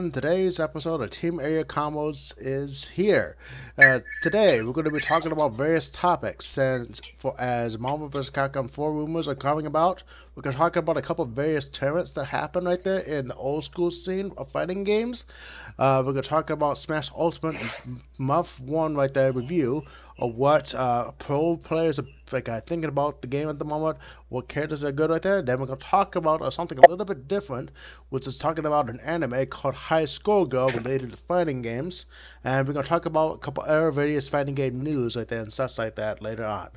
Everyone, today's episode of Team Aerial Combos is here. Uh, today we're going to be talking about various topics and for, as Marvel vs. Capcom 4 rumors are coming about, we're going to talk about a couple of various tournaments that happen right there in the old school scene of fighting games. Uh, we're going to talk about Smash Ultimate Month 1 right there review of what uh, pro players are like, uh, thinking about the game at the moment, what characters are good right there. Then we're going to talk about uh, something a little bit different, which is talking about an anime called High Score Girl related to fighting games. And we're going to talk about a couple other various fighting game news right there and stuff like that later on.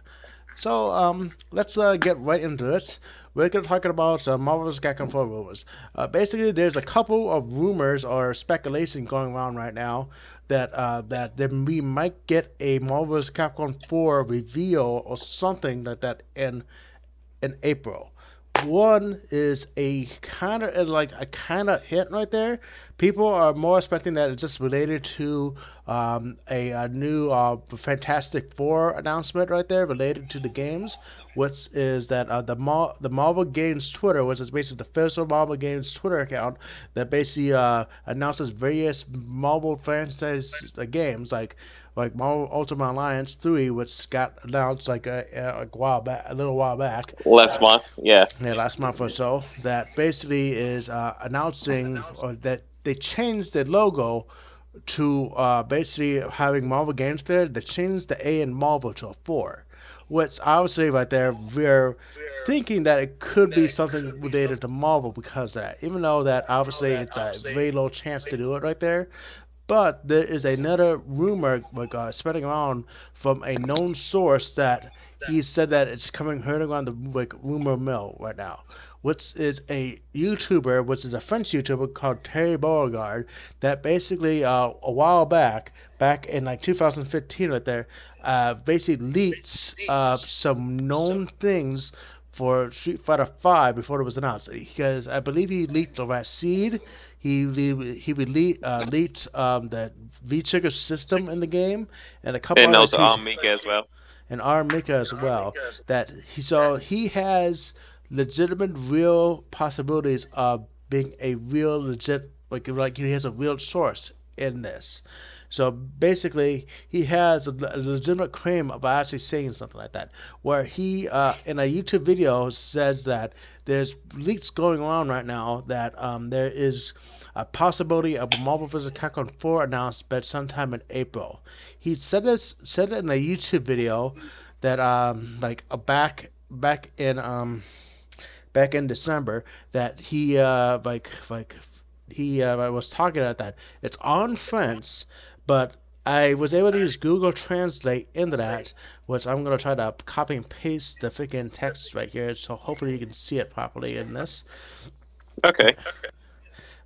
So um, let's uh, get right into it. We're going to talk about uh, Marvel's Capcom 4 rumors. Uh, basically, there's a couple of rumors or speculation going around right now that uh, that we might get a Marvel's Capcom 4 reveal or something like that in in April. One is a kind of like a kind of hint right there. People are more expecting that it's just related to um, a, a, new uh, Fantastic Four announcement right there related to the games, which is that uh, the the Marvel Games Twitter, which is basically the official Marvel Games Twitter account that basically uh, announces various Marvel franchise uh, games like like Marvel Ultimate Alliance 3, which got announced like a, a, while back, a little while back. Last month, yeah. Yeah, last month or so. That basically is uh, announcing or that they changed the logo to uh, basically having Marvel games there. They changed the A in Marvel to a 4. Which obviously right there we're thinking that it could be something related to Marvel because of that. Even though that obviously it's a very low chance to do it right there. But there is another rumor like uh, spreading around from a known source that he said that it's coming hurting on the like rumor mill right now, which is a YouTuber, which is a French YouTuber called Terry Bogard, that basically uh, a while back, back in like 2015, right there, uh, basically leaks uh, some known things for Street Fighter V before it was announced. Because I believe he leaked the Rashid, he he would uh, leaked um, the V trigger system in the game, and a couple. And also R. Mika as well. And R. Mika as well. That he so he has legitimate, real possibilities of being a real legit like like he has a real source in this. So basically, he has a, legitimate claim of actually saying something like that, where he, uh, in a YouTube video, says that there's leaks going on right now that um, there is a possibility of a Marvel vs. Capcom 4 announcement sometime in April. He said this said it in a YouTube video that um like back back in um back in December that he uh like like he uh, was talking about that it's on French but I was able to use Google Translate into that, which I'm going to try to copy and paste the freaking text right here, so hopefully you can see it properly in this. Okay.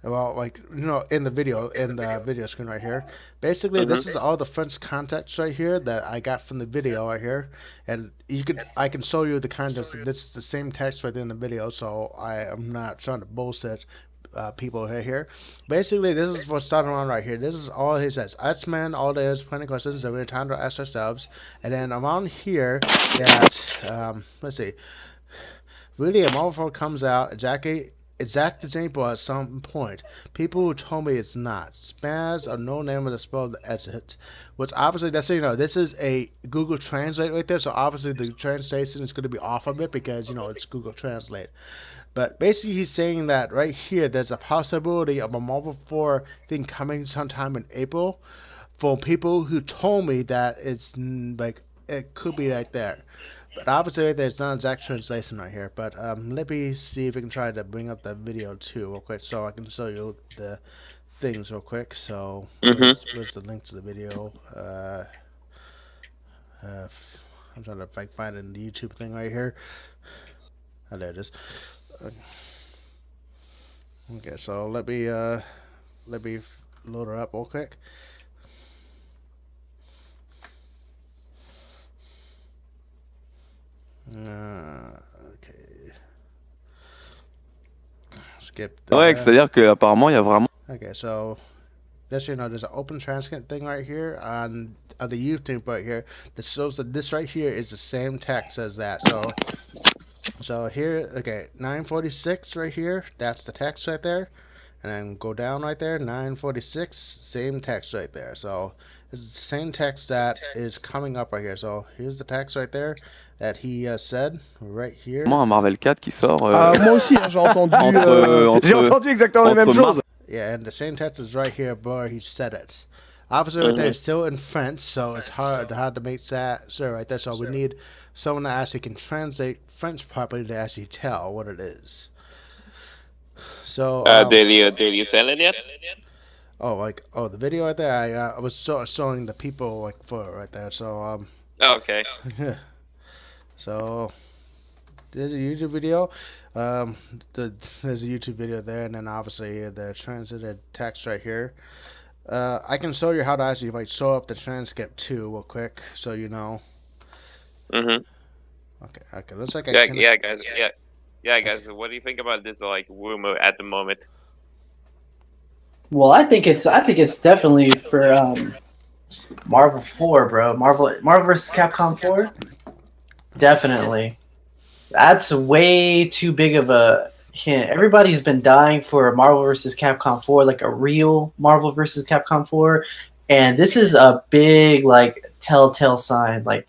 Well, like you know, in the video, in the video screen right here. Basically, mm-hmm. this is all the French context right here that I got from the video right here, and you can I can show you the context. This is the same text right in the video, so I am not trying to bullshit uh, people right here. Basically, this is what's starting on right here. This is all he says. X-Men, all there is, plenty questions that we're trying to ask ourselves. And then around here, that, um, let's see. Really, a comes out, exactly, exact example at some point. People who told me it's not. Spaz or no name of the spell exit. Which obviously, that's, you know, this is a Google Translate right there. So obviously the translation is going to be off of it because, you know, it's Google Translate. But basically, he's saying that right here, there's a possibility of a Marvel 4 thing coming sometime in April. For people who told me that it's like it could be right there. But obviously, there's not exact translation right here. But um, let me see if we can try to bring up the video too, real quick, so I can show you the things real quick. So, mm-hmm. where's, where's, the link to the video? Uh, uh, I'm trying to like, find the YouTube thing right here. Oh, there it is. Okay, so let me uh, let me load her up real quick. Uh, okay. Skip. Ouais, c'est-à-dire que apparemment il y a vraiment. Okay, so just you know, there's an open transcript thing right here on on the YouTube right here that shows that this right here is the same text as that. So so here, okay, 946 right here, that's the text right there. and then go down right there 946 same text right there so it's the same text that is coming up right here so here's the text right there that he uh, said right here Moi, un Marvel 4 qui sort. euh, Ah, moi aussi, j'ai entendu. Euh, entre- j'ai entendu exactement la même chose. yeah and the same text is right here where he said it obviously right there Mhm. it's still in french so it's hard hard to make that sure right there so we need someone that actually can translate french properly to actually tell what it is so Uh, um, did you did you send it yet? Oh, like oh, the video right there. I uh, I was so, showing the people like for it right there. So um, Oh, okay. so there's a YouTube video. Um, the, there's a YouTube video there, and then obviously the translated text right here. Uh, I can show you how to actually like show up the transcript too, real quick, so you know. Mhm. Okay, okay. Looks like I Yeah, can. yeah, guys. Yeah, yeah, guys. What do you think about this like rumor at the moment? Well, I think it's I think it's definitely for um, Marvel Four, bro. Marvel Marvel vs. Capcom Four. Definitely. That's way too big of a hint. Everybody's been dying for a Marvel vs. Capcom 4, like a real Marvel vs. Capcom 4. And this is a big, like, telltale sign. Like,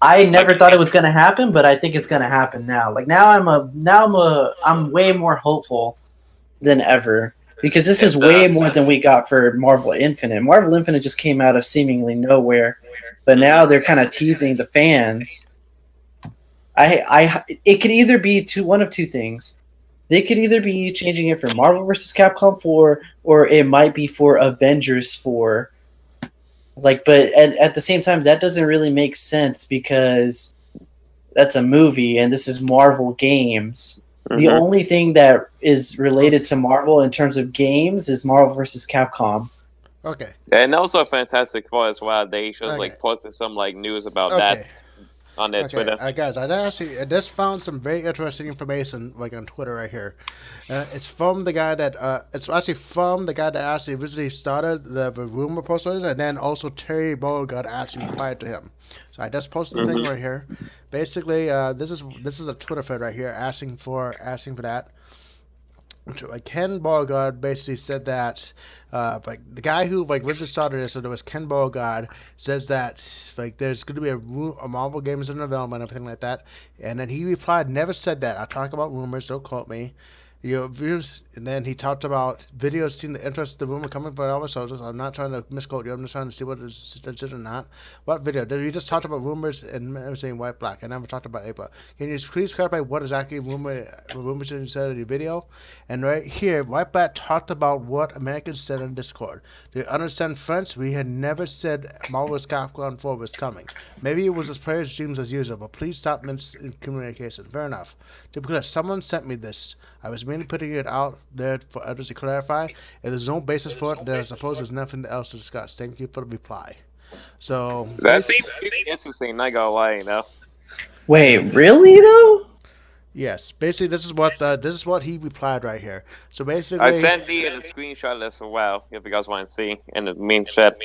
I never thought it was gonna happen, but I think it's gonna happen now. Like now I'm a now I'm a I'm way more hopeful than ever. Because this is way uh, more than we got for Marvel Infinite. Marvel Infinite just came out of seemingly nowhere. But now they're kind of teasing the fans I, I, it could either be two, one of two things. They could either be changing it for Marvel vs. Capcom 4, or it might be for Avengers 4. Like, but at, at the same time, that doesn't really make sense because that's a movie and this is Marvel games. The Mhm. only thing that is related to Marvel in terms of games is Marvel vs. Capcom. Okay. And also Fantastic Four as well. They just Okay. like posted some like news about Okay. that on their Okay, Twitter. uh, guys, I actually I just found some very interesting information like on Twitter right here. Uh, it's from the guy that uh, it's actually from the guy that actually originally started the, the rumor posted, and then also Terry Bogard actually replied to him. So I just posted the thing Mhm. right here. Basically, uh, this is this is a Twitter thread right here asking for asking for that. Like Ken Bogard basically said that, uh, like the guy who like originally started this, so there was Ken Bogard says that like there's going to be a, a Marvel games in development, everything like that. And then he replied, "Never said that. I talk about rumors. Don't quote me." Your views, and then he talked about videos seeing the interest of the rumor coming from other soldiers. I'm not trying to misquote you. I'm just trying to see what is legit or not. What video? Did you just talked about rumors and everything white black? I never talked about April. Can you please clarify what exactly rumor rumors you said in your video? And right here, White Black talked about what Americans said on Discord. Do you understand French? We had never said Marvel's Capcom 4 was coming. Maybe it was as players' dreams as usual, but please stop miscommunication. Fair enough. Because someone sent me this. I was merely putting it out there for others to clarify. If there's no basis for it, then I suppose there's nothing else to discuss. Thank you for the reply. So, That basi- seems pretty interesting. Not gonna lie, you know. Wait, really though? yes, basically this is what uh, this is what he replied right here. So basically, I sent the, the screenshot as well if you guys want to see in the main chat.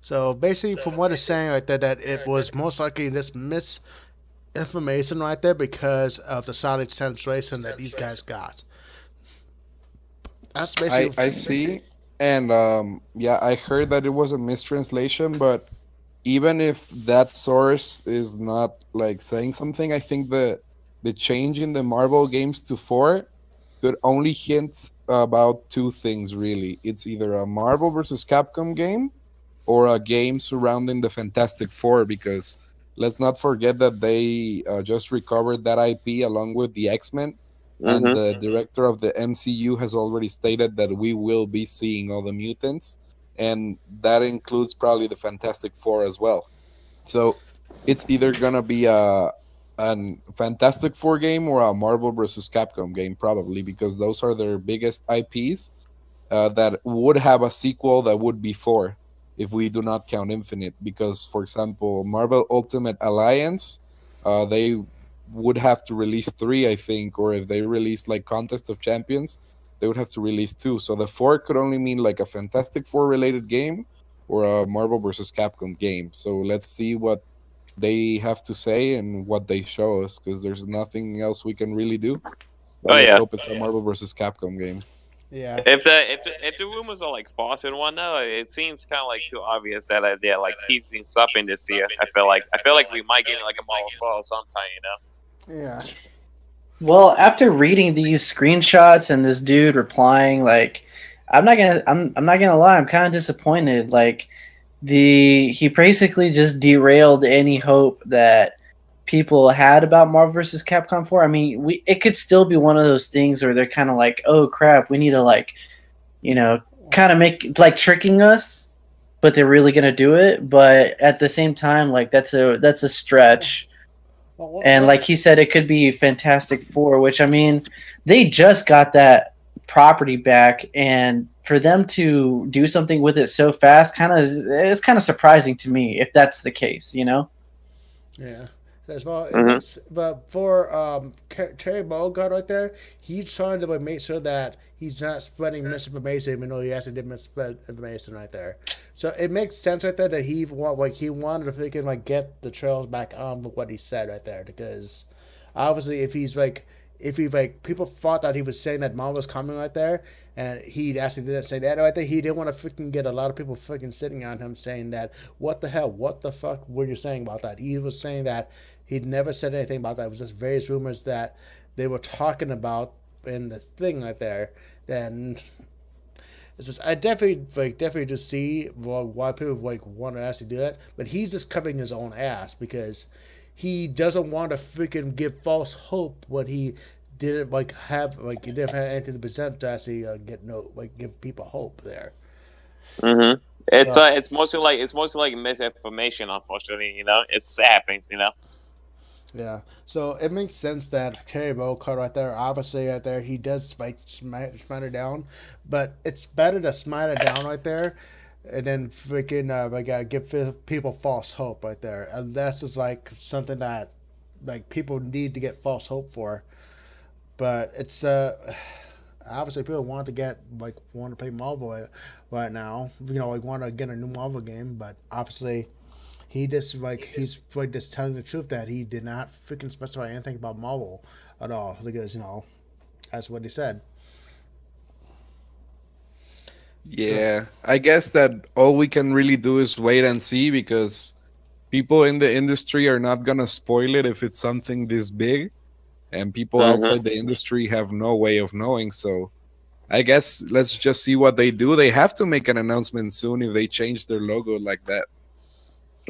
So basically, from what it's saying right there, that it was most likely this misinformation right there because of the solid translation that these guys got. That's I. I see. And um, yeah, I heard that it was a mistranslation, but even if that source is not like saying something, I think the the change in the Marvel games to four could only hint about two things really. It's either a Marvel versus Capcom game or a game surrounding the Fantastic Four because let's not forget that they uh, just recovered that IP along with the X-Men and Mhm. the director of the MCU has already stated that we will be seeing all the mutants, and that includes probably the Fantastic Four as well. So it's either gonna be a an Fantastic Four game or a Marvel versus Capcom game, probably because those are their biggest IPs uh, that would have a sequel that would be four if we do not count Infinite. Because, for example, Marvel Ultimate Alliance, uh, they would have to release three, I think, or if they release like Contest of Champions, they would have to release two. So the four could only mean like a Fantastic Four related game or a Marvel versus Capcom game. So let's see what they have to say and what they show us because there's nothing else we can really do. But Oh, let's yeah. hope it's a Marvel versus Capcom game. Yeah. If the if the, if the rumors are like false and whatnot, it seems kind of like too obvious that uh, they're like teasing something this year. I feel like I feel like we might get like a Marvel fall sometime, you know. Yeah. Well, after reading these screenshots and this dude replying, like, I'm not gonna, I'm, I'm not gonna lie, I'm kind of disappointed. Like, the he basically just derailed any hope that people had about Marvel vs. Capcom 4. I mean, we it could still be one of those things where they're kind of like, oh crap, we need to like, you know, kind of make like tricking us, but they're really gonna do it. But at the same time, like that's a that's a stretch. Well, And like he said, it could be Fantastic Four, which I mean, they just got that property back, and for them to do something with it so fast, kind of it's kind of surprising to me if that's the case, you know? Yeah. As well, Mhm. it's, but for um, Ter- Terry Bogard right there, he's trying to like, make sure that he's not spreading misinformation, even though he actually did misspread information right there. So it makes sense right there that he want like he wanted to freaking like get the trails back on with what he said right there because obviously if he's like if he like people thought that he was saying that Marvel was coming right there and he actually didn't say that right there he didn't want to freaking get a lot of people freaking sitting on him saying that what the hell what the fuck were you saying about that he was saying that he'd never said anything about that it was just various rumors that they were talking about in this thing right there then it's just I definitely like definitely just see why people like want to actually do that, but he's just covering his own ass because he doesn't want to freaking give false hope when he didn't like have like he didn't have anything to present to actually uh, get no like give people hope there. Mm-hmm. It's So- uh, it's mostly like it's mostly like misinformation. Unfortunately, you know, it's happens. You know. Yeah, so it makes sense that Terry Bogard right there, obviously right there, he does smite, smite, smite it down, but it's better to smite it down right there, and then freaking uh, like uh, give people false hope right there, and that's just like something that like people need to get false hope for, but it's uh obviously people want to get like want to play Marvel right- right now, you know, like want to get a new Marvel game, but obviously he just like he's like just telling the truth that he did not freaking specify anything about Marvel at all because you know that's what he said. Yeah, I guess that all we can really do is wait and see because people in the industry are not gonna spoil it if it's something this big, and people Mhm. outside the industry have no way of knowing. So, I guess let's just see what they do. They have to make an announcement soon if they change their logo like that.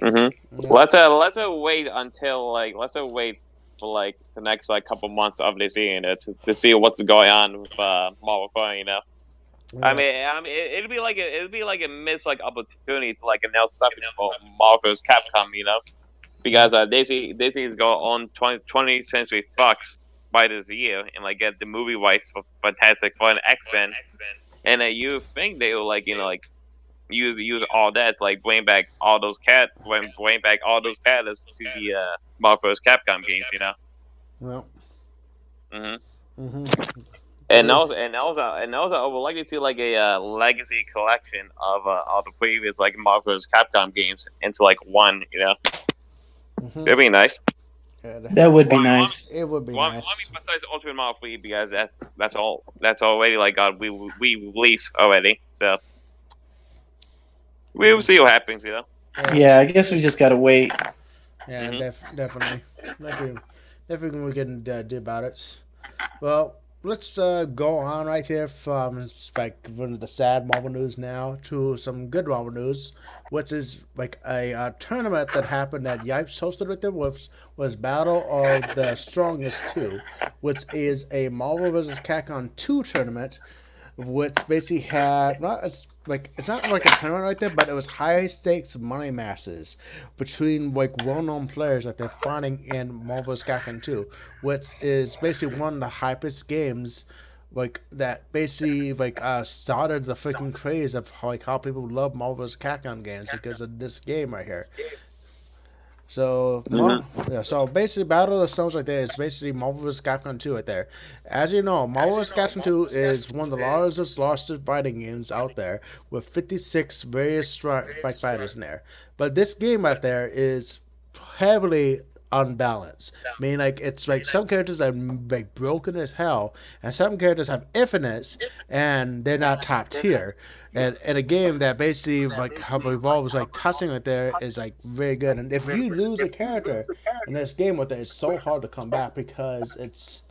Mm-hmm. Yeah. Let's uh, let's uh, wait until like let's uh, wait for like the next like couple months of this year to, to see what's going on with uh, Marvel Coin, You know. I mean, I mean, it, it'd be like a, it'd be like a missed like opportunity to like announce something for Marvel's Capcom, you know, because uh, Disney Disney is going on 20, 20th Century Fox by this year and like get the movie rights for Fantastic Four and X Men, and uh, you think they will like you know like use use all that like bring back all those cat bring, bring back all those characters to the uh, Marvel's Capcom games, you know. well, hmm hmm And Yeah. also, and also, and also, I would like to see like a uh, legacy collection of uh, all the previous like Marvel's Capcom games into like one. You know, hmm it'd be nice. That would be Well, nice. It would be Well, nice. I mean, besides Ultimate Marvel because that's that's all that's already like uh, we we released already. So we will see what happens. You know. Yeah, I guess we just gotta wait. Yeah, Mhm. def- definitely. Definitely, definitely we can uh, do about it. Well, let's uh, go on right here from like from the sad Marvel news now to some good Marvel news, which is like a uh, tournament that happened that Yipes hosted with the was was Battle of the Strongest Two, which is a Marvel vs. Capcom 2 tournament, which basically had not it's like it's not like a tournament right there, but it was high stakes money masses between like well-known players that they're fighting in Marvel's Capcom 2, which is basically one of the hypest games like that basically like uh started the freaking craze of like how people love Marvel's Capcom games because of this game right here. So, Mar- yeah, so basically, Battle of the Stones right there is basically Marvel vs. Capcom 2 right there. As you know, Marvel vs. Capcom 2 is one of the largest roster fighting games out there with 56 various stri- fight fighters in there. But this game right there is heavily unbalanced. I mean, like it's like some characters are like broken as hell, and some characters have infinites, and they're not top tier. And in a game that basically like how revolves like touching right there is like very good. And if you lose a character in this game with it, it's so hard to come back because it's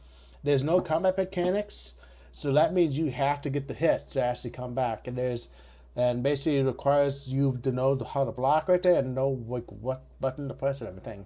there's no comeback mechanics. So that means you have to get the hit to actually come back. And there's and basically it requires you to know how to block right there and know like what button to press and everything.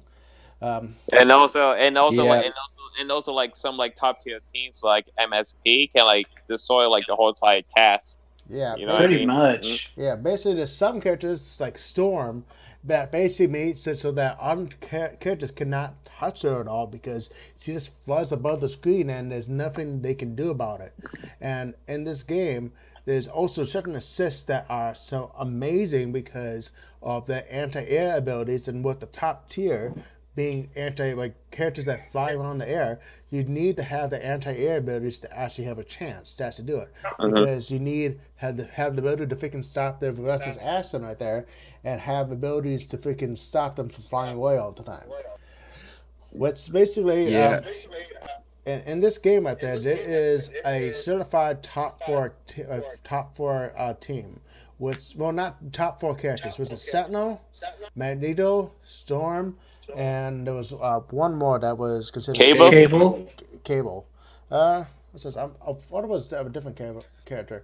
Um, And also, and also, Yeah. like, and also, and also, like some like top tier teams like MSP can like destroy like the whole entire cast. yeah, You know what I Pretty mean? much. yeah. Basically, there's some characters like Storm that basically makes it so that other characters cannot touch her at all because she just flies above the screen and there's nothing they can do about it. And in this game, there's also certain assists that are so amazing because of the anti-air abilities and with the top tier being anti like characters that fly around the air, you need to have the anti-air abilities to actually have a chance to actually do it. Mhm. Because you need have the have the ability to freaking stop their Velocis action right there and have abilities to freaking stop them from flying away all the time. What's basically Yeah. um, in, in this game right there, there is a certified top four t- uh, top four uh, team. Which well not top four characters. Was it Sentinel, Magneto, Storm, and there was uh, one more that was considered Cable? Cable. Cable. Uh, what's this? I'm, I thought it was a different cable, character.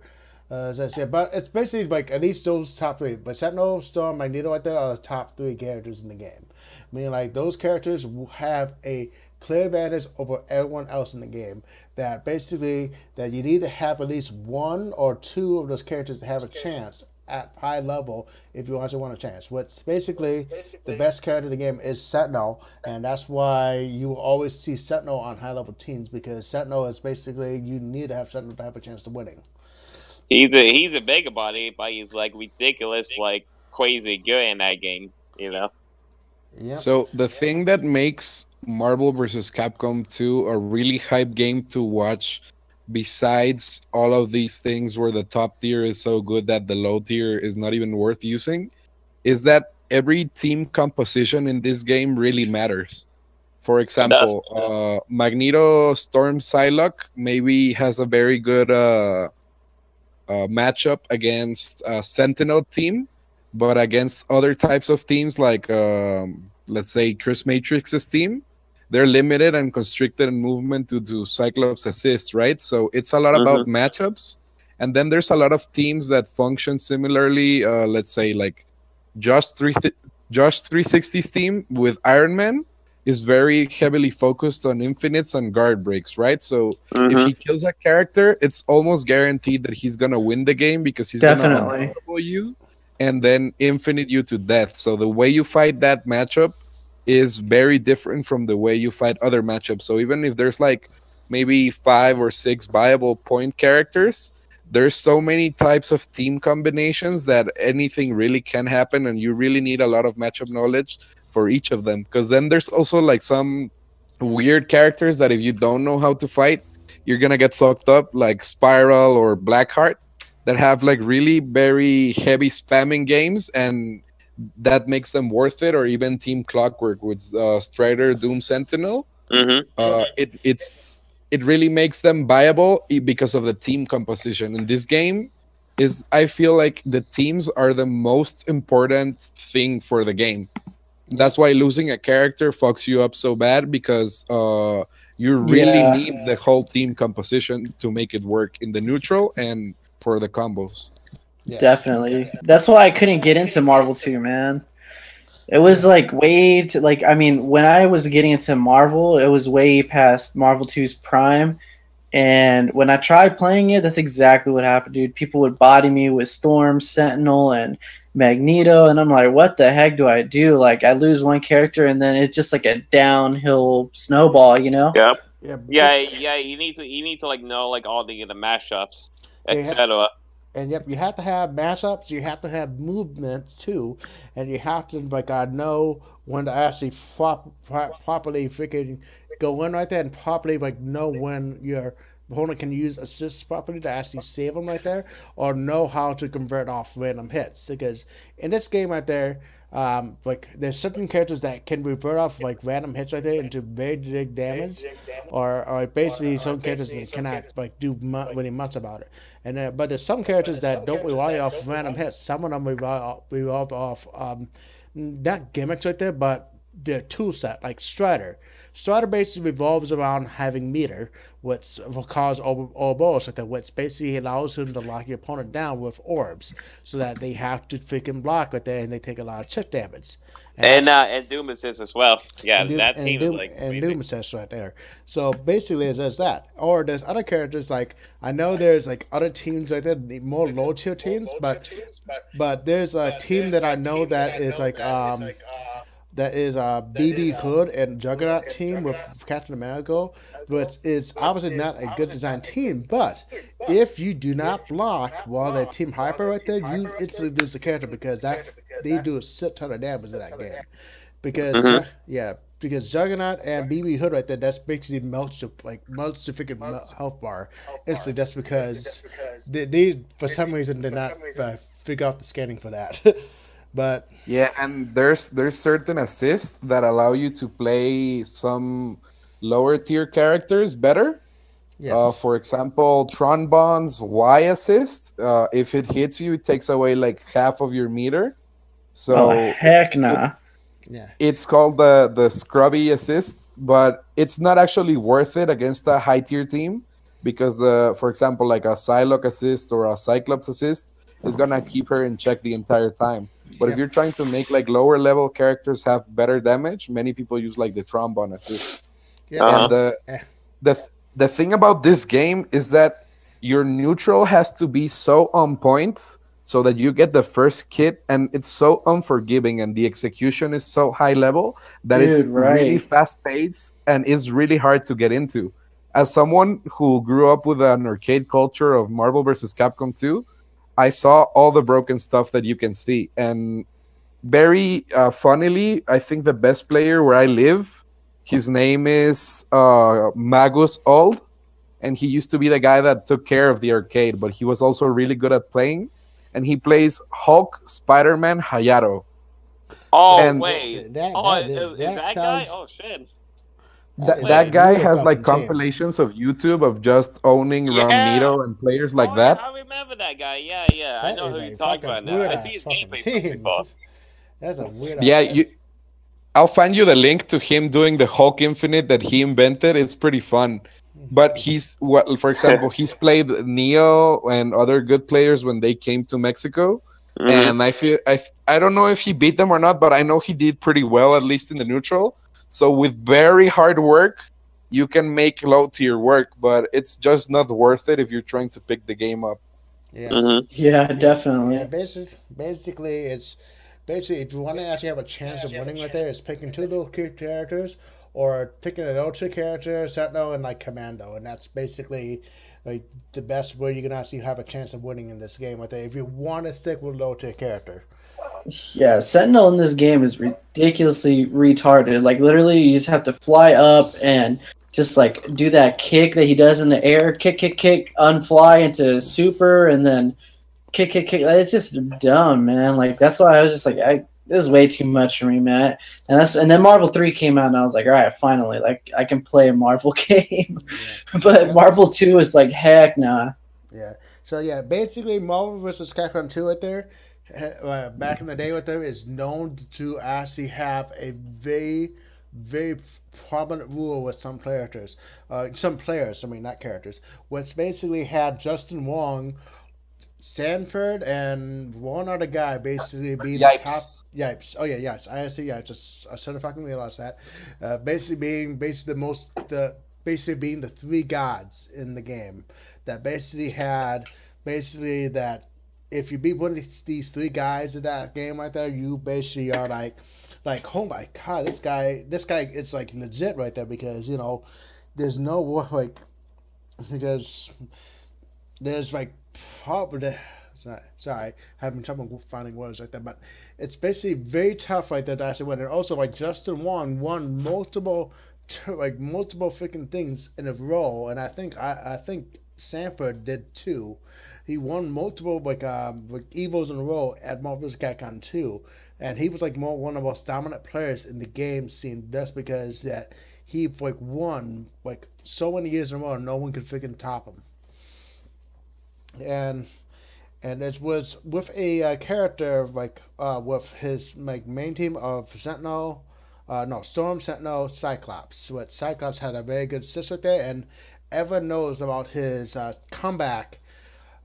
Uh, as I said, but it's basically like at least those top three. But Sentinel, Storm, Magneto, right there are the top three characters in the game. Meaning like those characters have a clear advantage over everyone else in the game. That basically that you need to have at least one or two of those characters to have a chance at high level if you actually want a chance. What's basically the best character in the game is Sentinel, and that's why you will always see Sentinel on high level teams because Sentinel is basically you need to have Sentinel to have a chance of winning. He's a he's a bigger body, eh, but he's like ridiculous, like crazy good in that game. You know. Yep. So the thing that makes Marvel vs. Capcom 2 a really hype game to watch, besides all of these things where the top tier is so good that the low tier is not even worth using, is that every team composition in this game really matters. For example, uh, Magneto Storm Psylocke maybe has a very good uh, uh, matchup against a Sentinel team, but against other types of teams like um, let's say Chris Matrix's team, they're limited and constricted in movement due to Cyclops assist, right? So it's a lot about matchups. And then there's a lot of teams that function similarly. Uh, let's say like Josh three Josh 360's team with Iron Man is very heavily focused on infinites and guard breaks, right? So if he kills a character, it's almost guaranteed that he's gonna win the game because he's gonna Definitely. you and then infinite you to death. So the way you fight that matchup is very different from the way you fight other matchups. So even if there's like maybe five or six viable point characters, there's so many types of team combinations that anything really can happen, and you really need a lot of matchup knowledge for each of them. Because then there's also like some weird characters that if you don't know how to fight, you're gonna get fucked up, like Spiral or Blackheart, that have like really very heavy spamming games, and that makes them worth it. Or even Team Clockwork with uh, Strider, Doom, Sentinel. Mm-hmm. Uh, it it's it really makes them viable because of the team composition. In this game, is I feel like the teams are the most important thing for the game. That's why losing a character fucks you up so bad because uh, you really Yeah. need the whole team composition to make it work in the neutral and for the combos. Yeah. Definitely. That's why I couldn't get into Marvel 2, man. It was like way to like I mean, when I was getting into Marvel, it was way past Marvel 2's prime. And when I tried playing it, that's exactly what happened, dude. People would body me with Storm, Sentinel, and Magneto, and I'm like, what the heck do I do? Like I lose one character and then it's just like a downhill snowball, you know? Yeah. Yeah, Yeah, yeah. You need to you need to like know like all the the mashups, etc. And yep, you have to have mashups. You have to have movements too, and you have to like I know when to actually prop, pro- properly freaking go in right there and properly like know when you're opponent can use assists properly to actually save them right there, or know how to convert off random hits. Because in this game right there, um, like there's certain characters that can revert off like random hits right there into very big damage, or or basically some characters that cannot like do mu- really much about it. And uh, but there's some characters that don't rely off random hits. Some of them rely off, rely off um, not gimmicks right there, but their tool set like Strider. Strider basically revolves around having meter, which will cause Ouroboros like that, which basically allows him to lock your opponent down with orbs, so that they have to freaking block right there and they take a lot of chip damage. And uh, and Doom Assist as well. Yeah, and Doom, that and team Doom, is like and amazing. Doom Assist right there. So basically, it does that. Or there's other characters like I know there's like other teams like that, more low tier teams, but but there's a team that I know that is like um that is uh BB Hood and Juggernaut team with Captain America, but it's obviously not a good design team. But if you do not block while that team hyper right there, you instantly lose the character because that they do a shit ton of damage in that game. Because Mhm. Yeah, because Juggernaut and BB Hood right there, that's basically melts your like melts your freaking health bar instantly. Just because they, they for some reason did not uh, figure out the scanning for that. but Yeah, and there's there's certain assists that allow you to play some lower tier characters better. yes, Uh, for example, Tron Bonne's Y assist, uh, if it hits you, it takes away like half of your meter. So oh heck nah. yeah, it's called the the scrubby assist, but it's not actually worth it against a high tier team because the for example like a Psylocke assist or a Cyclops assist is gonna keep her in check the entire time. But Yeah. if you're trying to make like lower level characters have better damage, many people use like the Tron Bonne assist. yeah. Uh-huh. And the Eh. the the thing about this game is that your neutral has to be so on point so that you get the first kit and it's so unforgiving and the execution is so high level that it's Dude, really fast paced and is really hard to get into. As someone who grew up with an arcade culture of Marvel vs. Capcom 2, I saw all the broken stuff that you can see. And very uh, funnily, I think the best player where I live, his name is uh, Magus Old, and he used to be the guy that took care of the arcade, but he was also really good at playing. And he plays Hulk, Spider Man, Hayato. Oh and- wait. That- oh, that is, is- is that that guy? sounds- Oh shit. That, is that guy has like fucking team. compilations of YouTube of just owning Yeah. Ramnito and players like oh, that. I remember that guy. Yeah, yeah. I know who you're talking about now. I see his gameplay team. That's a weird. Yeah, ass- you. I'll find you the link to him doing the Hulk Infinite that he invented. It's pretty fun. But he's well, for example, he's played Neo and other good players when they came to Mexico. Mhm. And I feel I I don't know if he beat them or not, but I know he did pretty well, at least in the neutral. So with very hard work, you can make low tier work, but it's just not worth it if you're trying to pick the game up. yeah. Mhm. Yeah, definitely. Yeah, basically, basically, it's basically if you want to actually have a chance of winning right there, it's picking two little cute characters or picking an ultra character, Sentinel, and like Commando, and that's basically like the best way you can actually have a chance of winning in this game right there. If you want to stick with low tier character, Yeah, Sentinel in this game is ridiculously retarded. Like literally, you just have to fly up and just like do that kick that he does in the air, kick, kick, kick, unfly into super, and then kick, kick, kick. It's just dumb, man. Like that's why I was just like, I this is way too much for me, man. And that's and then Marvel Three came out, and I was like, all right, finally, like I can play a Marvel game. but Marvel Two is like, heck nah. Yeah. So yeah, basically Marvel vs. Capcom 2 right there, uh, back in the day right is known to actually have a very, very prominent rule with some characters, uh, some players. I mean, not characters. Which basically had Justin Wong, Sanford, and one other guy basically be the top. Yipes. Oh yeah, yes. I see. Yeah, just I should have fucking realized that. Uh, basically being basically the most the basically being the three gods in the game that basically had basically that if you beat one of these, three guys in that game right there, you basically are like like oh my god, this guy this guy it's like legit right there because you know there's no like because there's like oh, probably uh, sorry, sorry having trouble finding words right there but it's basically very tough right there to actually win and also like Justin won won multiple like multiple freaking things in a row, and I think I, I think Sanford did too. He won multiple like um like evos in a row at Marvel vs. Capcom 2, and he was like more one of the most dominant players in the game scene just because that he like won like so many years in a row, no one could freaking top him. And and it was with a uh, character like uh, with his like main team of Sentinel, uh, no Storm, Sentinel, Cyclops. But Cyclops had a very good sister there, and everyone knows about his uh, comeback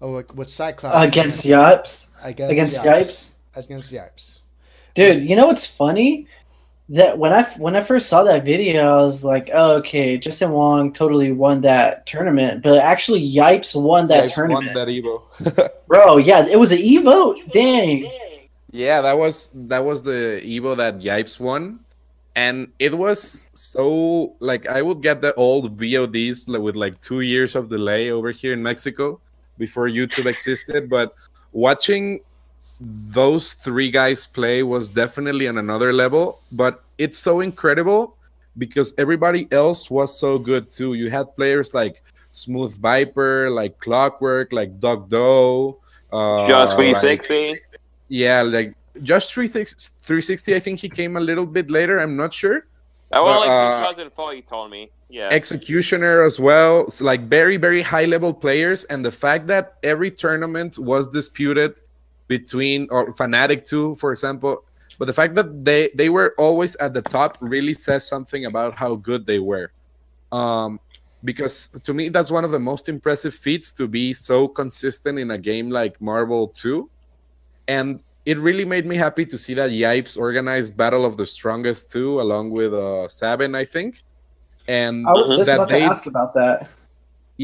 uh, with, with Cyclops Against Yipes. against Against Yipes. Yipes. Against Yipes. Dude, you know what's funny? That when I when I first saw that video, I was like, oh, okay, Justin Wong totally won that tournament, but actually Yipes won that Guys tournament, won that Evo. bro. Yeah, it was an Evo. Dang. Yeah, that was that was the Evo that Yipes won. And it was so like I would get the old VODs with like two years of delay over here in Mexico before YouTube existed. But watching those three guys play was definitely on another level. But it's so incredible because everybody else was so good too. You had players like Smooth Viper, like Clockwork, like Duc Do. Uh, Just like- 360. yeah, like just 360, 360, I think he came a little bit later. I'm not sure. I was But, like uh, 2004. He told me. Yeah. Xecutioner as well. Like very, very high level players. And the fact that every tournament was disputed between or Fnatic 2, for example. But the fact that they they were always at the top really says something about how good they were. Um because to me that's one of the most impressive feats to be so consistent in a game like Marvel 2. And it really made me happy to see that Yipes organized Battle of the Strongest too, along with uh Sabin, I think. And I was just that about they to ask about that.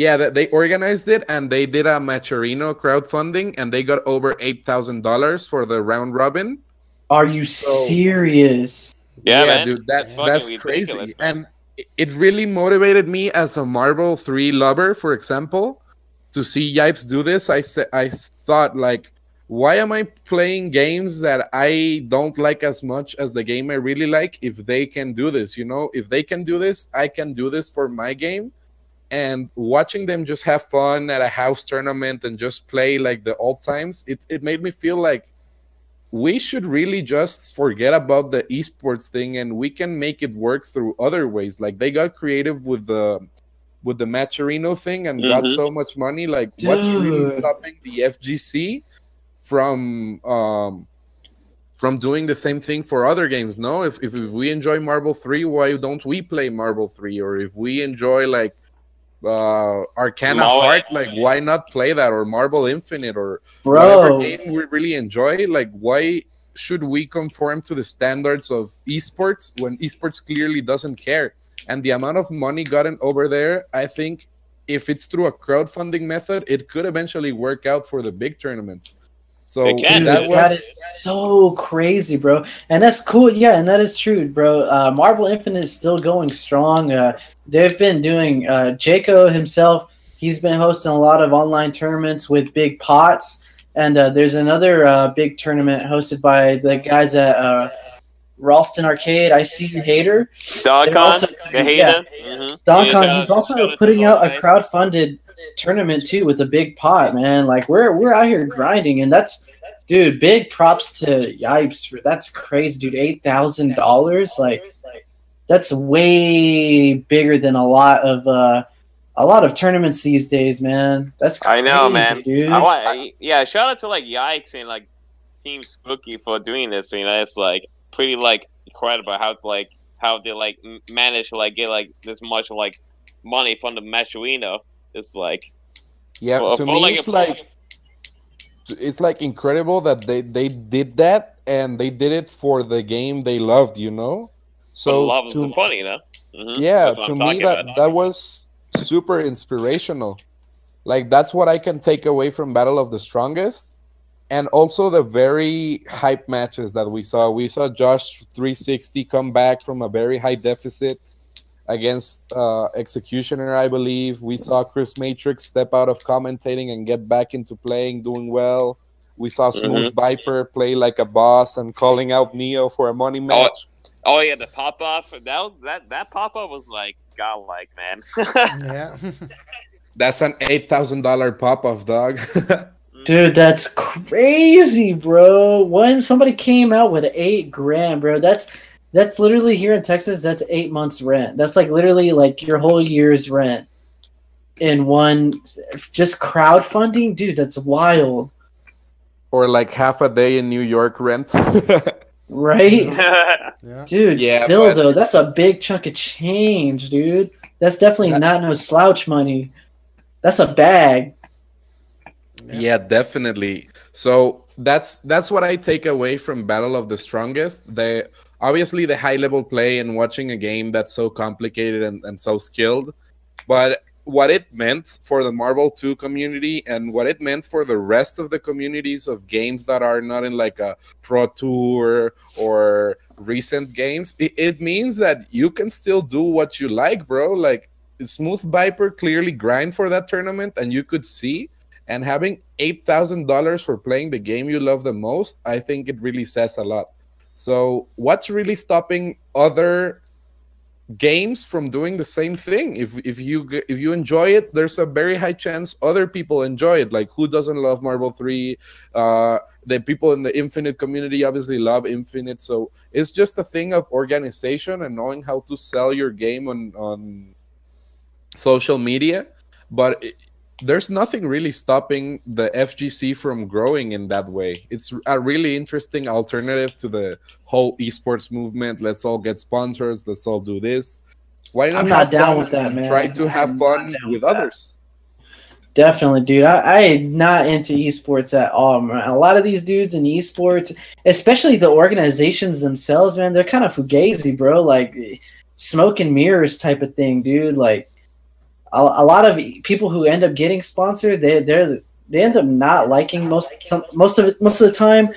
yeah, that they organized it and they did a Matcherino crowdfunding and they got over eight thousand dollars for the round robin. Are you So- serious? Yeah, man. dude, that It's that's crazy. man. And it- it really motivated me as a Marvel 3 lover, for example, to see Yipes do this. I said I s- thought like why am I playing games that I don't like as much as the game I really like if they can do this, you know? If they can do this, I can do this for my game and watching them just have fun at a house tournament and just play like the old times it, it made me feel like we should really just forget about the esports thing and we can make it work through other ways like they got creative with the with the Matcherino thing and got Mhm. so much money like what's really stopping the FGC from um from doing the same thing for other games no? If, if, if we enjoy Marvel 3 why don't we play Marvel 3 or if we enjoy like uh arcana Marvel- heart like why not play that? Or Marvel infinite or whatever game we really enjoy like why should we conform to the standards of esports when esports clearly doesn't care? And the amount of money gotten over there i think if it's through a crowdfunding method it could eventually work out for the big tournaments so It can, that dude. was is so crazy, bro. And that's cool. Yeah, and that is true, bro. Uh, Marvel Infinite is still going strong. Uh, they've been doing uh, Jako himself. He's been hosting a lot of online tournaments with big pots. And uh, there's another uh, big tournament hosted by the guys at uh, Ralston Arcade. I see you, hater. Donkon, They're also- yeah. hater. Mhm. Donkon, Yeah, he's also putting out a those crowd-funded tournament too with a big pot, man. Like we're we're out here grinding, and that's dude. Big props to Yipes for that's crazy, dude. Eight thousand dollars, like that's way bigger than a lot of uh a lot of tournaments these days, man. That's I know, man. dude. I want, yeah, shout out to like Yipes and like Team Spooky for doing this. You know, it's like pretty like incredible how like how they like manage to like get like this much like money from the Matcherino. It's like yeah for- to for, me a- it's like it's like incredible that they they did that and they did it for the game they loved you know so love to, funny, you know. Mhm. yeah to me that about. that was super inspirational like that's what i can take away from battle of the strongest and also the very hype matches that we saw we saw josh 360 come back from a very high deficit against uh, Xecutioner i believe we saw chris matrix step out of commentating and get back into playing doing well We saw Smooth Viper play like a boss and calling out Neo for a money match. Oh yeah, the pop off. That was, that that pop off was like godlike, man. Yeah. That's an eight thousand dollar pop off, dog. Dude, that's crazy, bro. When somebody came out with eight grand, bro, that's that's literally here in Texas. That's eight months rent. That's like literally like your whole year's rent in one. Just crowdfunding, dude. That's wild, or like half a day in New York rent. right? yeah. Dude, Yeah, still but- though, that's a big chunk of change, dude. That's definitely That- not no slouch money. That's a bag. yeah definitely so that's that's what i take away from battle of the strongest the obviously the high level play and watching a game that's so complicated and, and so skilled but what it meant for the marvel 2 community and what it meant for the rest of the communities of games that are not in like a pro tour or recent games it, it means that you can still do what you like bro like smooth viper clearly grind for that tournament and you could see and having eight thousand dollars for playing the game you love the most, I think it really says a lot. So, what's really stopping other games from doing the same thing? If if you if you enjoy it, there's a very high chance other people enjoy it. Like who doesn't love Marvel Three? Uh, the people in the Infinite community obviously love Infinite. So it's just a thing of organization and knowing how to sell your game on on social media. But it, there's nothing really stopping the FGC from growing in that way. It's a really interesting alternative to the whole esports movement. Let's all get sponsors. Let's all do this. Why not I'm not down with that, man. Try to have I'm fun with with others. Definitely, dude. I, I am not into esports at all, man. A lot of these dudes in esports, especially the organizations themselves, man, they're kind of fugazi, bro. Like smoke and mirrors type of thing, dude. Like a, a lot of people who end up getting sponsored, they they're they end up not liking most some most of it most of the time,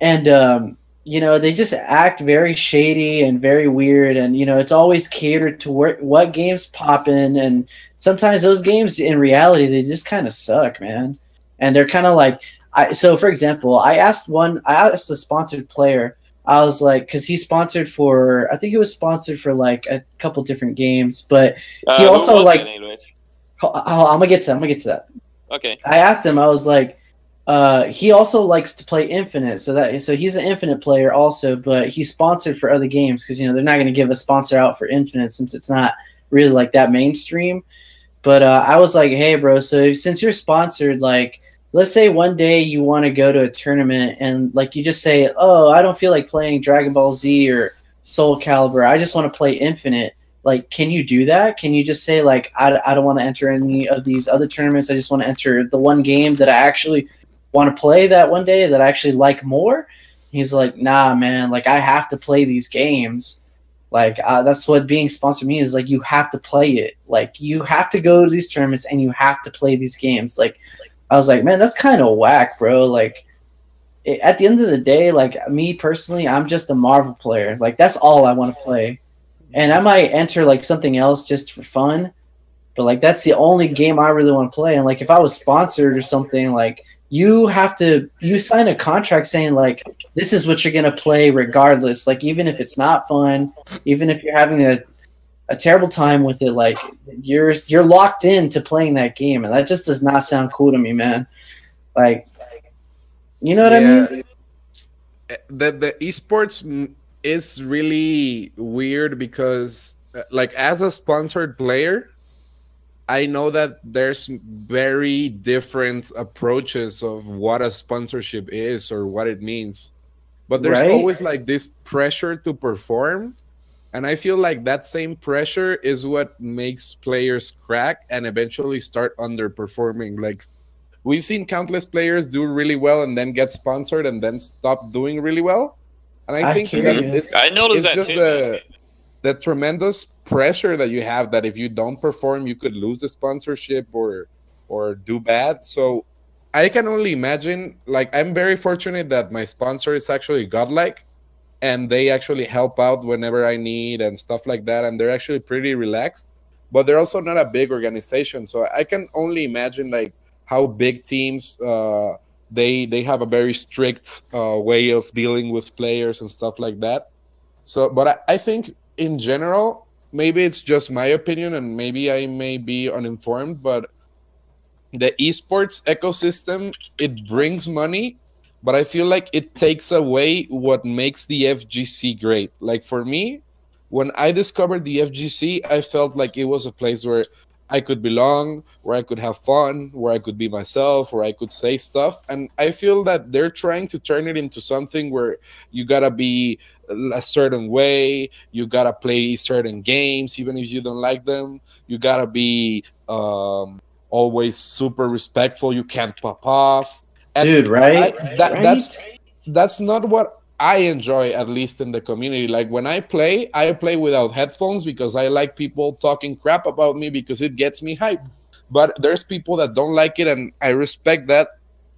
and um, you know they just act very shady and very weird, and you know it's always catered to where, what games pop in. And sometimes those games in reality they just kind of suck man. And they're kind of like i so for example i asked one i asked the sponsored player i was like because he sponsored for i think he was sponsored for like a couple different games but Uh, He what also, like- oh, oh, i'm gonna get to that i'm gonna get to that Okay. I asked him. I was like, uh, he also likes to play Infinite, so that so he's an Infinite player also, but he's sponsored for other games because you know they're not going to give a sponsor out for Infinite since it's not really like that mainstream. But uh, I was like, hey, bro, so since you're sponsored, like, let's say one day you want to go to a tournament and like you just say, oh, I don't feel like playing Dragon Ball Z or Soul Calibur. I just want to play Infinite. Like can you do that? Can you just say like i, I don't want to enter any of these other tournaments. I just want to enter the one game that i actually want to play that one day that i actually like more? He's like nah man. Like i have to play these games. Like uh, that's what being sponsored means. Like you have to play it. Like you have to go to these tournaments and you have to play these games. Like i was like man that's kind of whack bro like it, at the end of the day like me personally i'm just a marvel player like that's all i want to play and I might enter like something else just for fun, but like that's the only game I really want to play. And like if I was sponsored or something, like you have to you sign a contract saying like this is what you're gonna play regardless. Like even if it's not fun, even if you're having a a terrible time with it, like you're you're locked into playing that game, and that just does not sound cool to me, man. Like, you know what I Yeah. mean? the the esports is really weird because uh, like as a sponsored player i know that there's very different approaches of what a sponsorship is or what it means but there's Right. always like this pressure to perform and i feel like that same pressure is what makes players crack and eventually start underperforming like we've seen countless players do really well and then get sponsored and then stop doing really well. And I, I think that you. it's, I noticed it's that just too. the the tremendous pressure that you have that if you don't perform, you could lose the sponsorship or or do bad. So I can only imagine. Like I'm very fortunate that my sponsor is actually godlike, and they actually help out whenever I need and stuff like that. And they're actually pretty relaxed, but they're also not a big organization. So I can only imagine like how big teams uh, they they have a very strict uh, way of dealing with players and stuff like that. So, but I, I think in general, maybe it's just my opinion, and maybe I may be uninformed, but the esports ecosystem it brings money but i feel like it takes away what makes the fgc great like for me when i discovered the fgc i felt like it was a place where i could belong where i could have fun where i could be myself where i could say stuff and i feel that they're trying to turn it into something where you gotta be a certain way you gotta play certain games even if you don't like them you gotta be um always super respectful. You can't pop off. And Dude, right? I, that, right? That's that's not what I enjoy, at least in the community. Like when I play, I play without headphones because I like people talking crap about me because it gets me hype. But there's people that don't like it, and I respect that.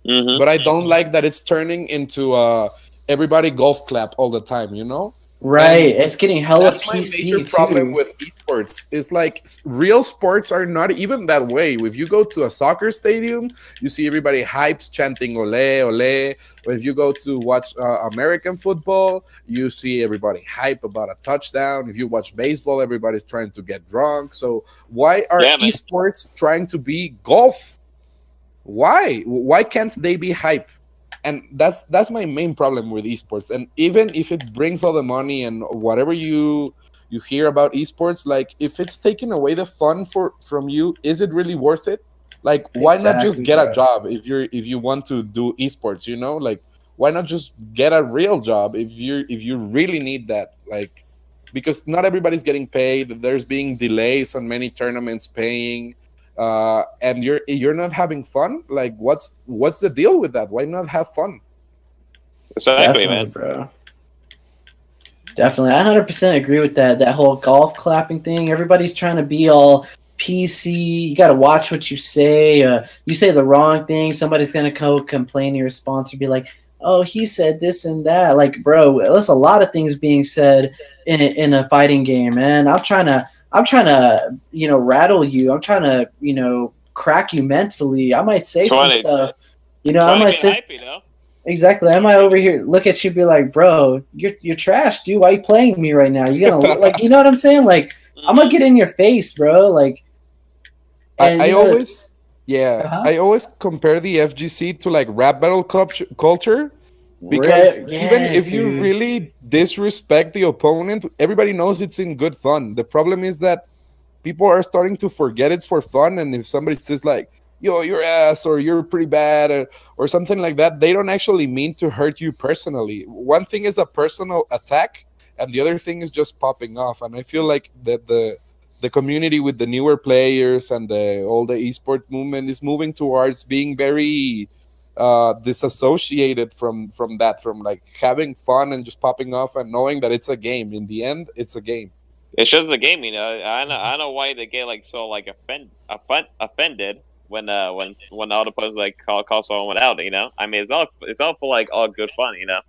Mhm. But I don't like that it's turning into uh, everybody golf clap all the time. You know? Right. It's getting hella That's my major too. problem with esports. It's like real sports are not even that way. If you go to a soccer stadium, you see everybody hypes chanting "ole ole." Or if you go to watch uh, American football, you see everybody hype about a touchdown. If you watch baseball, everybody's trying to get drunk. So why are Yeah, esports trying to be golf? Why? Why can't they be hype? And that's that's my main problem with esports. And even if it brings all the money and whatever you you hear about esports like if it's taking away the fun for from you is it really worth it? Like why not just Exactly, get a job if you're if you want to do esports you know? Like why not just get a real job if you if you really need that? Like because not everybody's getting paid there's being delays on many tournaments paying uh, and you're you're not having fun like what's what's the deal with that why not have fun Exactly, Definitely, man. bro. Definitely, I hundred percent agree with that. That whole golf clapping thing. Everybody's trying to be all PC. You got to watch what you say. Uh, you say the wrong thing, somebody's gonna go complain to your sponsor, be like, "Oh, he said this and that." Like, bro, there's a lot of things being said in a, in a fighting game, man. I'm trying to, I'm trying to, you know, rattle you. I'm trying to, you know, crack you mentally. I might say some stuff. You know, I might say hype, you? Exactly. I might over here look at you, be like, "Bro, you're you're trash, dude. Why you playing me right now? You gonna like, you know what I'm saying? Like, I'm gonna get in your face, bro. Like, and, I, I always yeah Uh-huh. i always compare the fgc to like rap battle culture culture because Re- even yes, if you dude. really disrespect the opponent everybody knows it's in good fun. The problem is that people are starting to forget it's for fun and if somebody says like yo you're ass or you're pretty bad or, or something like that they don't actually mean to hurt you personally. One thing is a personal attack and the other thing is just popping off. And i feel like that the the community with the newer players and the all the esports movement is moving towards being very uh disassociated from from that from like having fun and just popping off and knowing that it's a game in the end it's a game It's just a game, you know. I know, I know why they get like so like offend, offend offended when uh when when all the players like call call someone out, you know. I mean, it's all it's all for like all good fun, you know.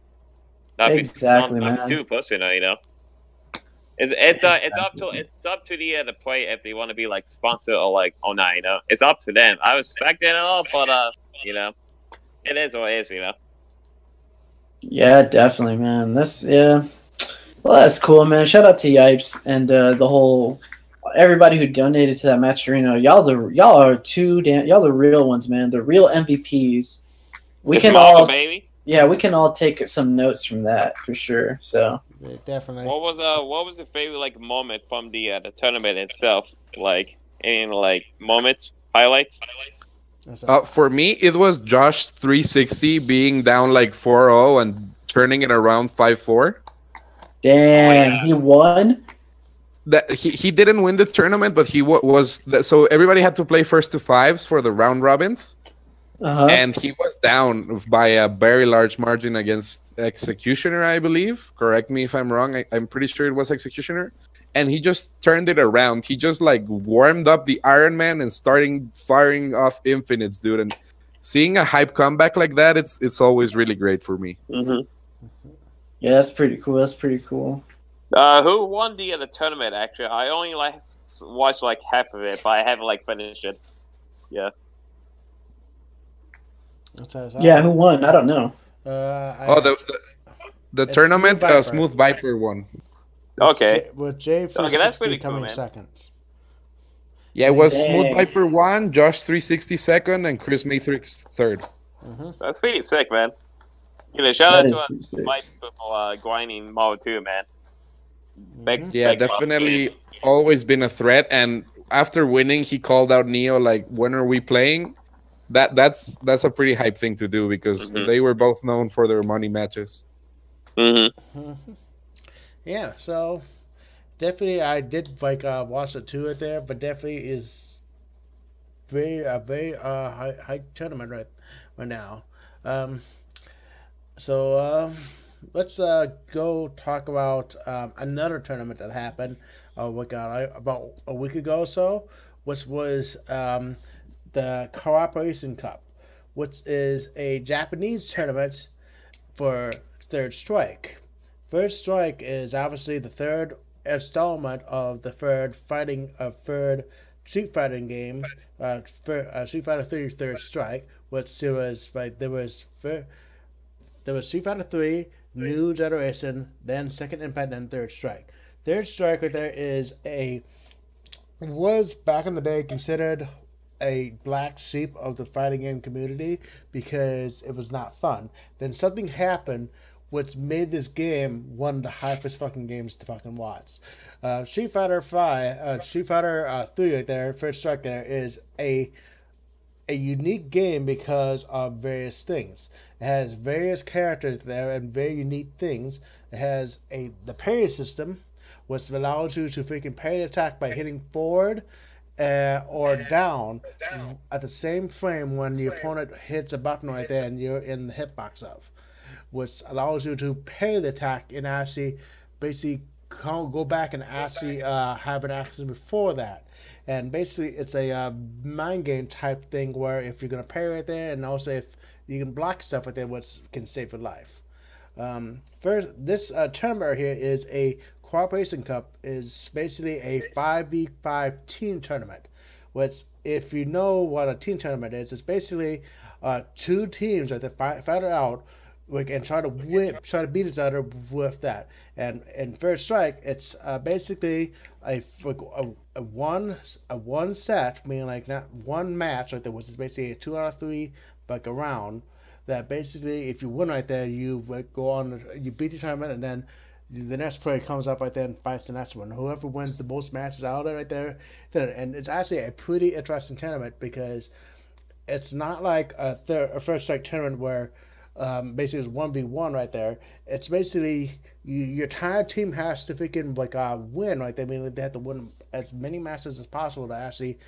Not Exactly, not, not man. too pussy, you know. You know. It's it's uh, it's up to it's up to the uh, the player if they want to be like sponsored or like oh nah, you know. It's up to them. I respect it all, but uh, you know, it is what it is, you know. yeah, definitely, man. That's yeah. Well, that's cool, man. Shout out to Yipes and uh, the whole everybody who donated to that Matcherino. Y'all the y'all are two damn y'all the real ones, man. The real MVPs. We It's can Marvel, all baby. yeah, we can all take some notes from that for sure. So. Yeah, definitely. What was uh what was the favorite like moment from the uh, the tournament itself? Like any like moments, highlights? That's uh, for me it was josh 360 being down like 4-0 and turning it around 5-4 Damn, yeah. he won. that he, he didn't win the tournament but he wa- was so everybody had to play first to fives for the round robins Uh-huh. and he was down by a very large margin against Xecutioner i believe correct me if i'm wrong I, i'm pretty sure it was Xecutioner and he just turned it around he just like warmed up the iron man and starting firing off infinites dude and seeing a hype comeback like that it's it's always really great for me Mm-hmm. yeah, that's pretty cool. That's pretty cool. Uh, who won the uh, the tournament? Actually, I only like watched like half of it, but I haven't like finished it. Yeah, That's how it's Yeah, who won? I don't know. Uh, I Oh, the the, the tournament, Smooth uh, Smooth Viper won. Okay. J- with Jay for Okay, that's pretty coming man. seconds. Yeah, it was Smooth Viper one, Josh 360 second, and Chris Matrix third. hmm That's pretty sick, man. You know, shout That out to uh, pretty sick. Mike for uh, grinding Mo too, man. Big, Mhm. Yeah, big props to definitely always been a threat. And after winning, he called out Neo like, "When are we playing?" That that's that's a pretty hype thing to do because Mhm. they were both known for their money matches. Mhm. Mhm. Yeah, so definitely I did like uh, watch the right there, but definitely is very a very uh high, high tournament right right now. Um, so um, let's uh go talk about um, another tournament that happened. Oh what God, about a week ago or so, which was um the Cooperation Cup, which is a Japanese tournament for Third Strike. Third Strike is obviously the third installment of the third fighting of third Street Fighting game, uh, uh, Street Fighter 3 Third Strike, which there was like there was there was Street Fighter 3 New Generation, then Second Impact, then Third Strike. Third Strike right there is a was back in the day considered a black sheep of the fighting game community because it was not fun. Then something happened which made this game one of the hypest fucking games to fucking watch. Uh, Street Fighter Five, uh, Street Fighter uh, Three, right there, First Strike, there is a a unique game because of various things. It has various characters there and very unique things. It has a the parry system, which allows you to freaking parry the attack by hitting forward uh, or down at the same frame when the opponent hits a button right there and you're in the hitbox of which allows you to pay the attack and actually basically go go back and actually uh, have an action before that. And basically, it's a uh, mind game type thing where if you're gonna pay right there, and also if you can block stuff right there, which can save your life. Um, first, this uh, tournament right here is a cooperation cup. is basically a 5v5 team tournament. Which, if you know what a team tournament is, it's basically uh, two teams that fight, fight it out like and try to whip, try to beat each other with that. And in first strike, it's uh, basically a, a, a one a one set, meaning like not one match, like there was basically a two out of three like a round. That basically, if you win right there, you like, go on, you beat the tournament, and then the next player comes up right there and fights the next one. Whoever wins the most matches out of it right there, and it's actually a pretty interesting tournament because it's not like a, a first strike tournament where um, basically it's one v one right there. It's basically you, your entire team has to freaking like uh, win right there. I mean they have to win as many matches as possible to actually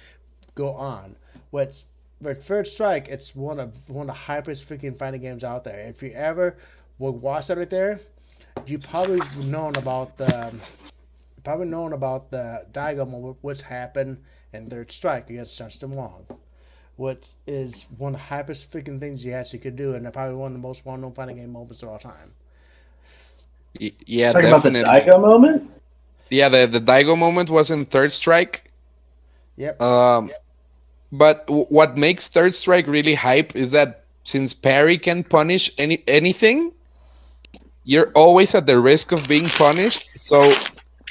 go on. What's but First Strike, it's one of one of the hypest freaking fighting games out there. If you ever would watch that right there, you probably known about the probably known about the moment, what's happened in Third Strike against Justin Wong what is one of the hypest freaking things you actually could do, and probably one of the most well-known fighting game moments of all time. Y- yeah, Talking about the definitely. Daigo moment. Yeah, the the Daigo moment was in Third Strike. Yep. Um, but w- what makes Third Strike really hype is that since parry can punish any anything, you're always at the risk of being punished. So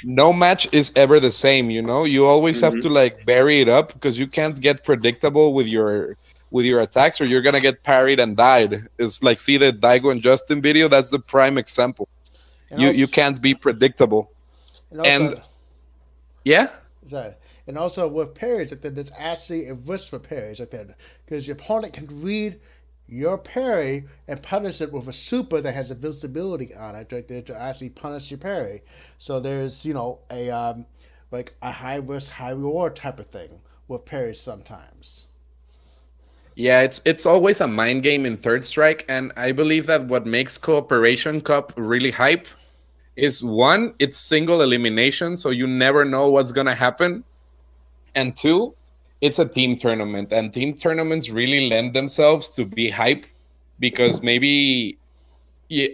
no match is ever the same. You know, you always have Mhm. to like bury it up because you can't get predictable with your with your attacks, or you're gonna get parried and died. It's like see the Daigo and Justin video. That's the prime example. And You also, you can't be predictable. and, also, and- Yeah. sorry, and also with parries, like that, there's actually a risk for parries like that because your opponent can read your parry and punish it with a super that has a visibility on it right there to actually punish your parry. So there's you know a um, like a high risk, high reward type of thing with parries sometimes. Yeah, it's it's always a mind game in Third Strike, and I believe that what makes Cooperation Cup really hype is one, it's single elimination, so you never know what's gonna happen, and two, it's a team tournament, and team tournaments really lend themselves to be hype because maybe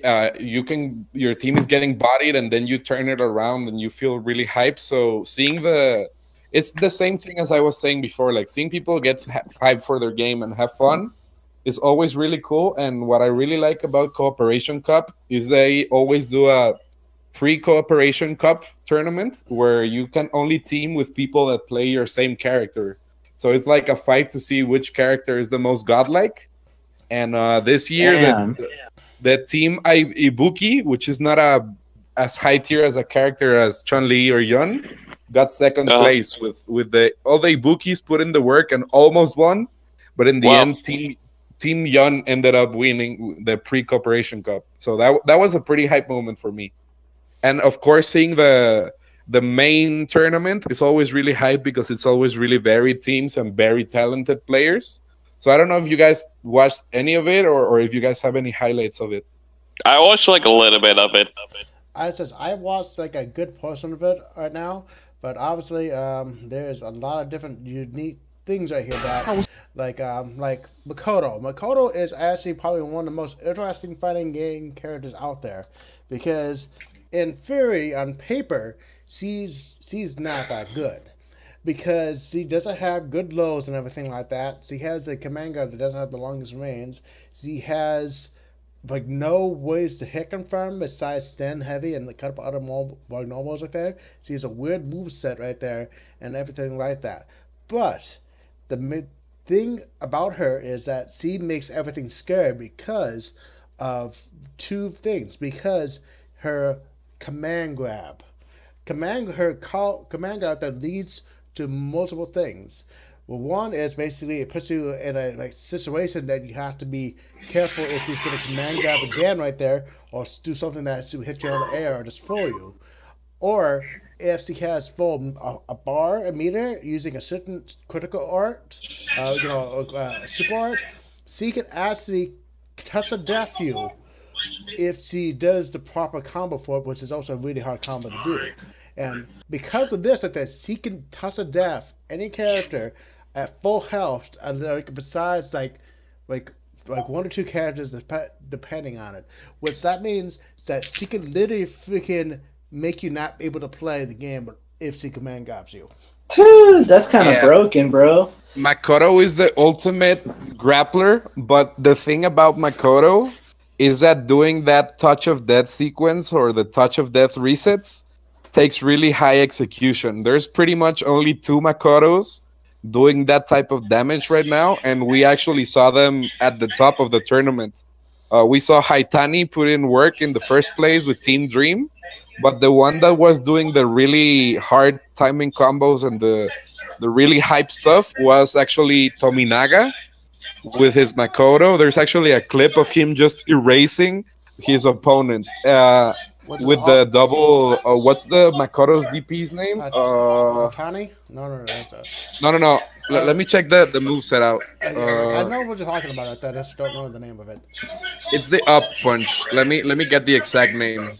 uh, you can your team is getting bodied, and then you turn it around and you feel really hype. So seeing the it's the same thing as I was saying before. Like seeing people get hype for their game and have fun is always really cool. And what I really like about Cooperation Cup is they always do a pre Cooperation Cup tournament where you can only team with people that play your same character. So it's like a fight to see which character is the most godlike. And uh, this year, Damn. the, the team I- Ibuki, which is not a as high tier as a character as Chun Li or Yun, got 2nd Uh-huh. place with with the all the Ibukis put in the work and almost won, but in the Wow. end, team Team Yun ended up winning the pre Cooperation Cup. So that that was a pretty hype moment for me. And of course, seeing the the main tournament is always really hype because it's always really varied teams and very talented players. So I don't know if you guys watched any of it or, or if you guys have any highlights of it. I watched like a little bit of it. I says I watched like a good portion of it right now, but obviously um, there's a lot of different unique things right here that like um, like Makoto. Makoto is actually probably one of the most interesting fighting game characters out there because in theory on paper she's she's not that good because she doesn't have good lows and everything like that. She has a command guard that doesn't have the longest range. She has like no ways to hit confirm besides stand heavy and cut couple other mob- like normals like that. She has a weird move set right there and everything like that. But the thing about her is that she makes everything scary because of two things. Because her command grab, command her call command grab that leads to multiple things. Well, one is basically it puts you in a like situation that you have to be careful if she's going to command grab again right there, or do something that to hit you in the air or just throw you, or if she has full a, a bar a meter using a certain critical art, uh, you know, uh, super art, she can actually touch a death you if she does the proper combo for it, which is also a really hard combo to do. And because of this, like that, she can touch a death any character at full health, and like besides like like like one or two characters dep- depending on it. Which that means that she can literally freaking make you not able to play the game if she command grabs you. Dude, that's kind of Yeah. broken, bro. Makoto is the ultimate grappler, but the thing about Makoto is that doing that touch of death sequence or the touch of death resets takes really high execution. There's pretty much only two Makotos doing that type of damage right now, and we actually saw them at the top of the tournament. Uh, we saw Haitani put in work in the first place with Team Dream, but the one that was doing the really hard timing combos and the the really hype stuff was actually Tominaga with his Makoto. There's actually a clip of him just erasing his opponent uh, What's with the double. Uh, what's the Makoto's DP's name? Uh, Otani? No, no, no. No, no, no. Let, let me check the the move set out. I, I Uh, know what you're talking about. I just don't know the name of it. it's the up punch. Let me let me get the exact name.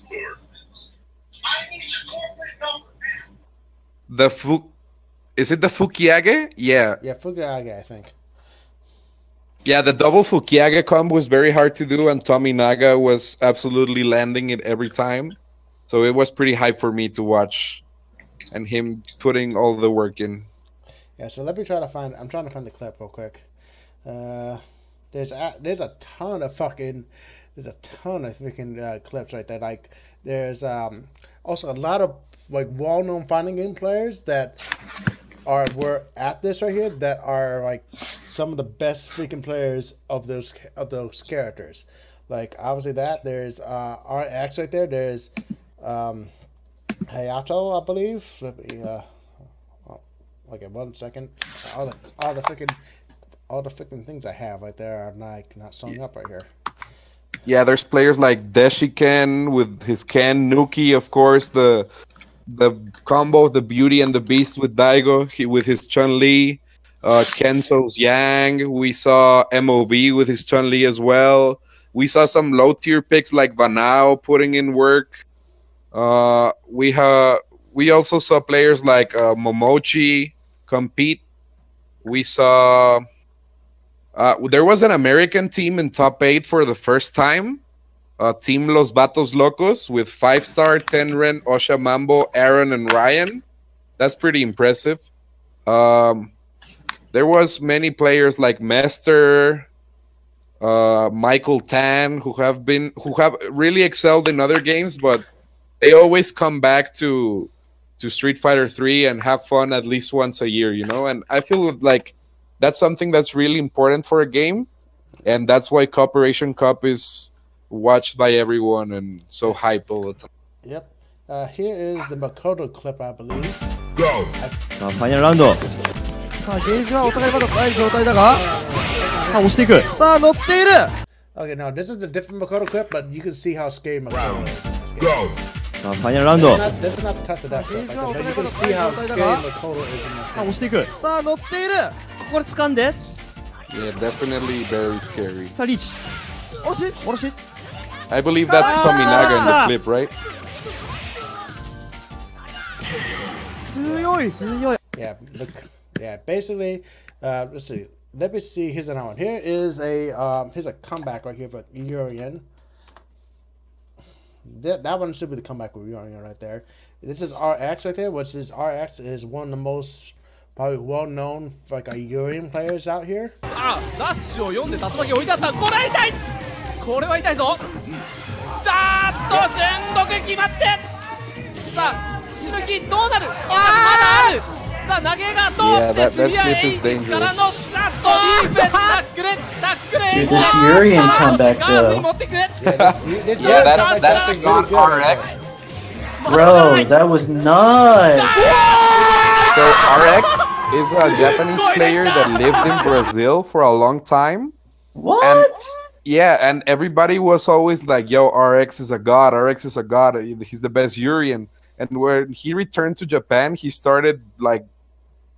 The fu. Is it the Fukiage? Yeah, Yeah, Fukuage, I think. Yeah, the double Fukiage combo was very hard to do, and Tominaga was absolutely landing it every time. So it was pretty hype for me to watch, and him putting all the work in. Yeah, so let me try to find. I'm trying to find the clip real quick. Uh, there's a, there's a ton of fucking there's a ton of freaking uh, clips right there. Like there's um also a lot of like well-known fighting game players that are were at this right here that are like some of the best freaking players of those of those characters. Like obviously that there's uh RX right there. There's um Hayato, I believe. Let me uh Okay, one second. All the all the freaking all the freaking things I have right there are like not showing up right here. Yeah, there's players like Deshiken with his Ken Nuki, of course, the the combo of the Beauty and the Beast with Daigo, he, with his Chun Li, uh, Kenzo's Yang. We saw MOB with his Chun Li as well. We saw some low tier picks like Vanao putting in work. Uh, we have we also saw players like uh, Momochi compete. We saw uh, there was an American team in top eight for the first time. Uh, team Los Vatos Locos with five star Tenren, Osha Mambo, Aaron, and Ryan. That's pretty impressive. Um, there was many players like Master, uh, Michael Tan, who have been who have really excelled in other games, but they always come back to to Street Fighter 3 and have fun at least once a year, you know? And I feel like that's something that's really important for a game. And that's why Cooperation Cup is watched by everyone and so hype all the time. Yep. Uh, here is the Makoto clip, I believe. さあファイナルラウンドさあゲージはお互いまだない状態だがさあ押していくさあ乗っている Okay, now this is a different Makoto clip, but you can see how scary Makoto is in this game. さあファイナルラウン This ド is not, this is not the test of that clip, like, but you can see how scary Makoto is in さあ this 押していくさあ乗っているここで掴んで Yeah, definitely very scary. さあリーチ下ろし下ろし I believe that's Tommy Tominaga in the ah! clip, right? Yeah, look, yeah. Basically, uh, let's see. Let me see. Here's another one. Here is a um, here's a comeback right here for Urian. That that one should be the comeback with Urian right there. This is RX right there, which is RX is one of the most probably well known like a Urian players out here. Ah, ダッシュを読んで竜巻置いてあったこれは痛いこれは痛いぞさあっと瞬国決まってさあ死ぬ気どうなるあまだあるさあ投げが通 Yeah, って that- スリア that clip エ is イジスからの dangerous. さあっとディーフェンタックルタックル Dude, this Urian comeback, ガーフに though. 持っていく Yeah, this, this Yeah, Urian that's- comeback that's is a really good good right RX. there. Bro, that was nuts. So RX is a Japanese player that lived in Brazil for a long time. What? Yeah, and everybody was always like, "Yo, RX is a god. RX is a god. Uh, he's the best Urian." And when he returned to Japan, he started like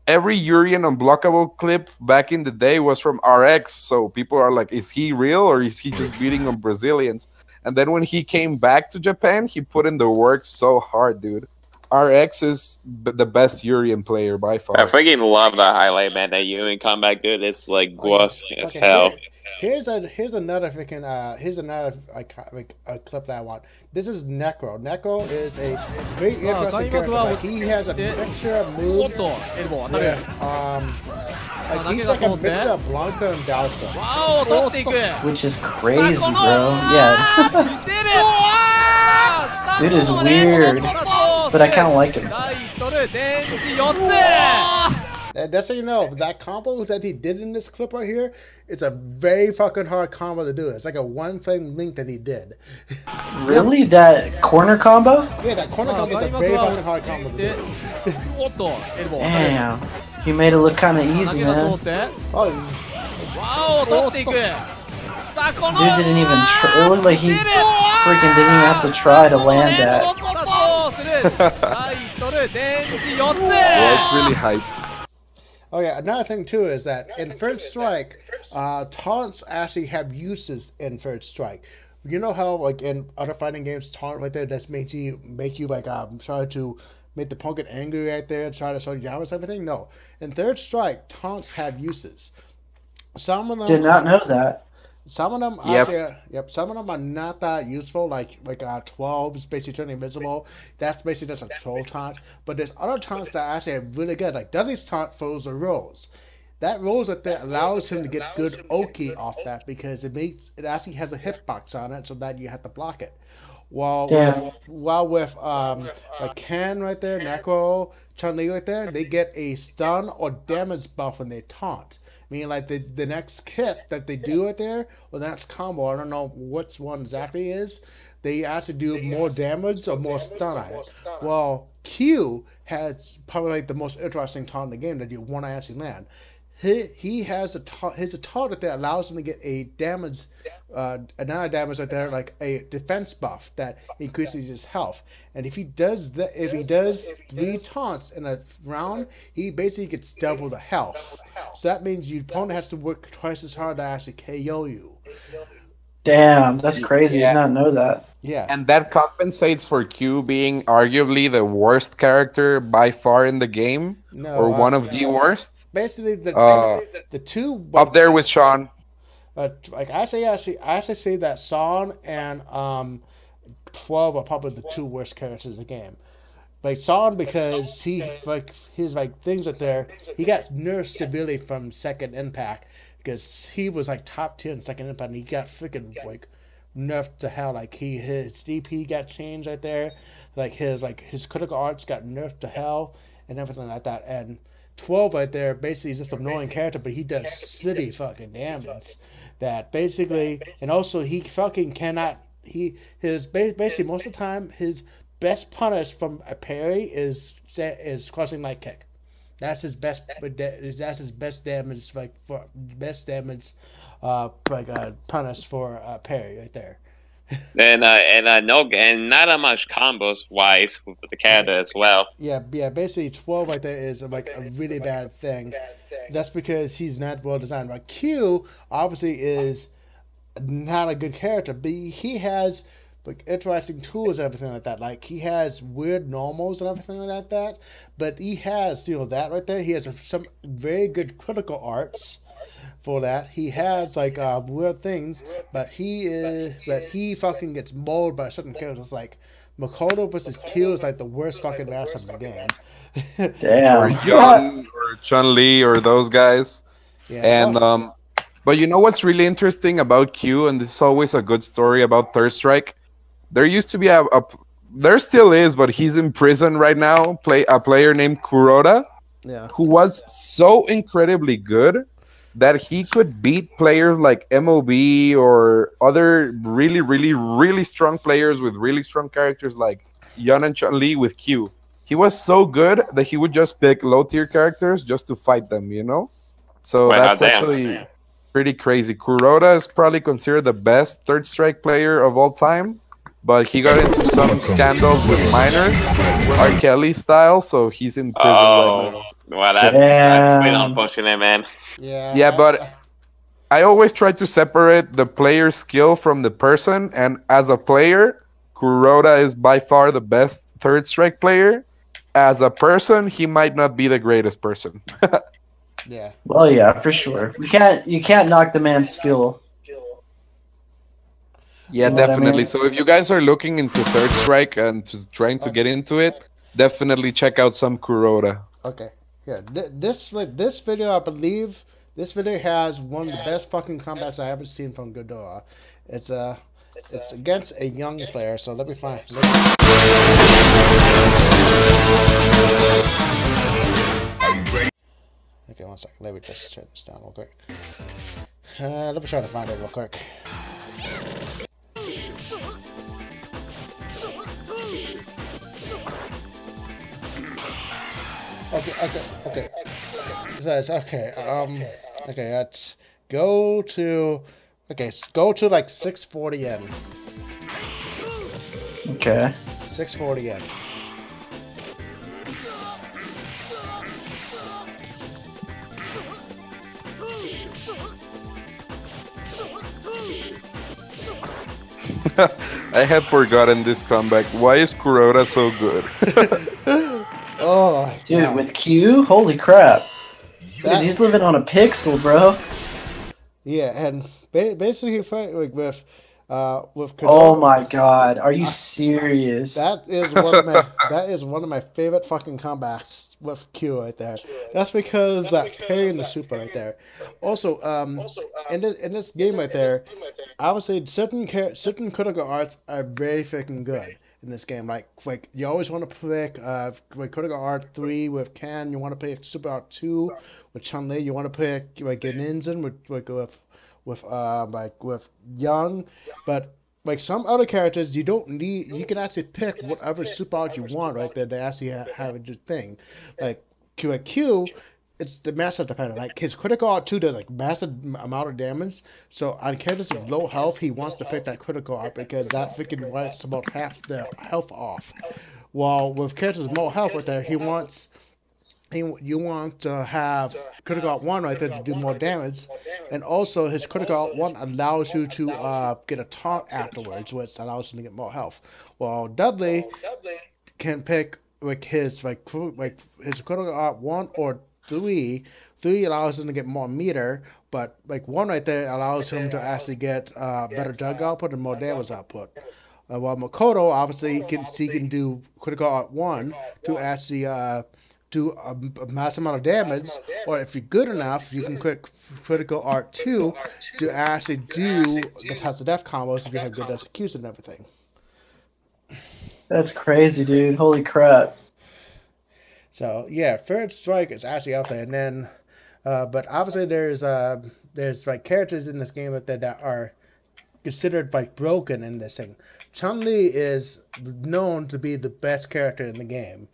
every Urian unblockable clip back in the day was from RX. So people are like, "Is he real or is he just beating on Brazilians?" And then when he came back to Japan, he put in the work so hard, dude. RX is b- the best Urian player by far. I freaking love that highlight, man. That you and comeback, dude. It's like Oh, yeah. as Okay, hell. Here's a here's another freaking uh here's another uh, like a clip that I want. This is Necro. Necro is a very interesting character. Like, he has a mixture of moves with um like he's like a mixture of Blanka and Dowsa. Wow. Which is crazy, bro. Yeah. Dude is weird, but I kind of like him. That's how you know that combo that he did in this clip right here it's a very fucking hard combo to do. It's like a one frame link that he did. Really? that corner combo? Yeah, that corner combo is a very fucking hard combo to do. Damn. He made it look kind of easy, man. Oh. Dude didn't even try. It looked like he freaking didn't even have to try to land that. well, it's really hype. Oh yeah, another thing too is that in Third Strike, uh, taunts actually have uses in Third Strike. You know how like in other fighting games, taunt right there that's makes you make you like um try to make the opponent angry right there, try to show you down or everything. No, in Third Strike, taunts have uses. Some of them Did not know that. Some of them, Yep. actually, yep. Some of them are not that useful. Like like uh, twelve is basically turning invisible. That's basically just a troll taunt. But there's other taunts that actually are really good. Like Dudley's taunt throws a rose. That rose right there allows him to get good Oki off that because it makes it actually has a hitbox on it, so that you have to block it. While Damn. with, while with um like Ken right there, Necro, Chun Li right there, they get a stun or damage buff when they taunt. Meaning like the the next kit that they do right there, or the next combo, I don't know which one exactly is, they actually do more damage or more stun on it. Well, Q has probably like the most interesting taunt in the game that you want to actually land. He, he has a his a taunt that allows him to get a damage, uh, another damage right there, like a defense buff that increases his health. And if he does that, if he does three taunts in a round, he basically gets double the health. So that means your opponent has to work twice as hard to actually KO you. Damn, that's crazy. Yeah. Did not know that. Yeah. And that compensates for Q being arguably the worst character by far in the game, no, or uh, one of the worst. basically the Uh, the two Up there with Sean. Uh, like I say, actually, I actually say that Sean and um, Twelve are probably the two worst characters in the game. Like Sean, because he like his like things right there. He got nerfed severely from Second Impact because he was like top tier in second impact, and he got freaking like nerfed to hell. Like he his DP got changed right there, like his like his critical arts got nerfed to hell and everything like that. And twelve right there basically is just an annoying character, but he does city fucking damage. That basically, and also he fucking cannot. He his ba- basically most of the time his best punish from a parry is is crossing light kick. That's his best. That's his best damage. Like for best damage, uh, like uh, punish for uh, parry right there. and uh, and uh, no, and not that much combos wise with the character as well. Yeah, yeah. Basically, twelve right there is like a really bad thing. That's because he's not well designed. But Q obviously is not a good character, but he has like interesting tools and everything like that. Like he has weird normals and everything like that. But he has, you know, that right there. He has some very good critical arts for that. He has like uh, weird things, but he is, but he fucking gets mauled by certain characters. Like Makoto versus Q is like the worst fucking matchup in the game. or Damn. Yun or Chun Li or those guys. Yeah. And um, but you know what's really interesting about Q, and this is always a good story about Third Strike. There used to be a, a there still is, but he's in prison right now. Play a player named Kuroda, yeah. who was so incredibly good that he could beat players like MOB or other really, really, really strong players with really strong characters like Yun and Chun Li with Q. He was so good that he would just pick low tier characters just to fight them, you know? So Well, that's damn. actually pretty crazy. Kuroda is probably considered the best third strike player of all time, but he got into some scandals with minors, R. Kelly style, so he's in prison oh, right now. Oh, well, that, that's been Damn. unfortunate, man. Yeah. Yeah, but I always try to separate the player's skill from the person, and as a player, Kuroda is by far the best third strike player. As a person, he might not be the greatest person. yeah. Well, yeah, for sure. You can't you can't knock the man's skill. Yeah, You know what I definitely. mean? So if you guys are looking into third strike and to trying to get into it, definitely check out some Kuroda. Okay. Yeah. This this video, I believe this video has one of the best fucking combats I ever seen from Kuroda. It's uh it's against a young player, so let me find. Let me... Okay, one second. Let me just turn this down real quick. Uh, let me try to find it real quick. Okay, okay, okay. So it's okay. Um, okay. Let's go to. Okay, go to like 640 yen. Okay. 640 yen. I had forgotten this comeback. Why is Kuroda so good? Oh, Dude, yeah. with Q, holy crap. Dude, he's living on a pixel, bro. Yeah, and ba- basically, fight like with, uh, with. Oh my god. Are you serious? That is one of my that is one of my favorite fucking combats with Q right there. That's because that parry in the super right there. Also, um, in this, in this game right there, I would say certain char- certain critical arts are very freaking good in this game. Like like you always want to pick uh like art three with Ken. You want to pick super art two with Chun Li. You want to pick like Genei Jin with like with with uh like with Yun, but like some other characters, you don't need. You can actually pick whatever super art you want right there They actually ha- have a thing. Like Q Q, it's the massive dependent. Like his critical art two does like massive amount of damage. So on characters with low health, he wants to pick that critical art because that freaking wipes about half their health off. While with characters with more health right there, he wants. He, you want to have critical art one right there to do more damage, and also his critical art one allows you to uh, get a taunt afterwards, which allows him to get more health. While Dudley can pick like his like like his critical art one or three. Three allows him to get more meter, but like one right there allows him to actually get uh, better jug output and more damage output. Uh, while Makoto obviously he can he can do critical art one to actually uh, do a, a mass amount of damage, or if you're good enough, you can click critical art two to actually do the types of death combos if you have good execution and everything. That's crazy, dude. Holy crap. So yeah, Third Strike is actually out there, and then, uh, but obviously there's uh, there's like characters in this game that that are considered like broken in this thing. Chun Li is known to be the best character in the game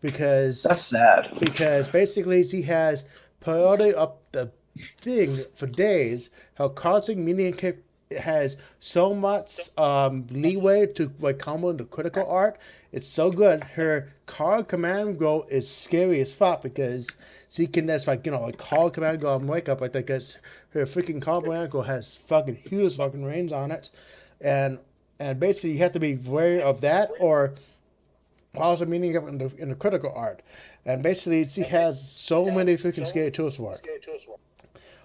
because That's sad. because basically he has priority up the thing for days. How causing minion kick has so much um, leeway to like combo into critical art. It's so good. Her card command go is scary as fuck because she can just like you know like call command go and wake up like because her freaking command go has fucking huge fucking range on it, and and basically you have to be wary of that or also meaning up in the in the critical art. And basically she has so many freaking scary tools for it.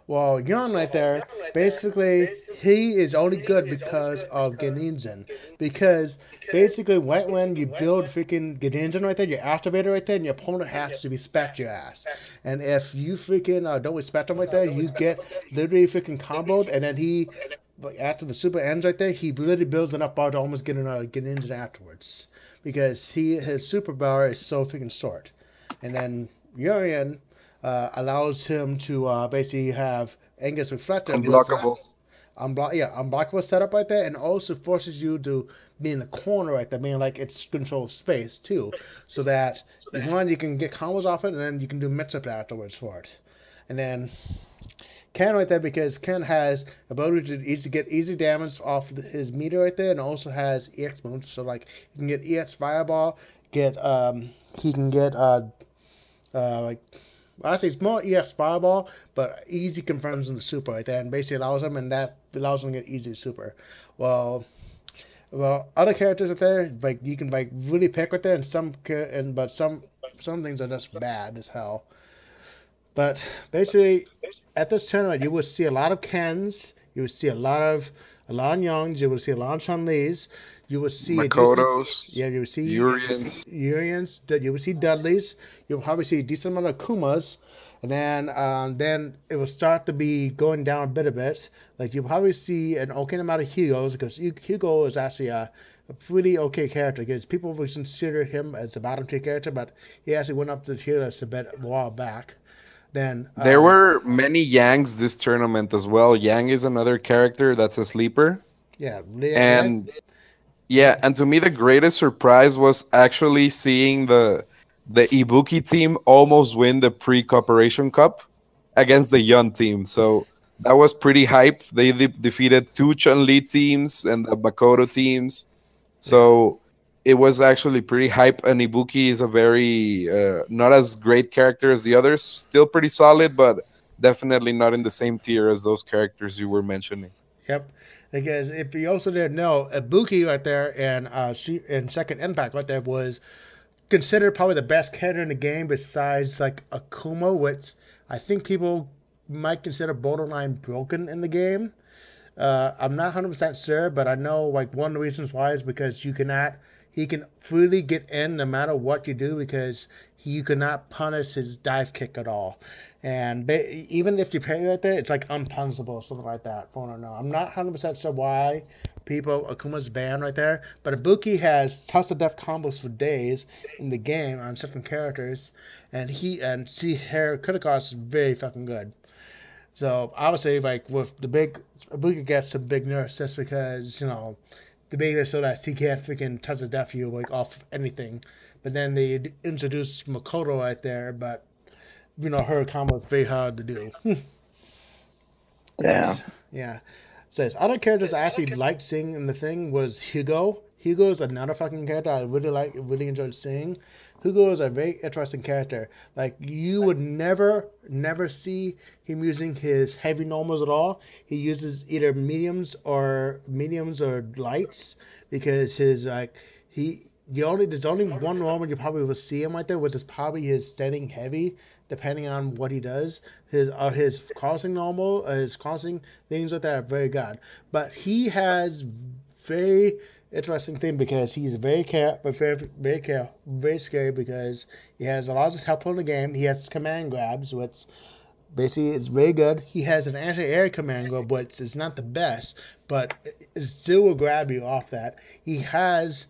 Well, Yun right there, basically, he is only good because of Genei Jin. Because basically, right when you build freaking Genei Jin right there, your activator right there, and your opponent has to respect your ass. And if you freaking uh, don't respect him right there, you get literally freaking comboed, and then he, after the super ends right there, he literally builds enough bar to almost get a Genei Jin afterwards. Because he his super bar is so freaking short. And then Urian uh, allows him to uh, basically have Aegis Reflector. Unblockables. Unblock, yeah, unblockable setup right there, and also forces you to be in the corner right there, meaning like it's control space too, so that one you can get combos off it, and then you can do mix up afterwards for it, and then Ken right there because Ken has ability to easy get easy damage off his meter right there, and also has EX moves, so like you can get EX Fireball, get um he can get uh uh like I say it's more EX Fireball, but easy confirms in the super right there, and basically allows him, and that allows him to get easy super. Well, well, other characters out there, like you can like really pick with there, and some and but some some things are just bad as hell. But basically, at this tournament, you will see a lot of Kens, you will see a lot of a lot of Youngs, you will see a lot of Chun Li's, you will see Makotos, yeah, you will see Urians. Urians, you will see Dudleys, you'll probably see a decent amount of Kumas, and then um, then it will start to be going down a bit a bit. Like you'll probably see an okay amount of Hugos because Hugo is actually a, a pretty okay character because people would consider him as a bottom tier character, but he actually went up to tier list a bit a while back. Then There um, were many Yangs this tournament as well. Yang is another character that's a sleeper. yeah, Leon- And yeah, and to me the greatest surprise was actually seeing the the Ibuki team almost win the pre-cooperation cup against the Yun team. So that was pretty hype. They de- defeated two Chun-Li teams and the Makoto teams. So it was actually pretty hype and Ibuki is a very uh, not as great character as the others, still pretty solid but definitely not in the same tier as those characters you were mentioning. Yep. Because if you also didn't know, Ibuki right there and uh she in second impact right there was considered probably the best character in the game besides like Akuma, which I think people might consider borderline broken in the game. Uh, I'm not 100% sure, but I know like one of the reasons why is because you cannot, he can freely get in no matter what you do because you cannot punish his dive kick at all. And even if you pay right there, it's like unpunishable or something like that. For no, I'm not 100% sure why people Akuma's banned right there, but Ibuki has tons of death combos for days in the game on certain characters, and he and see her critical is very fucking good. So obviously, like with the big Ibuki gets some big nerfs just because you know the bigger so that he can't freaking touch the death you like off of anything. But then they introduced Makoto right there, but you know her combo is very hard to do. yeah. Yeah. Says other characters I actually liked seeing in the thing was Hugo. Hugo is another fucking character I really like, really enjoyed seeing. Hugo is a very interesting character. Like you would never, never see him using his heavy normals at all. He uses either mediums or mediums or lights because his like he. The only there's only one normal you probably will see him right there, which is probably his standing heavy, depending on what he does. His uh, his crossing normal, uh, his crossing things like that are very good. But he has very interesting thing because he's very care, but very very care, very scary because he has a lot of help in the game. He has command grabs, which basically is very good. He has an anti-air command grab, which is not the best, but it still will grab you off that. He has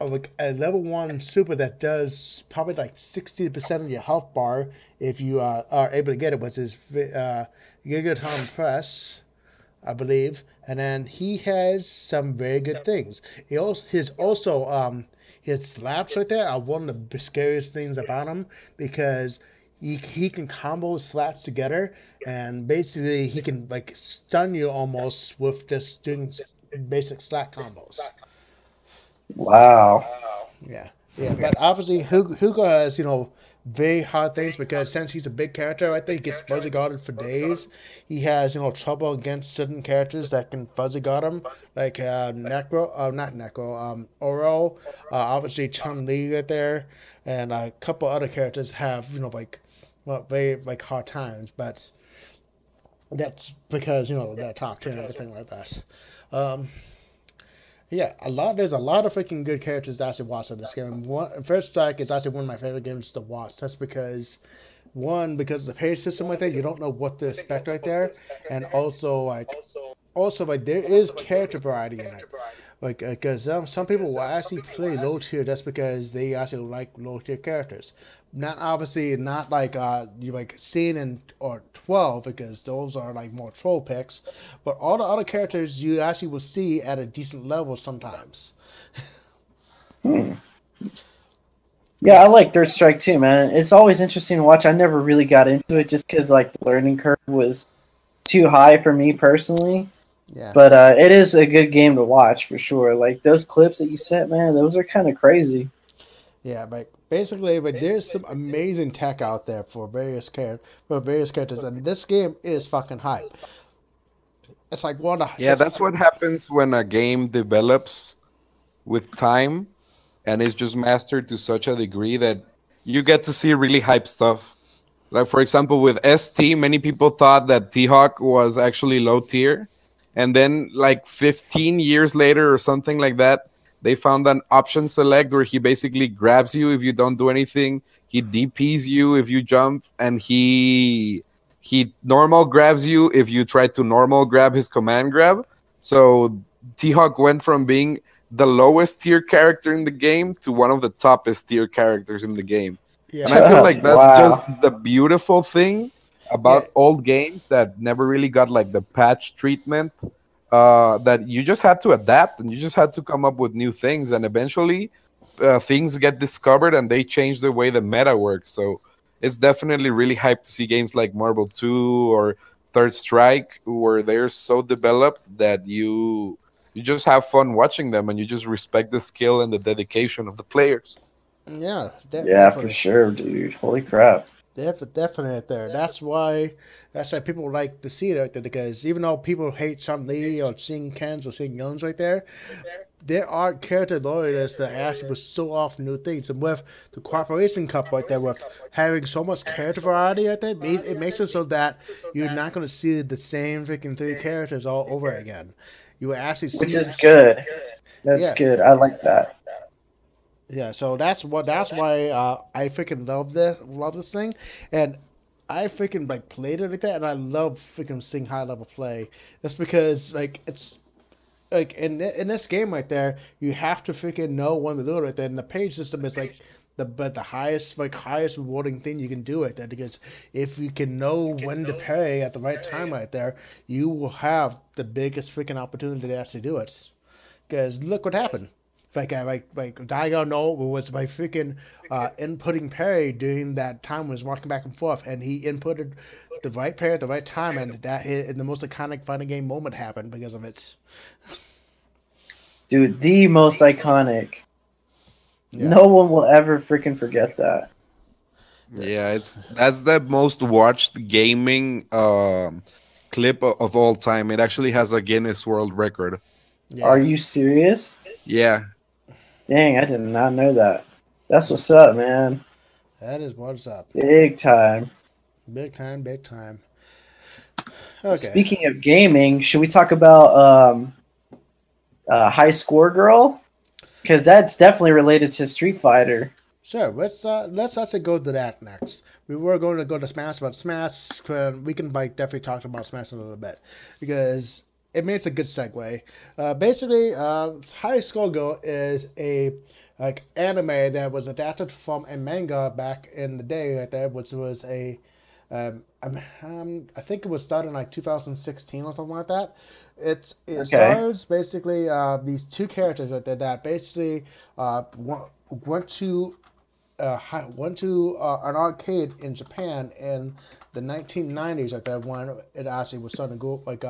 a, like a level one super that does probably like sixty percent of your health bar if you uh, are able to get it, which is uh, Gigaton Press, I believe. And then he has some very good things. He also his also um his slaps right there are one of the scariest things about him because he, he can combo slaps together and basically he can like stun you almost with just doing basic slap combos. Wow. Yeah, yeah, but obviously Hugo, Hugo has you know very hard things because since he's a big character, I think he gets fuzzy guarded for days. He has you know trouble against certain characters that can fuzzy guard him, like uh, Necro, uh, not Necro, um, Oro, uh, obviously Chun Li right there, and a couple other characters have you know like well very like hard times, but that's because you know they're top and everything like that. Um, yeah, a lot. There's a lot of freaking good characters to actually watch in this game. One, First Strike is actually one of my favorite games to watch. That's because, one, because the parry system right there, you don't know what to expect right there, and also like, also like there is character variety in it. Like, because um, some people will actually play low tier just because they actually like low tier characters. Not obviously not like uh you like Sin and or twelve because those are like more troll picks, but all the other characters you actually will see at a decent level sometimes. Hmm. Yeah, I like Third Strike too, man. It's always interesting to watch. I never really got into it just because like the learning curve was too high for me personally. Yeah. But uh, it is a good game to watch for sure. Like those clips that you sent, man, those are kind of crazy. Yeah, but basically, but there's some amazing tech out there for various char- for various characters, and this game is fucking hype. It's like one. Of, Yeah, that's what happens when a game develops with time and is just mastered to such a degree that you get to see really hype stuff. Like for example, with ST, many people thought that T-Hawk was actually low tier, and then like 15 years later or something like that, they found an option select where he basically grabs you if you don't do anything. He DPs you if you jump, and he he normal grabs you if you try to normal grab his command grab. So T-Hawk went from being the lowest tier character in the game to one of the toppest tier characters in the game. yeah, And I feel like that's Wow. just the beautiful thing about Yeah. old games that never really got like the patch treatment. Uh, that you just had to adapt and you just had to come up with new things, and eventually uh, things get discovered and they change the way the meta works. So it's definitely really hyped to see games like Marvel 2 or Third Strike, where they're so developed that you you just have fun watching them and you just respect the skill and the dedication of the players. yeah, de- Yeah, for sure, dude. Holy crap. Def- definitely right there. That's why. That's why people like to see it right there because even though people hate Chun Li or seeing Kens or seeing Youngs right there, there are character loyalists that ask will so off new things. And with the Cooperation Cup right there, with having so much character variety right there, it makes it so that you're not going to see the same freaking three characters all over again. You will actually see. Which is good. That's Yeah. good. I like that. Yeah, so that's what that's why uh, I freaking love this love this thing, and I freaking like played it like that, and I love freaking seeing high level play. That's because like it's like in in this game right there, you have to freaking know when to do it right there, and the parry system is like the but the highest like highest rewarding thing you can do right there because if you can know when to pay at the right time right there, you will have the biggest freaking opportunity to actually do it. Because look what happened. Like I like like Daigo No was my freaking uh, inputting parry during that time was walking back and forth, and he inputted the right parry at the right time, and that hit, and the most iconic fighting game moment happened because of it. Dude, the most iconic. Yeah. No one will ever freaking forget that. Yeah, it's that's the most watched gaming um, clip of all time. It actually has a Guinness World Record. Yeah. Are you serious? Yeah, Dang, I did not know that. That's what's up, man. That is what's up. Big time. Big time, big time. Okay. Speaking of gaming, should we talk about um uh, high score girl, because that's definitely related to Street Fighter. Sure, let's uh, let's actually go to that next. We were going to go to Smash, but Smash uh, we can like definitely talk about Smash a little bit because it makes a good segue. Uh, basically, uh, High Score Girl is a like anime that was adapted from a manga back in the day, right there, which was a um, um, um, I think it was started in like 2016 or something like that. It's it Okay. stars basically uh, these two characters right there that basically uh, went, went to uh, went to uh, an arcade in Japan in the 1990s like that when it actually was starting to go like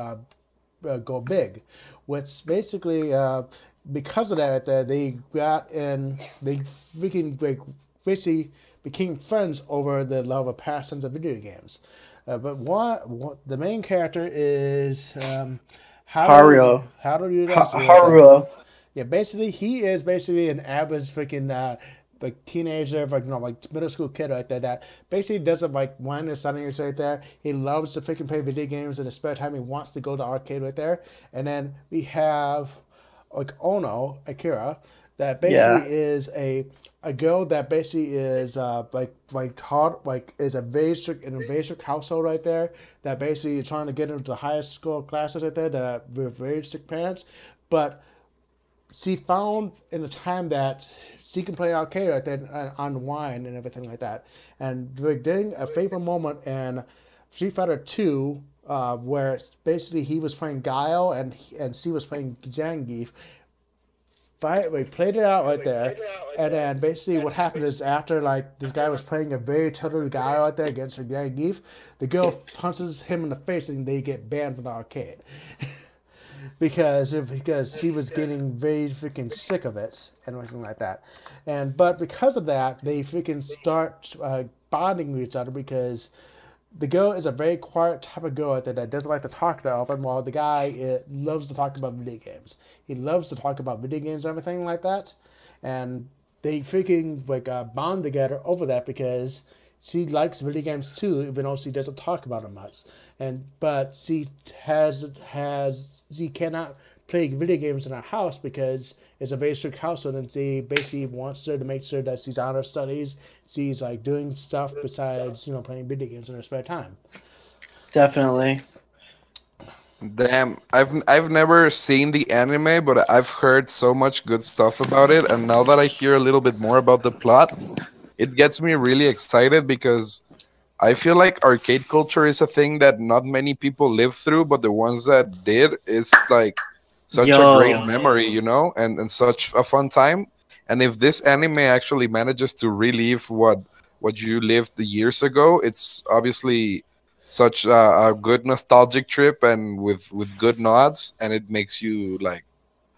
uh, go big, which basically uh, because of that uh, they got and they freaking like, basically became friends over the love of passions of video games. Uh, but what, what the main character is um, how Haruo. How do you Ha- Haruo. yeah, basically he is basically an average freaking uh like teenager, like you know, like middle school kid right there that basically doesn't like wine and sunny is right there. He loves to freaking play video games in his spare time. He wants to go to arcade right there. And then we have like Ono Akira that basically Yeah. is a a girl that basically is uh like like taught like is a very strict in a very strict household right there that basically is trying to get into the highest school classes right there that with very strict parents but she found in the time that she can play arcade right there and unwind and everything like that. And we're a favorite moment in Street Fighter 2 uh, where basically he was playing Guile and he- and she was playing Zangief. We played it out right there, and then basically what happened is after like this guy was playing a very total guy right there against her Zangief, the girl punches him in the face and they get banned from the arcade. because if, because she was getting very freaking sick of it and everything like that. And but because of that, they freaking start uh, bonding with each other because the girl is a very quiet type of girl that, that doesn't like to talk that often, while the guy uh, loves to talk about video games. He loves to talk about video games and everything like that, and they freaking like uh, bond together over that because she likes video games too, even though she doesn't talk about them much. And but she has has she cannot play video games in her house because it's a very strict household, and she basically wants her to make sure that she's on her studies. She's like doing stuff besides you know playing video games in her spare time. Definitely. Damn, I've I've never seen the anime, but I've heard so much good stuff about it, and now that I hear a little bit more about the plot, it gets me really excited because I feel like arcade culture is a thing that not many people live through, but the ones that did is like such Yo. a great memory, you know, and and such a fun time. And if this anime actually manages to relive what what you lived years ago, it's obviously such a, a good nostalgic trip and with with good nods and it makes you like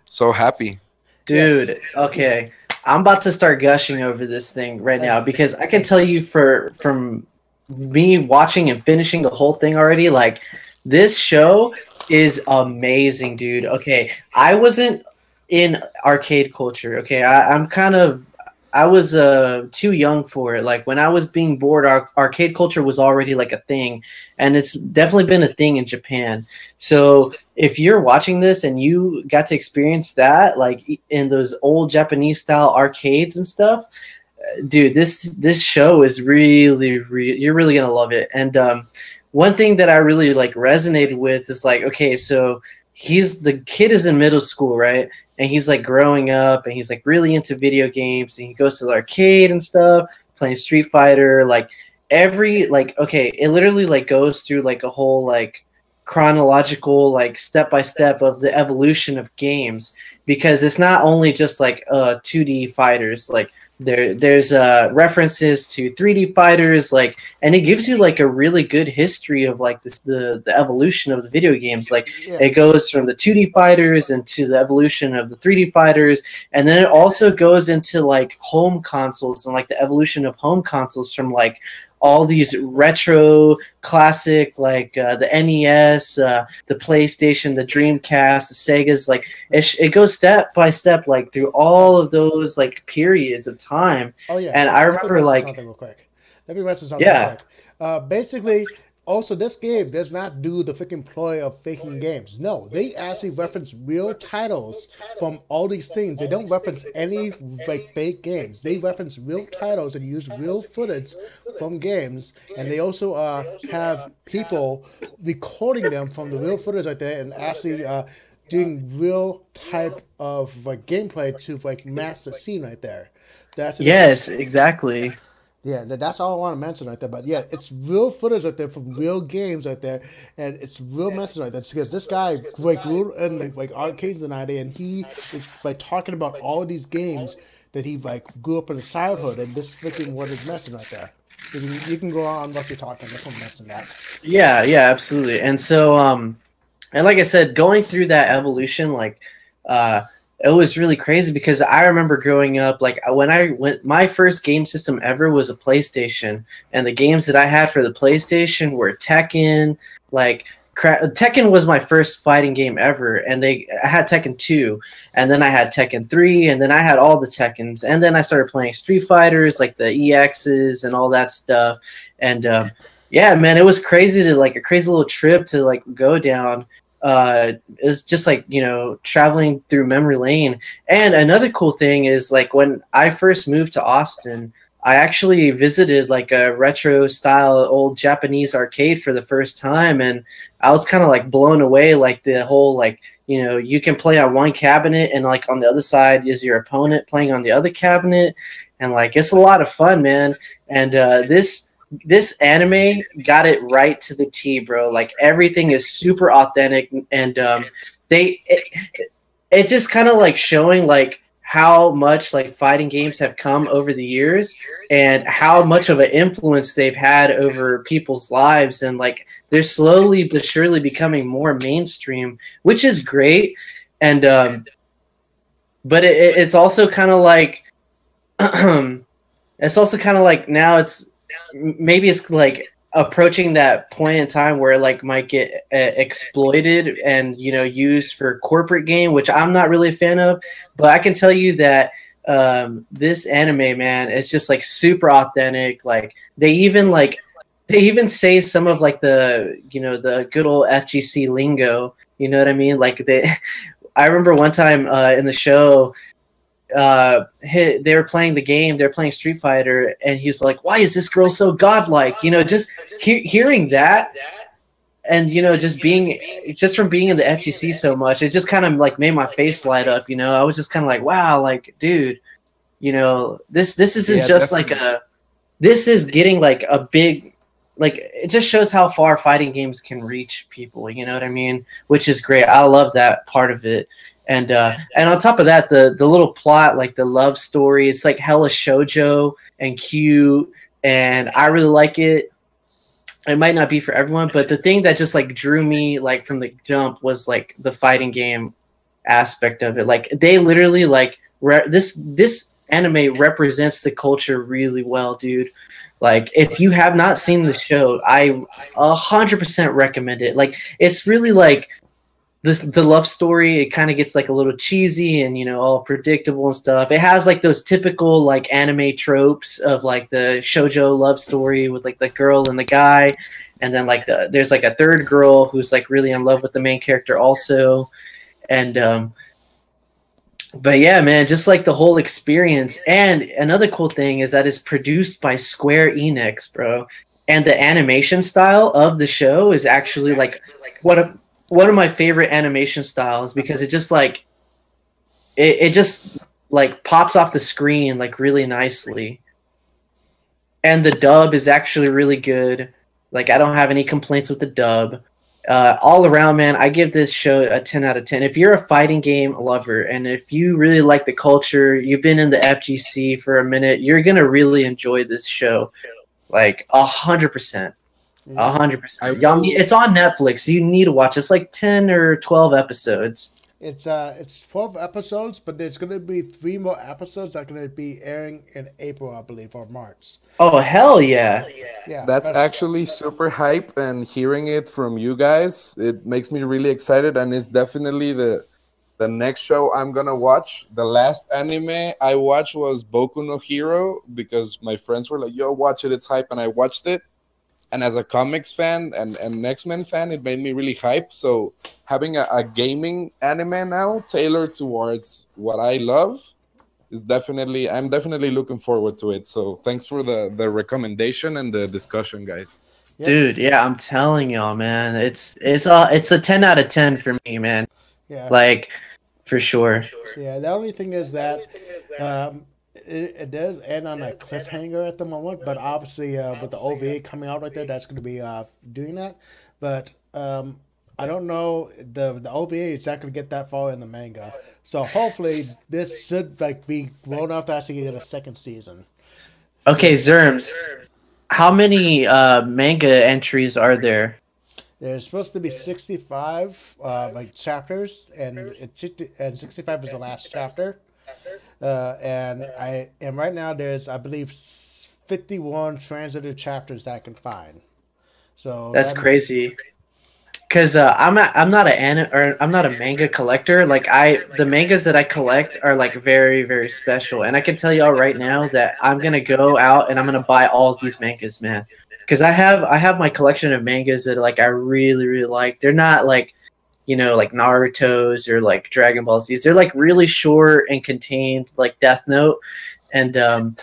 so happy Dude, okay. I'm about to start gushing over this thing right now because I can tell you for from me watching and finishing the whole thing already, like this show is amazing, dude. Okay. I wasn't in arcade culture. Okay. I, I'm kind of I was uh too young for it. Like when I was being bored, our arcade culture was already like a thing, and it's definitely been a thing in Japan. So if you're watching this and you got to experience that, like in those old Japanese style arcades and stuff, uh, dude, this this show is really, re- you're really gonna love it. And um, one thing that I really like resonated with is like, okay, so he's the kid is in middle school, right? And he's like growing up, and he's like really into video games, and he goes to the arcade and stuff, playing Street Fighter, like every like okay, it literally like goes through like a whole like chronological like step by step of the evolution of games because it's not only just like uh 2D fighters like there there's uh references to 3D fighters like and it gives you like a really good history of like this the the evolution of the video games like Yeah. it goes from the 2D fighters into the evolution of the 3D fighters and then it also goes into like home consoles and like the evolution of home consoles from like all these retro classic like uh, the NES, uh, the PlayStation, the Dreamcast, the Sega's like it, sh- it goes step by step like through all of those like periods of time. Oh yeah. And I remember, like- something real quick. Let me mention something Yeah. real quick. Uh, basically, also this game does not do the freaking ploy of faking games. No, they actually reference real titles from all these things. They don't reference any like fake games. They reference real titles and use real footage from games, and they also uh, have people recording them from the real footage right there and actually uh, doing real type of like gameplay to like match the scene right there. That's Yes, exactly. Yeah, that's all I want to mention right there. But yeah, it's real footage right there from real games right there, and it's real message right there. Because this guy like grew in like, like arcades and idea, and he is like talking about all these games that he like grew up in his childhood, and this freaking what is messing right there. You can, you can go on what you're talking. That's what I'm messing that. Yeah, yeah, absolutely. And so, um, and like I said, going through that evolution, like, uh, it was really crazy because I remember growing up, like when I went, my first game system ever was a PlayStation, and the games that I had for the PlayStation were Tekken, like. Tekken was my first fighting game ever, and they I had Tekken 2, and then I had Tekken 3, and then I had all the Tekkens, and then I started playing Street Fighters, like the EXs and all that stuff, and um, yeah, man, it was crazy to like a crazy little trip to like go down. Uh, it's just like you know traveling through memory lane. And another cool thing is like when I first moved to Austin, I actually visited like a retro style old Japanese arcade for the first time, and I was kind of like blown away. Like the whole like you know you can play on one cabinet, and like on the other side is your opponent playing on the other cabinet, and like it's a lot of fun, man. And uh, this this anime got it right to the T, bro. Like everything is super authentic, and um, they it, it just kind of like showing like how much like fighting games have come over the years and how much of an influence they've had over people's lives and like they're slowly but surely becoming more mainstream which is great and um but it, it- it's also kind of like it's also kind of like now it's maybe it's like approaching that point in time where it, like might get uh, exploited and you know used for corporate game which i'm not really a fan of but i can tell you that um this anime man is just like super authentic like they even like they even say some of like the you know the good old fgc lingo you know what i mean? Like they i remember one time uh in the show uh hit, they were playing the game they're playing street fighter and he's like why is this girl so godlike? You know just he- hearing that and you know just being just from being in the fgc so much it just kind of like made my face light up you know? I was just kind of like wow like dude you know this this isn't Yeah, just like a this is getting like a big like it just shows how far fighting games can reach people you know what i mean? Which is great. I love that part of it and uh and on top of that the the little plot like the love story it's like hella shojo and cute and i really like it. It might not be for everyone but the thing that just like drew me like from the jump was like the fighting game aspect of it. Like they literally like this this anime represents the culture really well dude. Like if you have not seen the show i a hundred percent recommend it. Like it's really like the the love story it kind of gets like a little cheesy and you know all predictable and stuff. It has like those typical like anime tropes of like the shojo love story with like the girl and the guy, and then like the there's like a third girl who's like really in love with the main character also, and um. But yeah, man, just like the whole experience. And another cool thing is that it's produced by Square Enix, bro. And the animation style of the show is actually like what a one of my favorite animation styles because it just like it, it just like pops off the screen like really nicely. And the dub is actually really good. Like i don't have any complaints with the dub. Uh, all around man i give this show a 10 out of 10 if you're a fighting game lover and if you really like the culture you've been in the fgc for a minute you're gonna really enjoy this show like a hundred percent a hundred percent. Y'all, it's on Netflix. You need to watch. It's like ten or twelve episodes. It's uh, it's twelve episodes, but there's gonna be three more episodes that are gonna be airing in April, I believe, or March. Oh hell yeah! Yeah, That's actually super hype, and hearing it from you guys, it makes me really excited, and it's definitely the the next show I'm gonna watch. The last anime I watched was Boku no Hero because my friends were like, "Yo, watch it, it's hype," and I watched it, and as a comics fan and and X Men fan, it made me really hype. So having a, a gaming anime now tailored towards what I love is definitely I'm definitely looking forward to it. So thanks for the the recommendation and the discussion, guys. Yeah. Dude, yeah, I'm telling y'all, man. It's it's a it's a ten out of ten for me, man. Yeah. Like for sure. Yeah, the only thing is that um, it, it does end on a cliffhanger at the moment, but obviously uh, with the OVA coming out right there, that's going to be uh, doing that. But um, I don't know the the OVA is not going to get that far in the manga, so hopefully this should like be grown enough to actually get a second season. Okay, Zerms. How many uh manga entries are there? There's supposed to be 65 uh, like chapters, and it, and 65 is the last chapter. Uh, and I and right now there's I believe 51 translated chapters that I can find. So That's that- crazy. Cause uh, I'm a, I'm not a an, or I'm not a manga collector. Like I the mangas that I collect are like very very special, and I can tell y'all right now that I'm gonna go out and I'm gonna buy all of these mangas, man. Cause I have I have my collection of mangas that like I really really like. They're not like you know like Naruto's or like Dragon Ball Z's. They're like really short and contained, like Death Note, and um,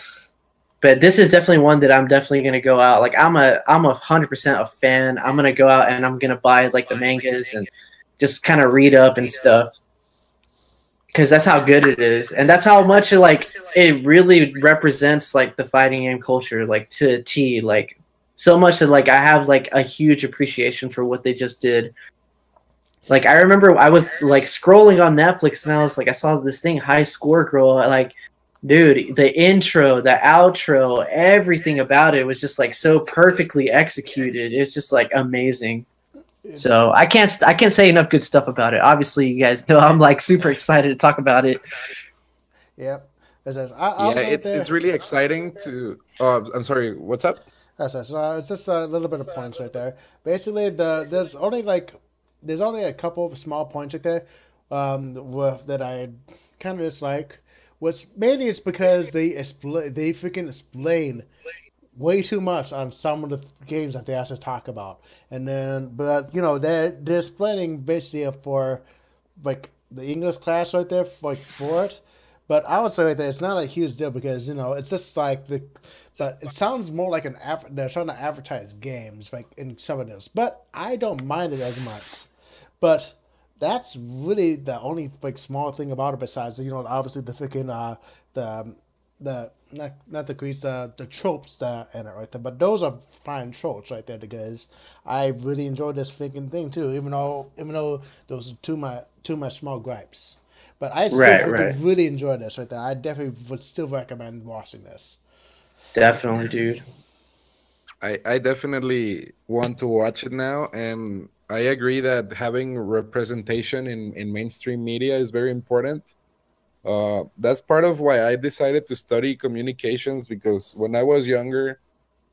but this is definitely one that I'm definitely gonna go out. Like I'm a I'm a hundred percent a fan. I'm gonna go out and I'm gonna buy like the mangas and just kind of read up and stuff. Cause that's how good it is, and that's how much like it really represents like the fighting game culture, like to a T. Like so much that like I have like a huge appreciation for what they just did. Like I remember I was like scrolling on Netflix and I was like I saw this thing High Score Girl like dude the intro the outro everything about it was just like so perfectly executed it's just like amazing so i can't i can't say enough good stuff about it obviously you guys know i'm like super excited to talk about it Yep. It says, I, yeah, go it's there. it's really exciting to. Uh, I'm sorry. What's up? That's it. So uh, it's just a little bit of points right there. Basically, the there's only like there's only a couple of small points right there um, that I kind of dislike. What's mainly it's because they expl- they freaking explain way too much on some of the games that they have to talk about, and then but you know they're they're explaining basically for like the English class right there like for it. But I would say there, it's not a huge deal because you know it's just like the it sounds more like an. They're trying to advertise games, like in some of those. But I don't mind it as much. But that's really the only like small thing about it. Besides, you know, obviously the freaking uh the um, the not not the grease uh the tropes that are in it right there. But those are fine tropes right there because I really enjoyed this freaking thing too. Even though even though those are two my two my small gripes. But I still Right, right. really enjoyed this right there. I definitely would still recommend watching this. definitely dude I, I definitely want to watch it now and I agree that having representation in, in mainstream media is very important. Uh, that's part of why I decided to study communications because when I was younger,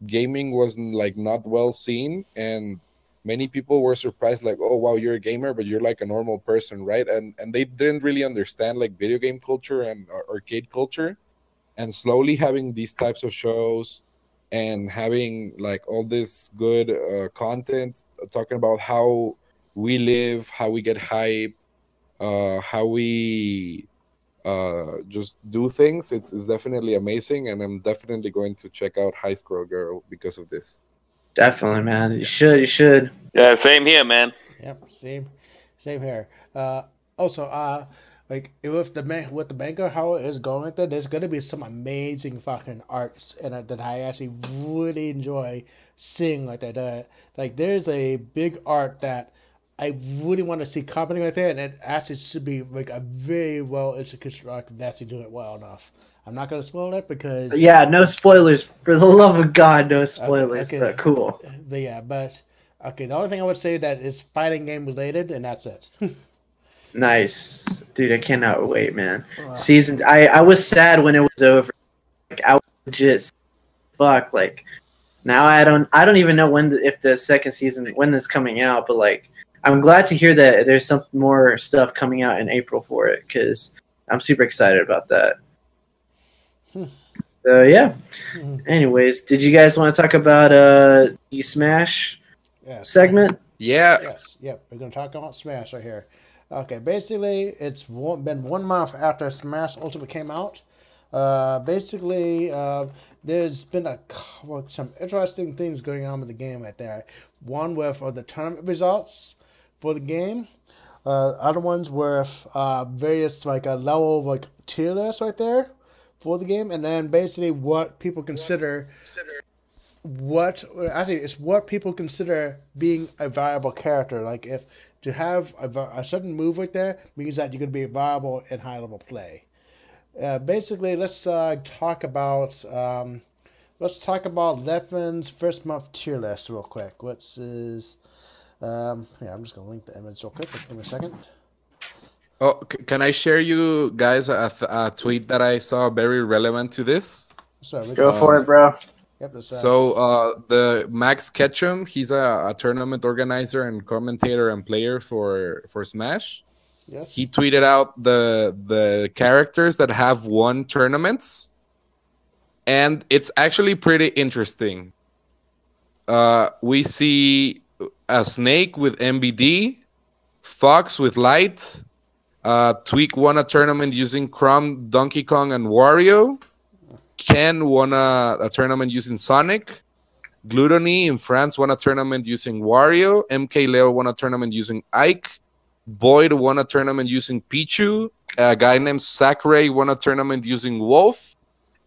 gaming wasn't like not well seen and many people were surprised like oh wow you're a gamer but you're like a normal person right and and they didn't really understand like video game culture and uh, arcade culture and slowly having these types of shows and having like all this good uh, content talking about how we live, how we get hype, uh, how we uh, just do things. It's, it's definitely amazing, and I'm definitely going to check out High Score Girl because of this. definitely man you should you should Yeah, same here, man. Yep, same, same here. Uh, also, uh, like with the man with the manga how it is going there, there's gonna be some amazing fucking arts in it that I actually really enjoy seeing like that. Uh, like there's a big art that I really want to see happening right there, and it actually should be like a very well executed art if they actually do it well enough. I'm not gonna spoil it because yeah no spoilers for the love of god no spoilers okay. but cool but yeah, but okay. The only thing I would say that is fighting game related, and that's it. nice dude i cannot wait man Wow. season i i was sad when it was over like i was just fuck like now i don't i don't even know when the, if the second season when it's coming out but like i'm glad to hear that there's some more stuff coming out in april for it because i'm super excited about that So yeah. Mhm. Anyways, did you guys want to talk about uh the Smash Yes. segment? Yeah, Yes, yep. We're gonna talk about Smash right here. Okay, basically, it's one, been one month after Smash Ultimate came out. Uh, basically, uh, there's been a some interesting things going on with the game right there. One with uh, the tournament results for the game. Uh, other ones with uh, various like a level like tier list right there for the game, and then basically what people consider what actually it's what people consider being a viable character. Like if to have a, a certain move right there means that you're going to be viable in high level play. Uh, basically, let's uh, talk about um, let's talk about Leffen's first month tier list real quick. What's his? Um, yeah, I'm just gonna link the image real quick. Just give me a second. Oh, c- can I share you guys a, th- a tweet that I saw very relevant to this? So we Go can- for it, bro. Yep, So uh, the Max Ketchum, he's a, a tournament organizer and commentator and player for for Smash. yes. He tweeted out the the characters that have won tournaments, and it's actually pretty interesting. Uh, we see a Snake with MVD, Fox with Light, uh, Tweek won a tournament using Chrom, Donkey Kong, and Wario. Ken won a, a tournament using Sonic. Gluttony in France won a tournament using Wario. MK Leo won a tournament using Ike. VoiD won a tournament using Pichu. A guy named Sakurai won a tournament using Wolf.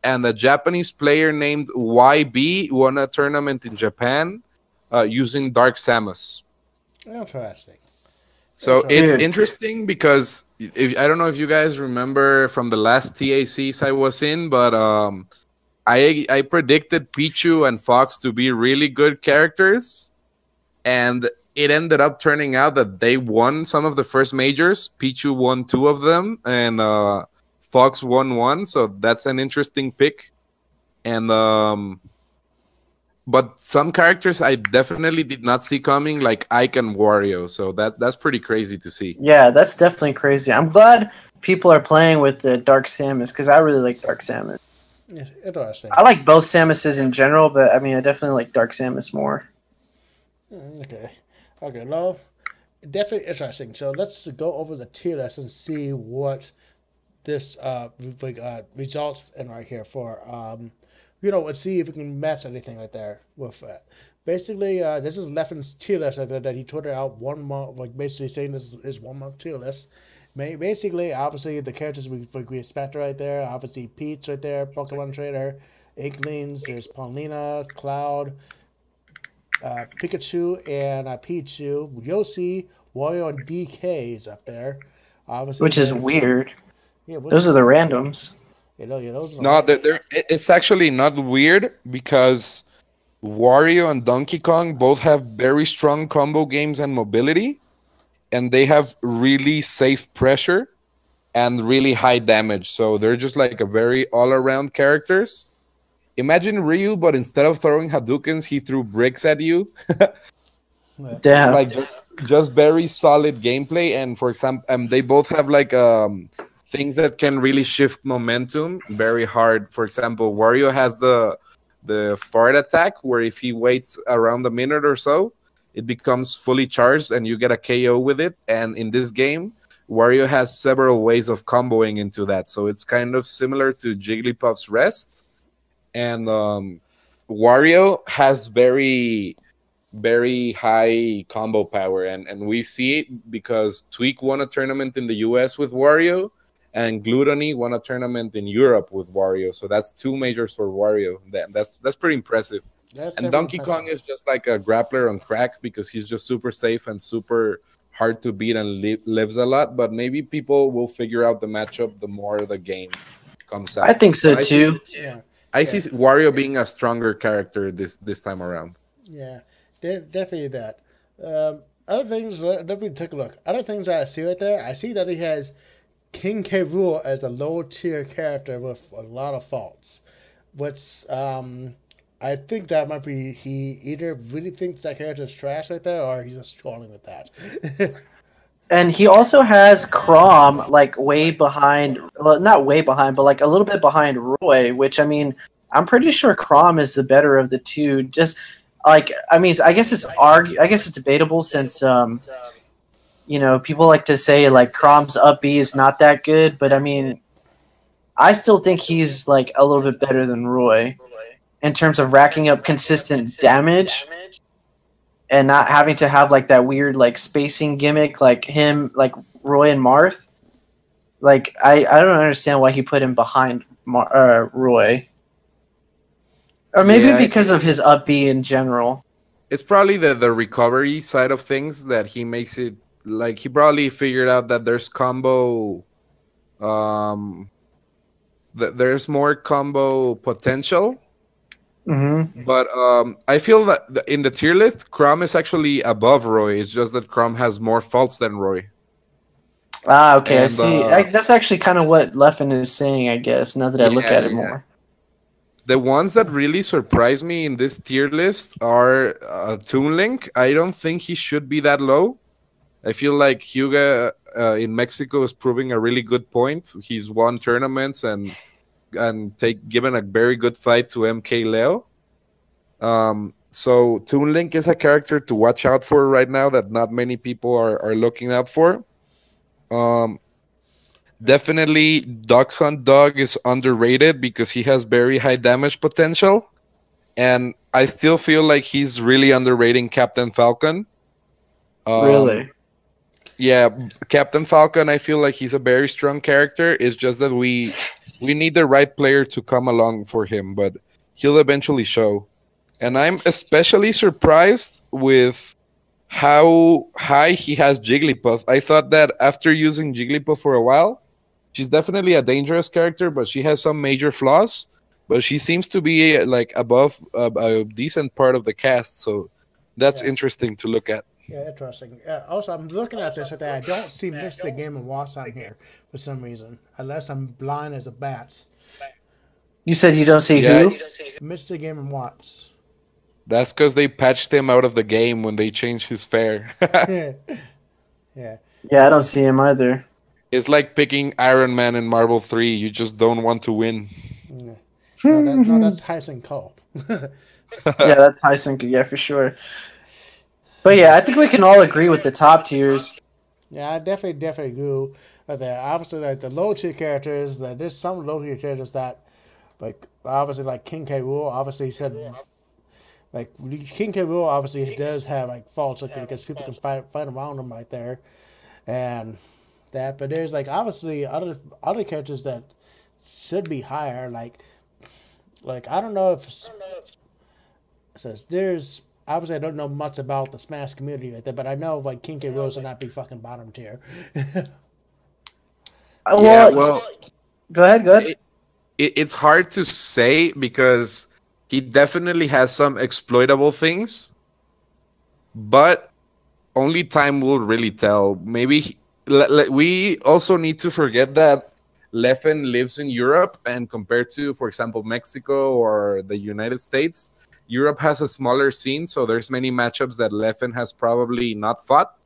And a Japanese player named YB won a tournament in Japan uh, using Dark Samus. Interesting. So Interesting. it's interesting because if I don't know if you guys remember from the last TACs I was in, but um, I I predicted Pichu and Fox to be really good characters, and it ended up turning out that they won some of the first majors. Pichu won two of them, and uh, Fox won one. So that's an interesting pick. And um, but some characters I definitely did not see coming, like Ike and Wario. So that's that's pretty crazy to see. Yeah, that's definitely crazy. I'm glad people are playing with the Dark Samus because I really like Dark Samus. Yes, Interesting. I like both Samuses in general, but I mean, I definitely like Dark Samus more. Mm, Okay. Okay. no, definitely interesting. So let's go over the tier list and see what this uh, re- like, uh results in right here for um you know let's see if we can match anything right there with it. Basically, uh, this is Leffen's tier list there that he tweeted out one month, like basically saying this is one month tier list. Basically, obviously the characters we we expect right there. Obviously, Peach right there, Pokemon Trainer, Inklings. There's Palutena, Cloud, uh, Pikachu and uh, Pichu, Yoshi, Wario, and DK is up there. Obviously, Which is weird. Yeah, which- Those are the randoms. You know, yeah, those No, they're, they're, it's actually not weird because Wario and Donkey Kong both have very strong combo games and mobility, and they have really safe pressure and really high damage. So they're just like a very all-around characters. Imagine Ryu, but instead of throwing Hadoukens, he threw bricks at you. Damn. like just just very solid gameplay and for example um, they both have like um things that can really shift momentum very hard. For example wario has the the fart attack where if he waits around a minute or so it becomes fully charged and you get a ko with it. And in this game wario has several ways of comboing into that. So it's kind of similar to jigglypuff's rest. And um wario has very very high combo power. And and we see it because tweek won a tournament in the us with wario and gluttony won a tournament in europe with wario so that's two majors for wario that, that's that's pretty impressive That's and donkey impressive. kong is just like a grappler on crack because he's just super safe and super hard to beat and li- lives a lot but maybe people will figure out the matchup the more the game comes out I think so But I see- too. Yeah, i see wario being a stronger character this this time around yeah, de- definitely that. Um, other things, let let me take a look. Other things that I see right there, I see that he has King K. Rool as a low tier character with a lot of faults. Which um, I think that might be he either really thinks that character is trash like there, or he's just trolling with that. and he also has Chrom like way behind. Well, not way behind, but like a little bit behind Roy. Which I mean, I'm pretty sure Chrom is the better of the two. Just like I mean, I guess it's argue. I guess it's debatable since um, you know, people like to say like Chrom's up B is not that good, but I mean, I still think he's like a little bit better than Roy in terms of racking up consistent damage and not having to have like that weird like spacing gimmick like him like Roy and Marth. Like I I don't understand why he put him behind Mar- uh, Roy. Or maybe Yeah, I- because of his up B in general. It's probably the the recovery side of things that he makes it like he probably figured out that there's combo um that there's more combo potential Mm-hmm. but um i feel that in the tier list chrom is actually above roy it's just that chrom has more faults than roy Ah, okay, I see. uh, I, that's actually kind of what Leffen is saying, I guess. Now that I look at it yeah. more. the ones that really surprise me in this tier list are uh, Toon Link. I don't think he should be that low. I feel like Hyuga uh, in Mexico is proving a really good point. He's won tournaments and and take given a very good fight to MK Leo. Um, so Toon Link is a character to watch out for right now that not many people are, are looking out for. Um, definitely Duck Hunt Dog is underrated because he has very high damage potential. And I still feel like he's really underrating Captain Falcon. Um, really? Yeah, Captain Falcon. I feel like he's a very strong character. It's just that we we need the right player to come along for him, but he'll eventually show. And I'm especially surprised with how high he has Jigglypuff. I thought that after using Jigglypuff for a while, she's definitely a dangerous character, but she has some major flaws. But she seems to be like above uh, a decent part of the cast, so that's Yeah. interesting to look at. Yeah, interesting. Uh, also, I'm looking at this and I don't see Mr. Game and Watch on here for some reason, unless I'm blind as a bat. You said you don't see Yeah. who? Mr. Game and Watch. That's because they patched him out of the game when they changed his fare. yeah. Yeah. Yeah, I don't see him either. it's like picking Iron Man in Marvel 3. You just don't want to win. yeah. No, that, no, that's Heisen Cole. yeah, that's Tyson. Yeah, for sure. But yeah, I think we can all agree with the top tiers. Yeah, I definitely, definitely agree with that. Obviously, like the low tier characters, that there's some low tier characters that, like, obviously, like King K. Rool, obviously, he said, like, King K. Rool, obviously, he does have, like, faults, like, because people can fight, fight around him right there. And that, but there's, like, obviously, other, other characters that should be higher, like, like, I don't know if, says, there's, obviously, I don't know much about the Smash community like that, but I know, like, King K. Rool should not be fucking bottom tier. Uh, yeah, well, well, go ahead, go ahead. it, it's hard to say because he definitely has some exploitable things, but only time will really tell. Maybe he- le- le- we also need to forget that Leffen lives in Europe, and compared to, for example, Mexico or the United States, Europe has a smaller scene, so there's many matchups that Leffen has probably not fought.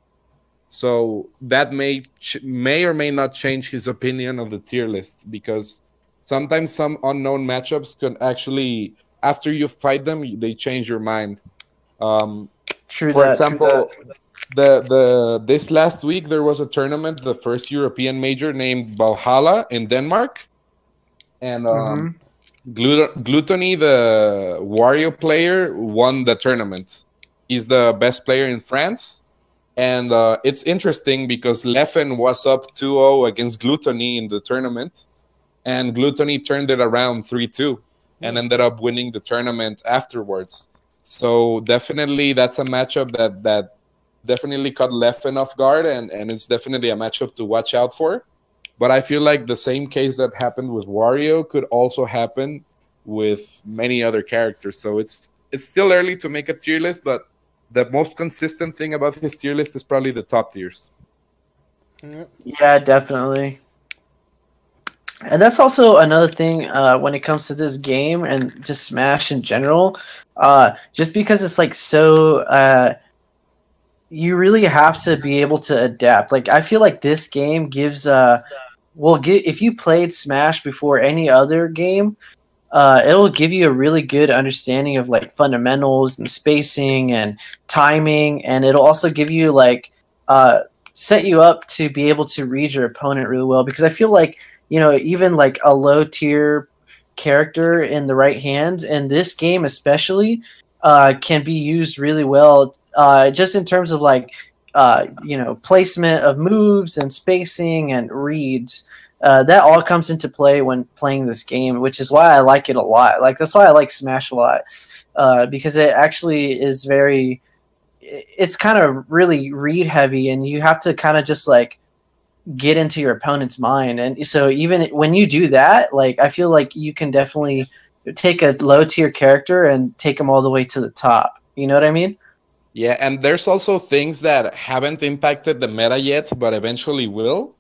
So that may ch- may or may not change his opinion of the tier list because sometimes some unknown matchups can actually after you fight them they change your mind. Um, True for that. example, the the this last week there was a tournament, the first European major named Valhalla in Denmark, and um, Glut- Gluttony, the Wario player, won the tournament. He's the best player in France. And uh, it's interesting because Leffen was up 2 0 against Gluttony in the tournament. And Gluttony turned it around 3 2 and ended up winning the tournament afterwards. So definitely that's a matchup that, that definitely caught Leffen off guard. And, and it's definitely a matchup to watch out for. But I feel like the same case that happened with Wario could also happen with many other characters. So it's it's still early to make a tier list, but the most consistent thing about his tier list is probably the top tiers. Yeah. Definitely. And that's also another thing uh, when it comes to this game and just Smash in general. Uh, just because it's like so, uh, you really have to be able to adapt. Like I feel like this game gives well get if you played Smash before any other game, uh it'll give you a really good understanding of like fundamentals and spacing and timing and it'll also give you like uh set you up to be able to read your opponent really well because I feel like, you know, even like a low tier character in the right hands and this game especially uh, can be used really well uh, just in terms of like uh, you know placement of moves and spacing and reads. Uh, that all comes into play when playing this game, which is why I like it a lot. Like that's why I like Smash a lot uh, because it actually is very. It's kind of really read heavy, and you have to kind of just like get into your opponent's mind. And so even when you do that, like I feel like you can definitely take a low tier character and take them all the way to the top. You know what I mean? Yeah, and there's also things that haven't impacted the meta yet, but eventually will.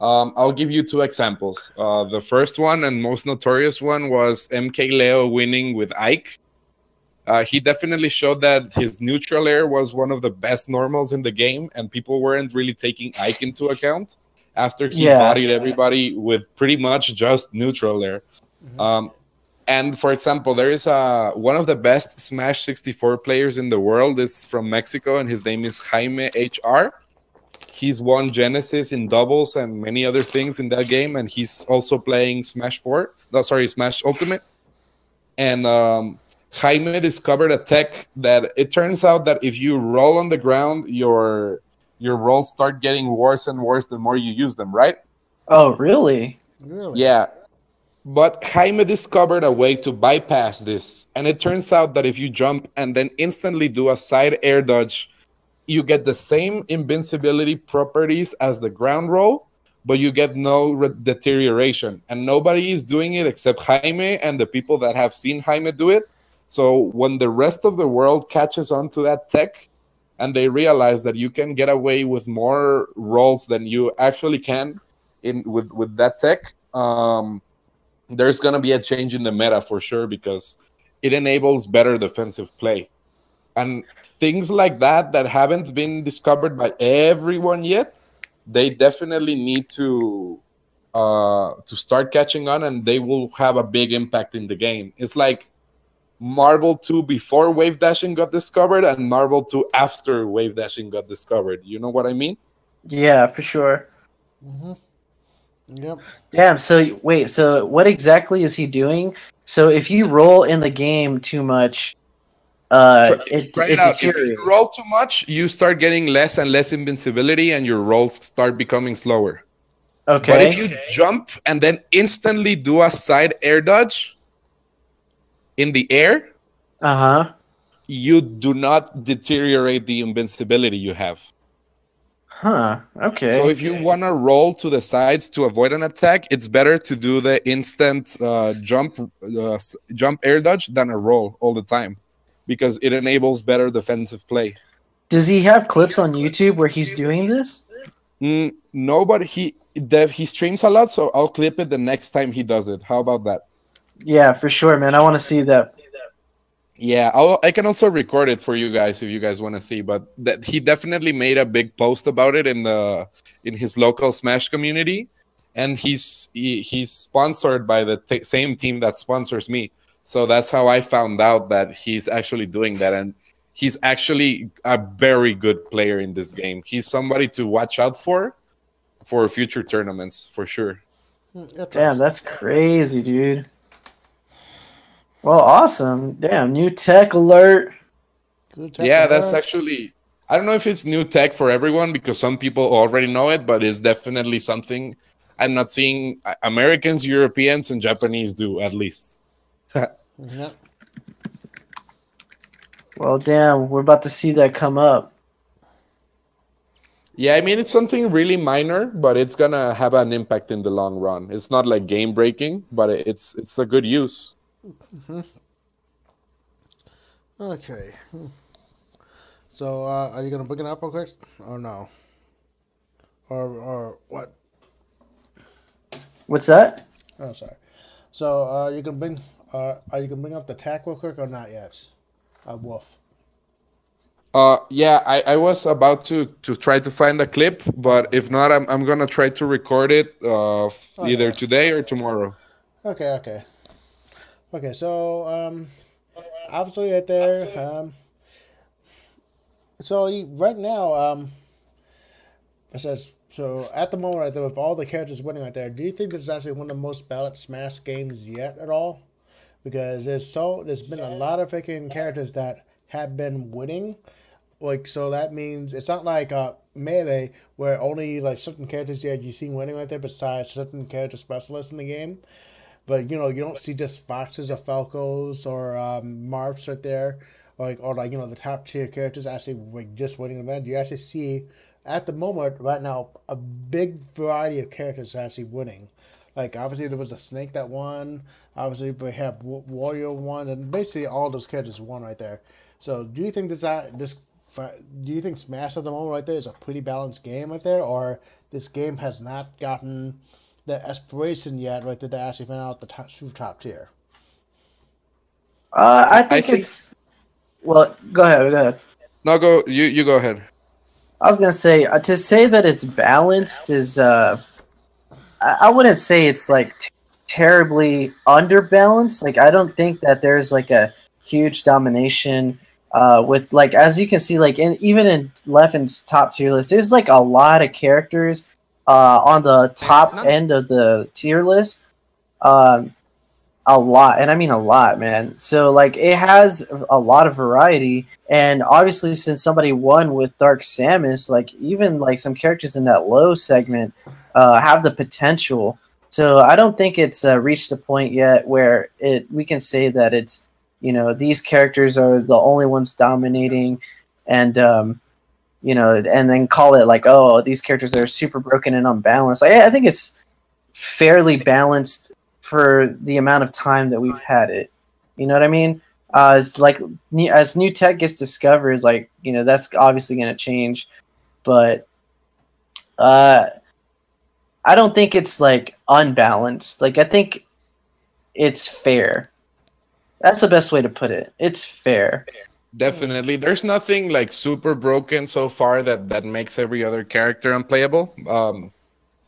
Um, I'll give you two examples. Uh, the first one and most notorious one was MK Leo winning with Ike. Uh, he definitely showed that his neutral air was one of the best normals in the game, and people weren't really taking Ike into account after he Yeah. bodied everybody with pretty much just neutral air. Mhm. Um, and for example, there is a one of the best Smash 64 players in the world is from Mexico, and his name is Jaime HR. He's won Genesis in doubles and many other things in that game, and he's also playing Smash 4. No, sorry, Smash Ultimate. And um, Jaime discovered a tech that it turns out that if you roll on the ground, your your rolls start getting worse and worse the more you use them, right? Oh, really? Really? Yeah. But Jaime discovered a way to bypass this. And it turns out that if you jump and then instantly do a side air dodge, you get the same invincibility properties as the ground roll, but you get no deterioration. And nobody is doing it except Jaime and the people that have seen Jaime do it. So when the rest of the world catches on to that tech and they realize that you can get away with more rolls than you actually can in with, with that tech, um, there's going to be a change in the meta for sure because it enables better defensive play. And things like that that haven't been discovered by everyone yet, they definitely need to uh, to start catching on, and they will have a big impact in the game. It's like Marvel 2 before wave dashing got discovered, and Marvel 2 after wave dashing got discovered. You know what I mean? Yeah, for sure. Mm-hmm. Yep. Damn. So wait. So what exactly is he doing? So if you roll in the game too much, uh, Try- it, Try it it out. If you roll too much, you start getting less and less invincibility, and your rolls start becoming slower. Okay. But if you jump and then instantly do a side air dodge in the air, uh huh. you do not deteriorate the invincibility you have. Huh. Okay. So if you want to roll to the sides to avoid an attack, it's better to do the instant uh, jump uh, jump air dodge than a roll all the time because it enables better defensive play. Does he have clips on YouTube where he's doing this? Mm, no, but he Dev he streams a lot, so I'll clip it the next time he does it. How about that? Yeah, for sure, man. I want to see that. Yeah, I'll, I can also record it for you guys if you guys want to see. But that he definitely made a big post about it in the in his local Smash community, and he's he, he's sponsored by the t- same team that sponsors me. So that's how I found out that he's actually doing that, and he's actually a very good player in this game. He's somebody to watch out for for future tournaments for sure. Mm, Damn, that's crazy, dude. Well, awesome. Damn, new tech alert. Good tech yeah, that's actually. I don't know if it's new tech for everyone because some people already know it, but it's definitely something I'm not seeing uh, Americans, Europeans, and Japanese do at least. Yep. Well, damn, we're about to see that come up. Yeah, I mean it's something really minor, but it's gonna have an impact in the long run. It's not like game breaking, but it's it's a good use. Okay. Hmm. So, uh, are you gonna bring it up real quick, or no? Or, or what? What's that? Oh, sorry. So, uh, you can bring, uh, are you gonna bring up the tack real quick or not yet? Uh, Wolf. Uh, yeah, I, I was about to to try to find a clip, but if not, I'm I'm gonna try to record it uh f- Oh, either yeah. today or tomorrow. Okay, okay. Okay, so um obviously right there, um so you, right now, um it says so at the moment right there with all the characters winning right there, do you think this is actually one of the most balanced Smash games yet at all? Because there's so there's been a lot of freaking characters that have been winning. Like so that means it's not like uh Melee where only like certain characters yet you seen winning right there besides certain character specialists in the game. But you know, you don't see just foxes or falcos or um, marths right there, like or like you know the top tier characters actually like just winning the event. You actually see at the moment right now a big variety of characters actually winning. Like obviously there was a snake that won. Obviously we have Wa- Wario won, and basically all those characters won right there. So do you think this uh, this do you think Smash at the moment right there is a pretty balanced game right there, or this game has not gotten the aspiration yet, right, that they actually found out the top, true top tier. Uh, I I think, think- it's. Well, go ahead. Go ahead. No, go you you go ahead. I was gonna say uh, to say that it's balanced is. Uh, I, I wouldn't say it's like t- terribly underbalanced. Like I don't think that there's like a huge domination. Uh, with like as you can see, like in even in Leffen's top tier list, there's like a lot of characters uh, on the top end of the tier list. Um, a lot, and I mean a lot, man. So like it has a lot of variety, and obviously since somebody won with Dark Samus, like even like some characters in that low segment uh, have the potential. So I don't think it's uh, reached the point yet where it we can say that it's you know these characters are the only ones dominating, and um, you know, and then call it like oh these characters are super broken and unbalanced. I, I think it's fairly balanced for the amount of time that we've had it. You know what I mean? Uh, it's like as new tech gets discovered, like you know that's obviously going to change, but uh, I don't think it's like unbalanced. Like I think it's fair. That's the best way to put it. It's fair. Definitely. There's nothing like super broken so far that that makes every other character unplayable. Um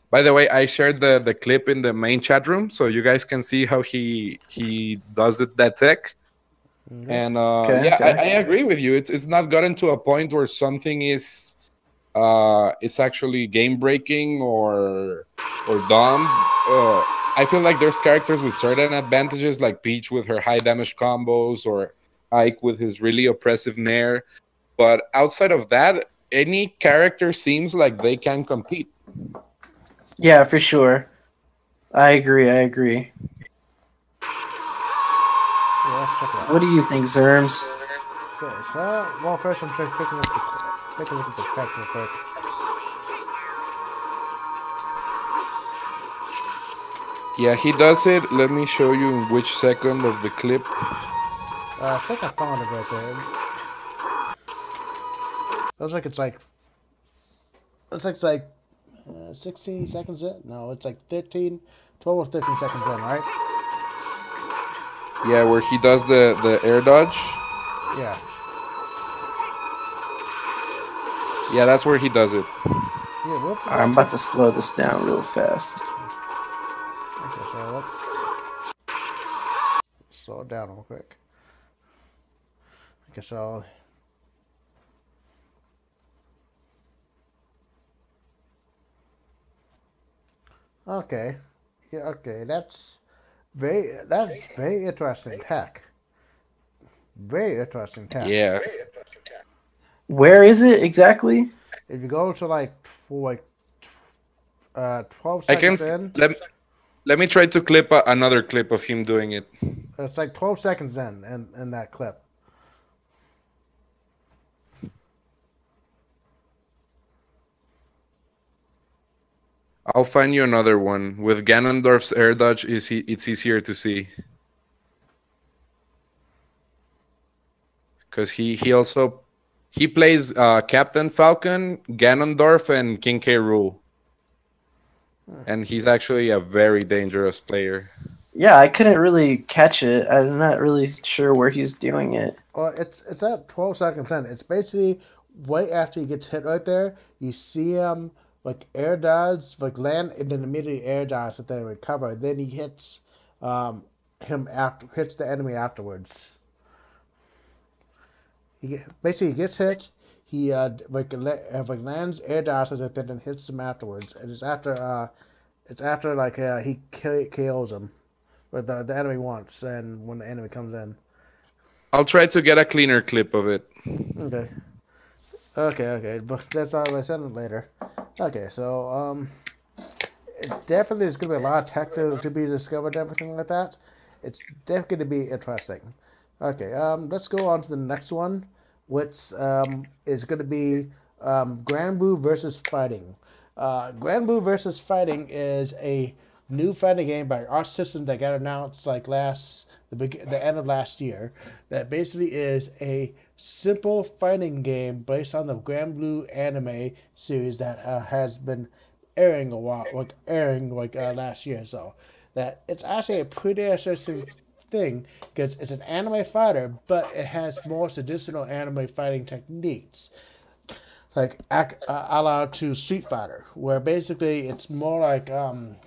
by the way, I shared the the clip in the main chat room so you guys can see how he he does it that tech. And uh Okay, yeah, okay. I, I agree with you. It's it's not gotten to a point where something is uh is actually game breaking or or dumb. Uh, I feel like there's characters with certain advantages like Peach with her high damage combos or Ike with his really oppressive nair. But outside of that, any character seems like they can compete. Yeah, for sure. I agree. I agree. Yeah, let's check it out. What do you think, Zerms? So, so, uh, well, first I'm just picking up the, taking a look at the text real quick. Yeah, he does it. Let me show you in which second of the clip. Uh, I think I found it right there. Looks like it's like. Looks like it's like uh, 16 seconds in. No, it's like 13, 12 or 13 seconds in, right? Yeah, where he does the the air dodge. Yeah. Yeah, that's where he does it. Yeah, what's the I'm about to slow this down real fast. Okay, so let's slow it down real quick. Okay, so okay, yeah, okay, that's very that's very interesting tech. Very interesting tech. Yeah. Where is it exactly? If you go to like like uh twelve I can seconds in, let let me try to clip a, another clip of him doing it. it's like twelve seconds in in, in that clip. I'll find you another one with Ganondorf's air dodge. Is he? It's easier to see because he he also he plays uh, Captain Falcon, Ganondorf, and King K. Rool, and he's actually a very dangerous player. Yeah, I couldn't really catch it. I'm not really sure where he's doing it. Well, it's it's at 12 seconds in. It's basically right after he gets hit right there. You see him like air dodge, like land, and then immediately air dodge, and then recover. Then he hits um, him after hits the enemy afterwards. He basically he gets hit. He uh like, uh, like lands air dodges and then hits him afterwards. And it's after uh it's after like uh, he ki- kills him, but the the enemy wants, and when the enemy comes in. I'll try to get a cleaner clip of it. Okay. Okay, okay, but that's all I said later. Okay, so um, definitely is gonna be a lot of tech to, to be discovered, and everything like that. It's definitely gonna be interesting. Okay, um, let's go on to the next one, which um is gonna be um Granblue versus Fighting. Uh, Granblue versus Fighting is a new fighting game by Arc System that got announced like last the the end of last year. That basically is a simple fighting game based on the Granblue anime series that uh, has been airing a while, like airing like uh, last year. or So that it's actually a pretty interesting thing because it's an anime fighter, but it has more traditional anime fighting techniques like uh, a la to Street Fighter, where basically it's more like um,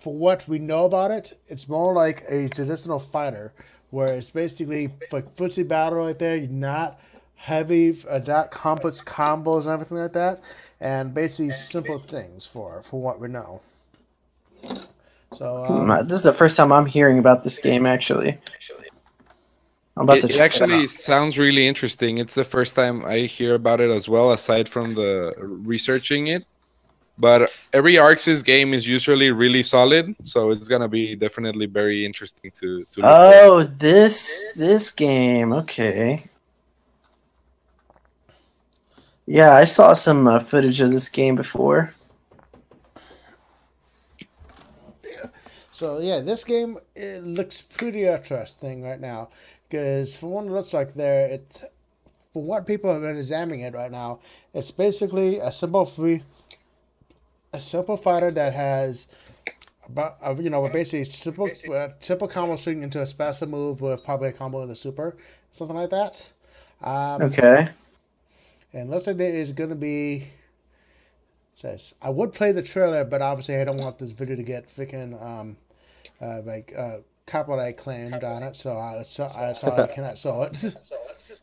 for what we know about it, it's more like a traditional fighter, where it's basically like footsie battle right there. You're not heavy, uh, not complex combos and everything like that, and basically simple things for for what we know. So um, this is the first time I'm hearing about this game. Actually, I'm about It, to it actually out. sounds really interesting. It's the first time I hear about it as well, aside from the researching it. But every ArcSys game is usually really solid, so it's gonna be definitely very interesting to to. Look for. Oh, this this game. Okay. Yeah, I saw some uh, footage of this game before. So yeah, this game it looks pretty interesting right now because from what it looks like there, it from what people have been examining it right now, it's basically a simple free, a simple fighter that has about uh, you know basically simple uh, simple combo string into a special move with probably a combo in the super something like that. Um, Okay. and looks like there is going to be. Says I would play the trailer, but obviously I don't want this video to get freaking um, uh, like uh, copyright claimed on it, so I so I, so I cannot sell it.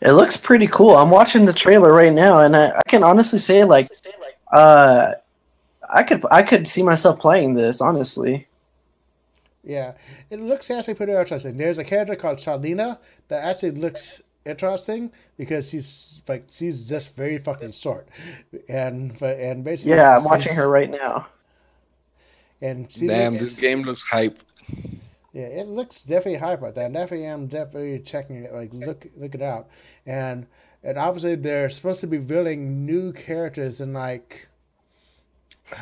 It looks pretty cool. I'm watching the trailer right now, and I, I can honestly say, like, uh, I could I could see myself playing this. Honestly. yeah, it looks actually pretty interesting. There's a character called Charlena that actually looks interesting because she's like she's just very fucking short, and and basically Yeah, I'm watching her right now. And she Damn, looks- this game looks hype. Yeah, it looks definitely hype about that. And definitely am definitely checking it, like look look it out. And and obviously they're supposed to be revealing new characters in like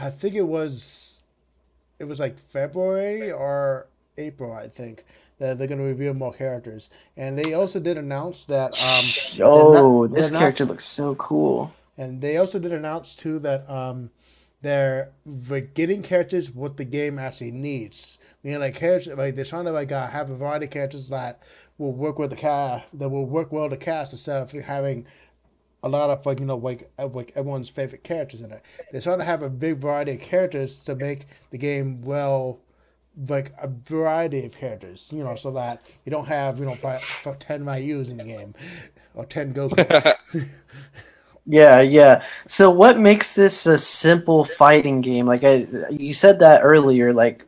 I think it was it was like February or April, I think, that they're gonna reveal more characters. And they also did announce that um oh, not- this they're not- character looks so cool. and they also did announce too that um, they're getting characters what the game actually needs. Meaning like characters like they're trying to like uh, have a variety of characters that will work with the cast that will work well to cast instead of having a lot of like you know like uh, like everyone's favorite characters in it. They're trying to have a big variety of characters to make the game well like a variety of characters, you know, so that you don't have you know five, five, ten Ryus in the game or ten Gokus. Yeah, yeah. So what makes this a simple fighting game? Like I you said that earlier, like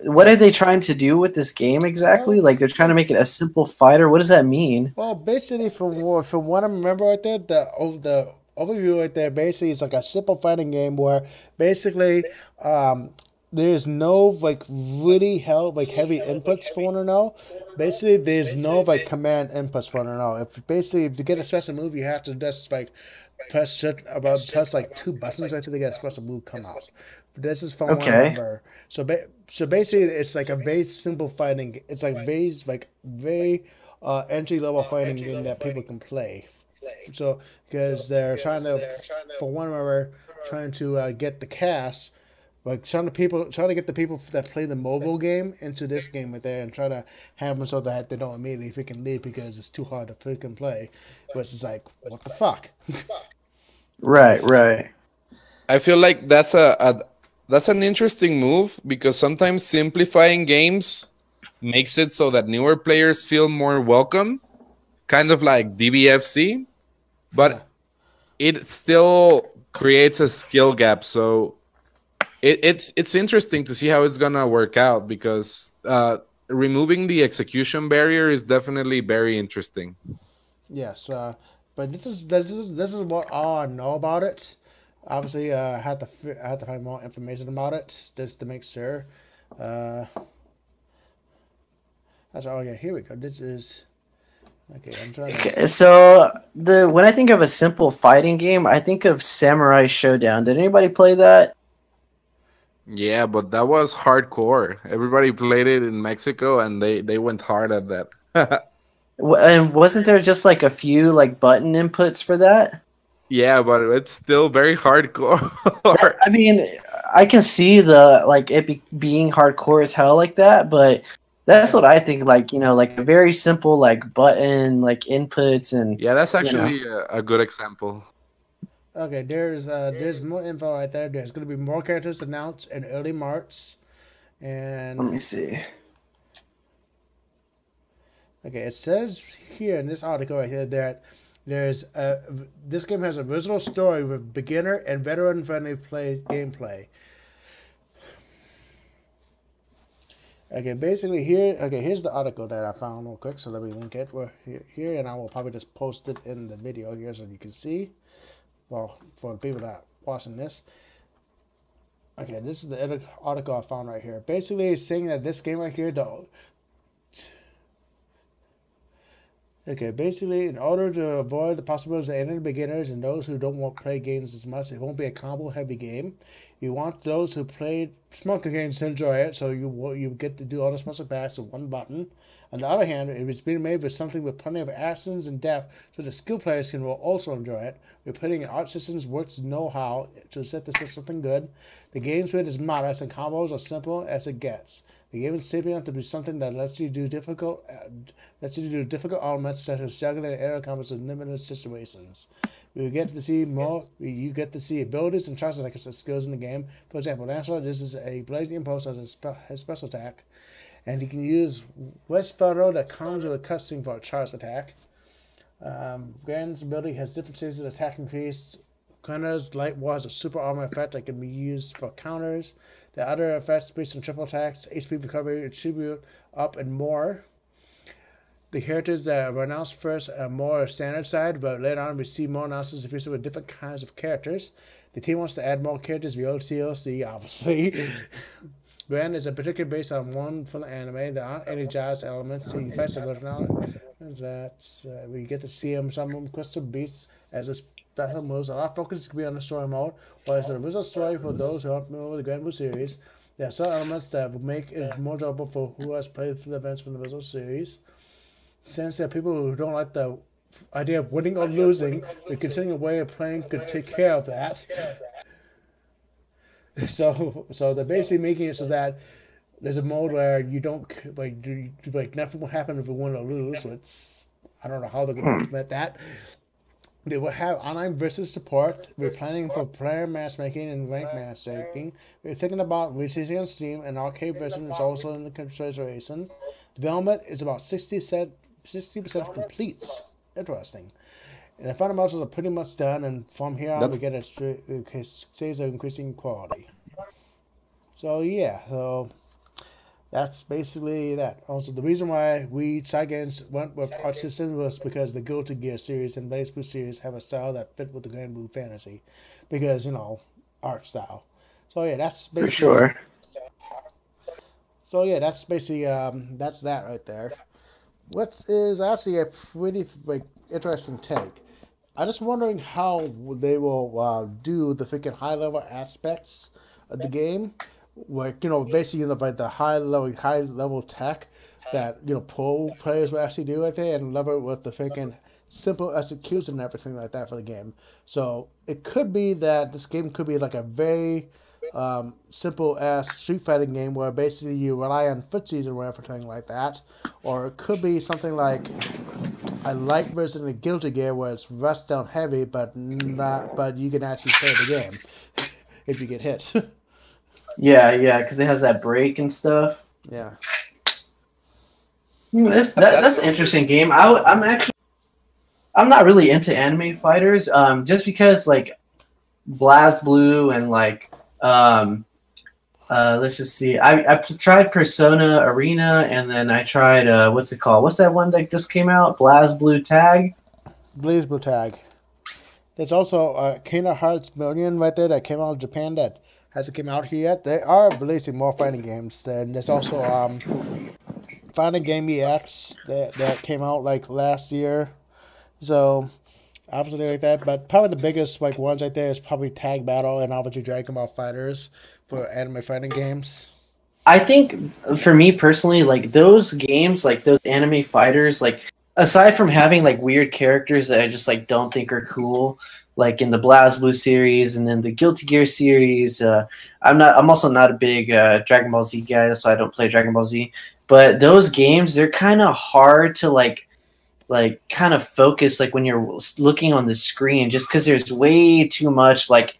what are they trying to do with this game exactly? Like they're trying to make it a simple fighter. What does that mean? Well, basically, from from what I remember right there, the oh, the overview right there basically is like a simple fighting game where basically um, there's no like really hell like heavy inputs for one or no. Basically, there's no like command inputs for one or no. If basically to get a special move, you have to just like press about press like two buttons until they get a special move come out. This is from what I Okay. remember. So ba- so basically, it's like a very simple fighting. It's like very like very uh, entry level fighting game that people can play. So because they're trying to, for one, remember trying to uh, get the cast like trying to people trying to get the people that play the mobile game into this game right there and try to have them so that they don't immediately freaking leave because it's too hard to freaking play. Which is like, what the fuck? Right, right. I feel like that's a, a that's an interesting move because sometimes simplifying games makes it so that newer players feel more welcome, kind of like DBFZ, but it still creates a skill gap. So it, it's it's interesting to see how it's gonna work out because uh, removing the execution barrier is definitely very interesting. Yes, uh, but this is this is this is what all I know about it. Obviously, uh, I had to I had to find more information about it just to make sure. Uh, that's oh yeah, here we go. This is okay. I'm trying. To, Okay, so the when I think of a simple fighting game, I think of Samurai Showdown. Did anybody play that? Yeah, but that was hardcore. Everybody played it in Mexico, and they they went hard at that. And wasn't there just like a few like button inputs for that? Yeah, but it's still very hardcore. I mean, I can see the like it be, being hardcore as hell like that, but that's what I think. Like you know, like a very simple like button like inputs and yeah, that's You know. actually a, a good example. okay, there's uh there's more info right there. There's gonna be more characters announced in early March, and let me see. Okay, it says here in this article right here that there's a this game has a original story with beginner and veteran friendly play gameplay. Okay, basically here. Okay, here's the article that I found real quick. So let me link it where here, and I will probably just post it in the video here so you can see. Well, for the people that are watching this. Okay, this is the article I found right here. Basically, saying that this game right here, the Okay, basically, in order to avoid the possibilities of any beginners and those who don't want to play games as much, it won't be a combo-heavy game. You want those who played smoker games to enjoy it, so you you get to do all the smoker packs with one button. On the other hand, it was being made with something with plenty of actions and depth, so the skill players can will also enjoy it. We're putting in Arc System Works know-how to set this for something good. The game speed is modest and combos are simple as it gets. The game is shaping up to be something that lets you do difficult, uh, lets you do difficult elements such as juggling air combos in limited situations. We get to see more. You get to see abilities and charge attacks as skills in the game. For example, Lancelot this is a blazing impulse as his special attack, and he can use West that comes with a cutscene for a charge attack. Um, Grand's ability has different stages of attack increase. Gunner's Light War has a super armor effect that can be used for counters. The other effects based on triple attacks, HP recovery, attribute up, and more. The characters that were announced first are more standard side, but later on we see more announcements featured with different kinds of characters. The team wants to add more characters via DLC, obviously. Brand is a particular based on one from the anime. There aren't any jazz elements. The effects are not that uh, we get to see them some of crystal beasts as a special moves. A lot of focus can be on the story mode, while it's an original story for those who aren't familiar with the Granblue series. There are some elements that will make it more enjoyable for who has played through the events from the original series. Since there are people who don't like the idea of winning or losing, the continuing way of playing could take care of that. So, so they're basically making it so that there's a mode where you don't like do like nothing will happen if you win or lose. So it's I don't know how they're going to implement that. They will have online versus support. We're planning for player matchmaking and rank matchmaking. We're thinking about releasing on Steam, and arcade version is also in the consideration. Development is about 60 percent complete. Interesting. And the fundamentals are pretty much done, and from here on we get a straight stays of increasing quality. So yeah, so that's basically that. Also, the reason why we Cygames went with Arc System was because the Guilty Gear series and BlazBlue series have a style that fit with the Granblue Fantasy, because you know art style. So yeah, that's For sure. so yeah, that's basically um, that's that right there. What is is actually a pretty like interesting take. I'm just wondering how they will uh, do the freaking high level aspects of the game, like you know basically you know, like the high level high level tech that you know pro players will actually do with it, and level it with the freaking simple execution and everything like that for the game. So it could be that this game could be like a very um, simple ass street fighting game where basically you rely on footsies or everything like that, or it could be something like a light version of Guilty Gear where it's rushdown heavy, but not but you can actually play the game if you get hit. Yeah, yeah, because it has that break and stuff. yeah. Hmm, That's, that, that's an interesting game. I'm actually, I'm not really into anime fighters. Um, just because like, BlazBlue and like, um, uh, let's just see. I, I tried Persona Arena and then I tried uh, what's it called? What's that one that just came out? BlazBlue Tag. BlazBlue Tag. There's also uh, Kingdom Hearts Million right there that came out of Japan that hasn't came out here yet. They are releasing more fighting games. And there's also um, Fighting Game EX that, that came out like last year. So obviously like that. But probably the biggest like ones right there is probably Tag Battle and obviously Dragon Ball FighterZ for anime fighting games. I think for me personally, like those games, like those anime fighters, like aside from having like weird characters that I just like don't think are cool, like in the BlazBlue series and then the Guilty Gear series, uh, I'm not. I'm also not a big uh, Dragon Ball Z guy, that's why I don't play Dragon Ball Z. But those games, they're kind of hard to like, like kind of focus like when you're looking on the screen, just because there's way too much like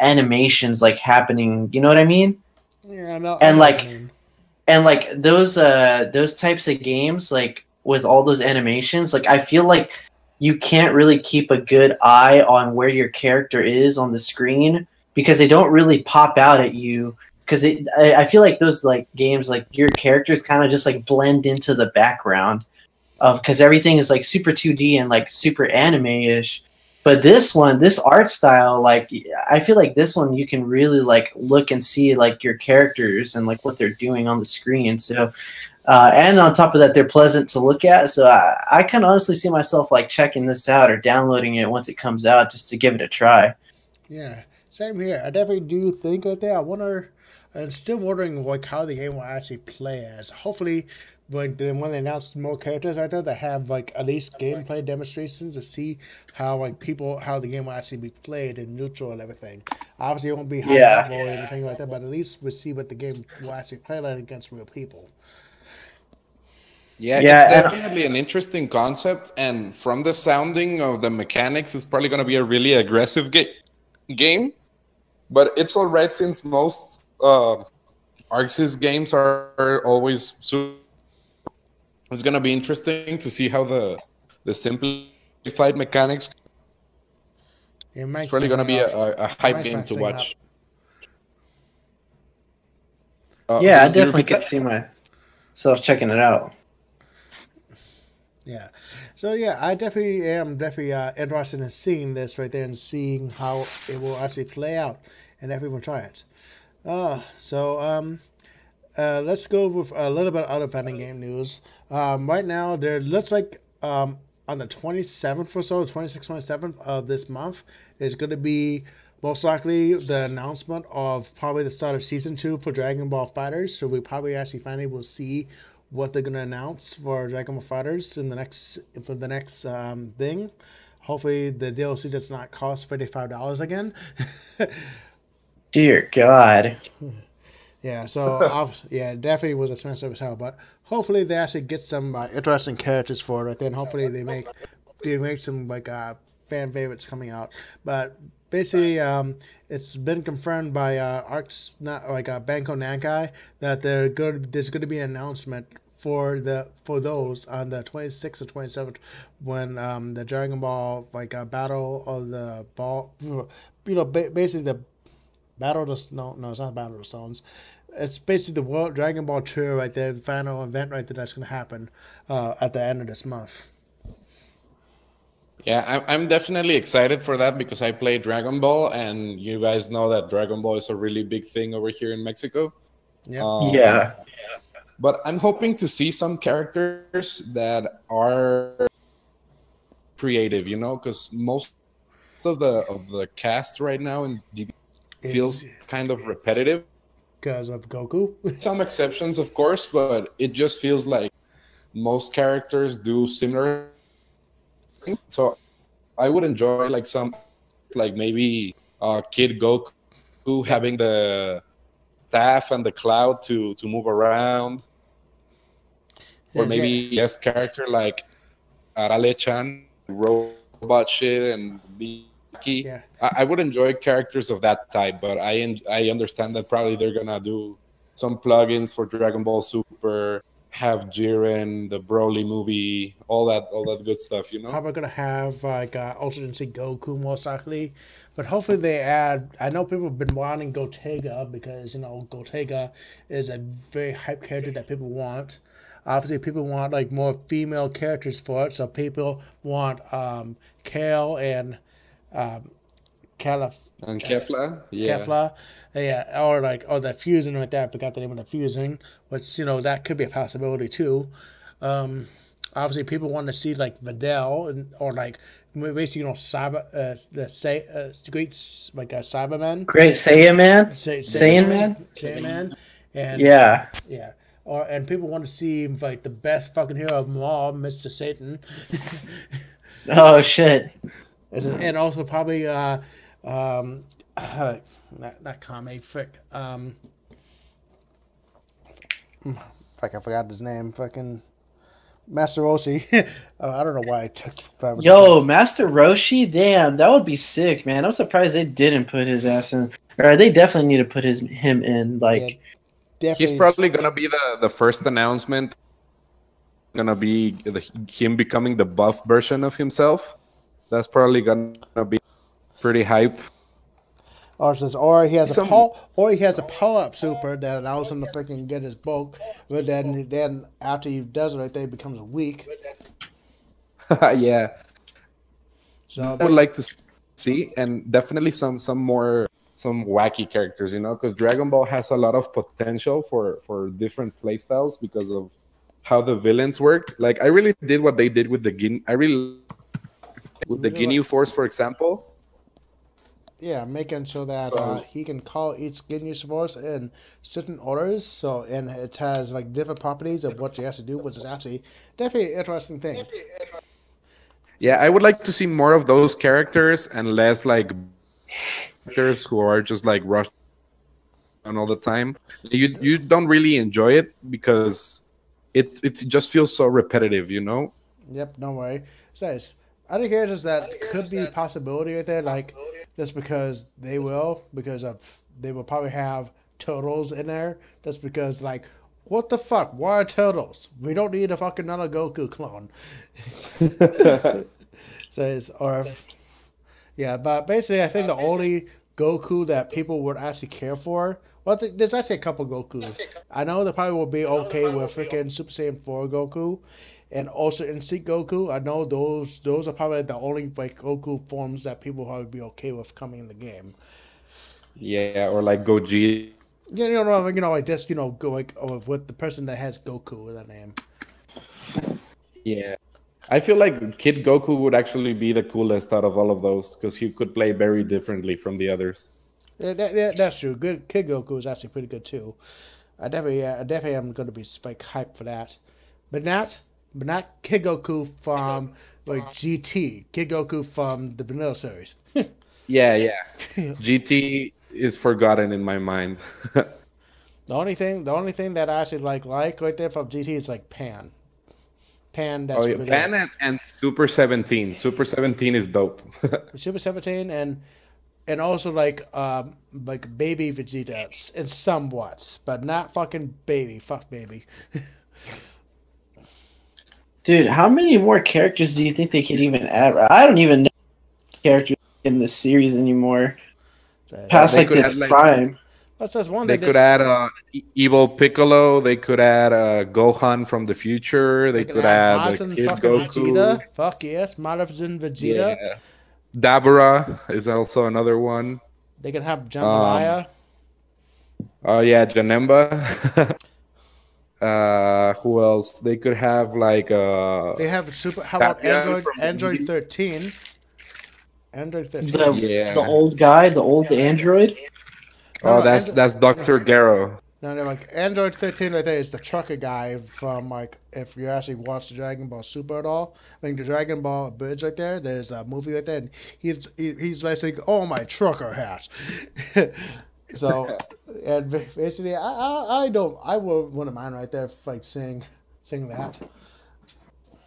animations like happening. You know what I mean? Yeah, no, And, I like, you mean. and like those uh those types of games like with all those animations like i feel like you can't really keep a good eye on where your character is on the screen because they don't really pop out at you. Because I, I feel like those like games like your characters kind of just like blend into the background of because everything is like super 2d and like super anime-ish. But this one this art style like i feel like this one you can really like look and see like your characters and like what they're doing on the screen. So uh, and on top of that they're pleasant to look at so i, I can honestly see myself like checking this out or downloading it once it comes out just to give it a try Yeah, same here. I definitely do think like that. I wonder, I'm still wondering like how the game will actually play as. Hopefully, like then when they announce more characters like that, they have like at least gameplay demonstrations to see how like people how the game will actually be played and neutral and everything. Obviously, it won't be high Yeah. level or anything like that, but at least we'll see what the game will actually play like against real people. Yeah, Yeah, it's definitely an interesting concept, and from the sounding of the mechanics, it's probably going to be a really aggressive ga- game. But it's all right since most uh, ArcSys games are, are always super. It's going to be interesting to see how the the simplified mechanics. It might It's probably going to be a, a, a hype game to watch. Uh, yeah i definitely repeat could see myself checking it out Yeah. So yeah, I definitely am definitely uh, interested in seeing this right there and seeing how it will actually play out, and will try it. Uh, so um, uh, let's go with a little bit of other fighting game news. Um, right now, there looks like um, on the 27th or so, 26th, 27th of this month, is going to be most likely the announcement of probably the start of season two for Dragon Ball FighterZ. So we probably actually finally will see what they're going to announce for Dragon Ball FighterZ in the next for the next um, thing. Hopefully, the DLC does not cost fifty five dollars again. dear god Yeah, so yeah, definitely was expensive as hell. But hopefully they actually get some uh, interesting characters for it. Then hopefully they make they make some like uh, fan favorites coming out. But basically, um, it's been confirmed by uh, Arcs, not like uh, Banco Nankai, that they're. There's going to be an announcement for the for those on the 26th or 27th when um, the Dragon Ball like uh, battle of the ball, you know, ba- basically the Battle of the Snow. No, it's not Battle of the Stones. It's basically the World Dragon Ball Tour right there, the final event right there that's going to happen uh, at the end of this month. Yeah, I'm, I'm definitely excited for that because I play Dragon Ball, and you guys know that Dragon Ball is a really big thing over here in Mexico. Yeah. Um, yeah But I'm hoping to see some characters that are creative, you know, because most of the of the cast right now in DB feels kind of repetitive. because of Goku. Some exceptions, of course, but it just feels like most characters do similar. So I would enjoy like some, like maybe uh, Kid Goku having the staff and the cloud to to move around, or maybe yes character like Arale-chan, robot shit and Biki. Yeah. I, I would enjoy characters of that type, but I en- I understand that probably they're gonna do some plugins for Dragon Ball Super, have Jiren, the Broly movie, all that all that good stuff, you know. Probably gonna have like uh, Ultimate Goku most likely, but hopefully they add. I know people have been wanting Gotega because you know Gotega is a very hype character that people want. Obviously, people want like more female characters for it, so people want um, Kale and um, Calif- And Kefla, yeah. Kefla, yeah, or like or the fusion like that. I forgot the name of the fusion, which you know that could be a possibility too. Um, obviously, people want to see like Videl and or like basically you know Cyber uh, the say uh, great like a Cyberman, Great Saiyan Man. say, Saiyan Man? Saiyan Man, and Yeah. yeah. Or, and people want to see like the best fucking hero of them all, Mr. Satan, Oh shit. And also probably uh, um, not not Kame, frick, um, fuck, I forgot his name, fucking Master Roshi. uh, I don't know why I took. forever to Yo, say- Master Roshi, damn, that would be sick, man. I'm surprised they didn't put his ass in. Or they definitely need to put his him in. Like, Yeah, He's probably gonna be the the first announcement. Gonna be the, him becoming the buff version of himself. That's probably gonna be pretty hype. Or, says, or he has a Some- power, or he has a power up super that allows him to freaking get his bulk. But then, then after he does it right there, he becomes weak. yeah, So, I would like to see, and definitely some some more some wacky characters, you know, because Dragon Ball has a lot of potential for for different playstyles because of how the villains work. Like I really did what they did with the Gin. I really with the Ginyu Force, for example. Yeah, making so that uh, he can call each Ginyu Force in certain orders. So, and it has like different properties of what he has to do, which is actually definitely an interesting thing. Yeah, I would like to see more of those characters and less like characters who are just like rushed on all the time. You you don't really enjoy it because it it just feels so repetitive, you know. Yep, don't worry. Says other characters that could be possibility right there, like just because they will, because of they will probably have Turles in there. Just because like what the fuck? Why are Turles? We don't need a fucking another Goku clone. Says or yeah, but basically I think the only Goku that people would actually care for. Well, th- there's actually a couple Gokus. I know they probably will be okay with freaking Super Saiyan 4 Goku and also in Seek Goku. I know those those are probably the only like Goku forms that people probably be okay with coming in the game. Yeah, or like Goji. Yeah, you know, you know, like just you know, go like oh, with the person that has Goku with that name. Yeah. I feel like Kid Goku would actually be the coolest out of all of those because he could play very differently from the others. Yeah, that, yeah, that's true. Good Kid Goku is actually pretty good too. I definitely, yeah, I definitely am going to be like hyped for that, but not, but not Kid Goku from like GT. Kid Goku from the vanilla series. Yeah, yeah. GT is forgotten in my mind. The only thing, the only thing that I actually like like right there from GT is like Pan. Pan. That's oh, yeah. Pan good. and, and Super 17. Super 17 is dope. Super Seventeen and and also like um like baby Vegeta s- in somewhat, but not fucking baby. Fuck baby. Dude, how many more characters do you think they could even add? I don't even know characters in this series anymore. So, Past like could the add, prime. But there's one they that could just- add uh, Evil Piccolo. They could add uh, Gohan from the future. They, could add uh, Majin Kid Goku. Vegeta. Fuck yes, Majin Vegeta. Yeah. Dabura is also another one. They could have Um, Jambalaya. Oh yeah, Janemba. uh, who else? They could have like uh, they have super. How about Android? Android thirteen. Android thirteen. The, Yeah. the old guy, the old android. No, oh no, that's Andro- that's Doctor Gero. No, no, like Android 13 right there is the trucker guy from like if you actually watch the Dragon Ball Super at all. I mean the Dragon Ball Bridge right there. There's a movie right there, and he's he, he's basically oh my trucker hat. So, and basically, I, I, I don't, I would, wouldn't mind right there, if like sing, sing that.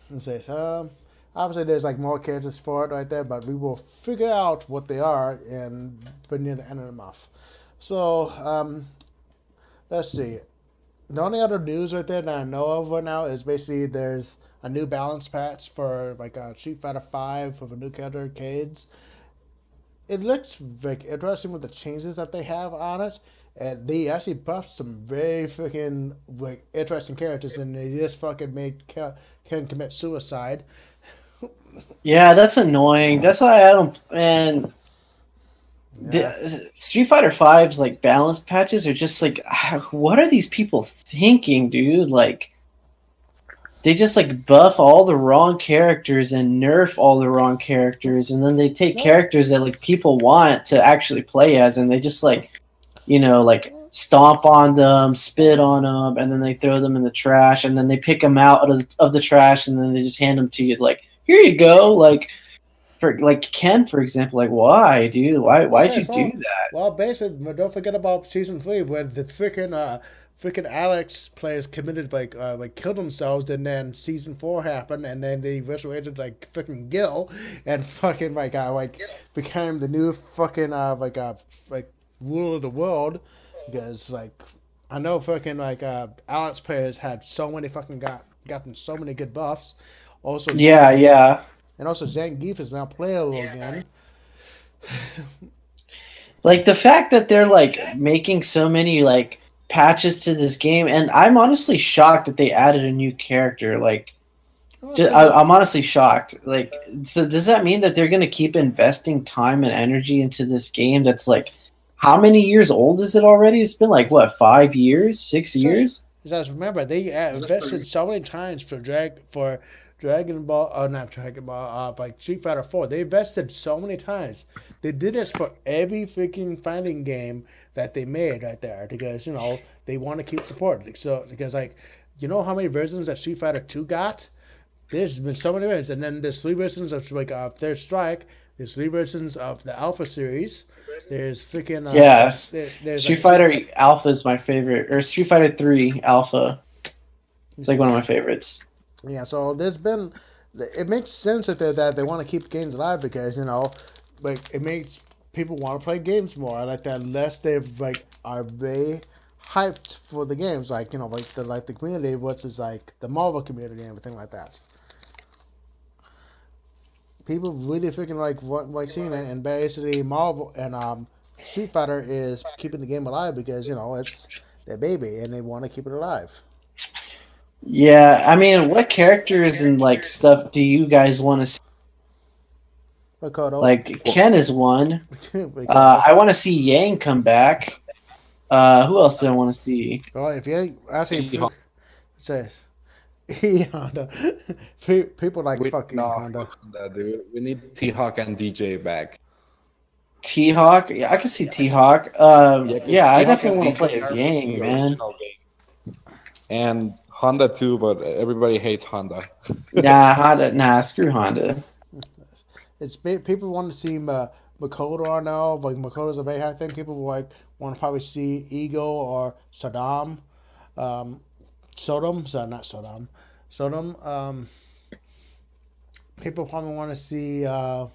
And say, um, obviously there's like more characters for it right there, but we will figure out what they are and by near the end of the month. So, um, let's see. The only other news right there that I know of right now is basically there's a new balance patch for like uh, Street Fighter Five for the new character, Cades. It looks like interesting with the changes that they have on it, and they actually buffed some very freaking like interesting characters, and they just fucking made Ken, Ken commit suicide. Yeah, that's annoying. That's why I don't. And Yeah. the Street Fighter Five's like balance patches are just like, what are these people thinking, dude? Like, they just like buff all the wrong characters and nerf all the wrong characters, and then they take characters that like people want to actually play as, and they just like, you know, like stomp on them, spit on them, and then they throw them in the trash, and then they pick them out of, of the trash, and then they just hand them to you like, here you go, like. For, like Ken, for example, like why, dude? Why why'd Yeah, you it's do that? Well, basically, but don't forget about season three, where the freaking uh, freaking Alex players committed like uh, like killed themselves, and then season four happened, and then they resurrected like freaking Gil, and fucking like uh, like became the new fucking uh like uh like ruler of the world, because like I know fucking like uh Alex players had so many fucking got gotten so many good buffs. Also, Yeah, yeah. and also Zangief is now playable again. Like the fact that they're like making so many like patches to this game, and I'm honestly shocked that they added a new character. Like, ju- I, I'm honestly shocked. Like, so does that mean that they're gonna keep investing time and energy into this game? That's like, how many years old is it already? It's been like what, five years, six Six. years? Because remember, they uh, invested so many times for drag for Dragon Ball, uh, not Dragon Ball, uh, like Street Fighter Four. They invested so many times. They did this for every freaking fighting game that they made right there because you know they want to keep supporting. So because like, you know how many versions that Street Fighter Two got? There's been so many versions, and then there's three versions of like uh, Third Strike. There's three versions of the Alpha series. There's freaking uh, Yeah, there- there's Street like, Fighter Alpha is my favorite, or Street Fighter Three Alpha. It's like one of my favorites. Yeah, so there's been, it makes sense that they, that they want to keep games alive because you know, like it makes people want to play games more. I Like that, less they like are very hyped for the games, like you know, like the like the community, which is like the Marvel community and everything like that. People really freaking like what like seeing it, and basically Marvel and um Street Fighter is keeping the game alive because you know it's their baby and they want to keep it alive. Yeah, I mean, what characters and like stuff do you guys want to see? Like Ken is one. Uh, I want to see Yang come back. Uh, who else do I want to see? Well, if you actually E it says E Honda, people like We, fucking no, Honda. dude. We need T Hawk and DJ back. T Hawk. Yeah, I can see T Hawk. Um, 'cause yeah, I T-Hawk definitely want to play as Yang, man. game. And Honda too, but everybody hates Honda. Nah, Honda. Nah, screw Honda. It's people want to see uh, Makoto right now. Like Makoto's a very high thing. People like want to probably see Ego or Saddam, um, Sodom. Sorry, not Sodom. Sodom. Um, people probably want to see. Uh,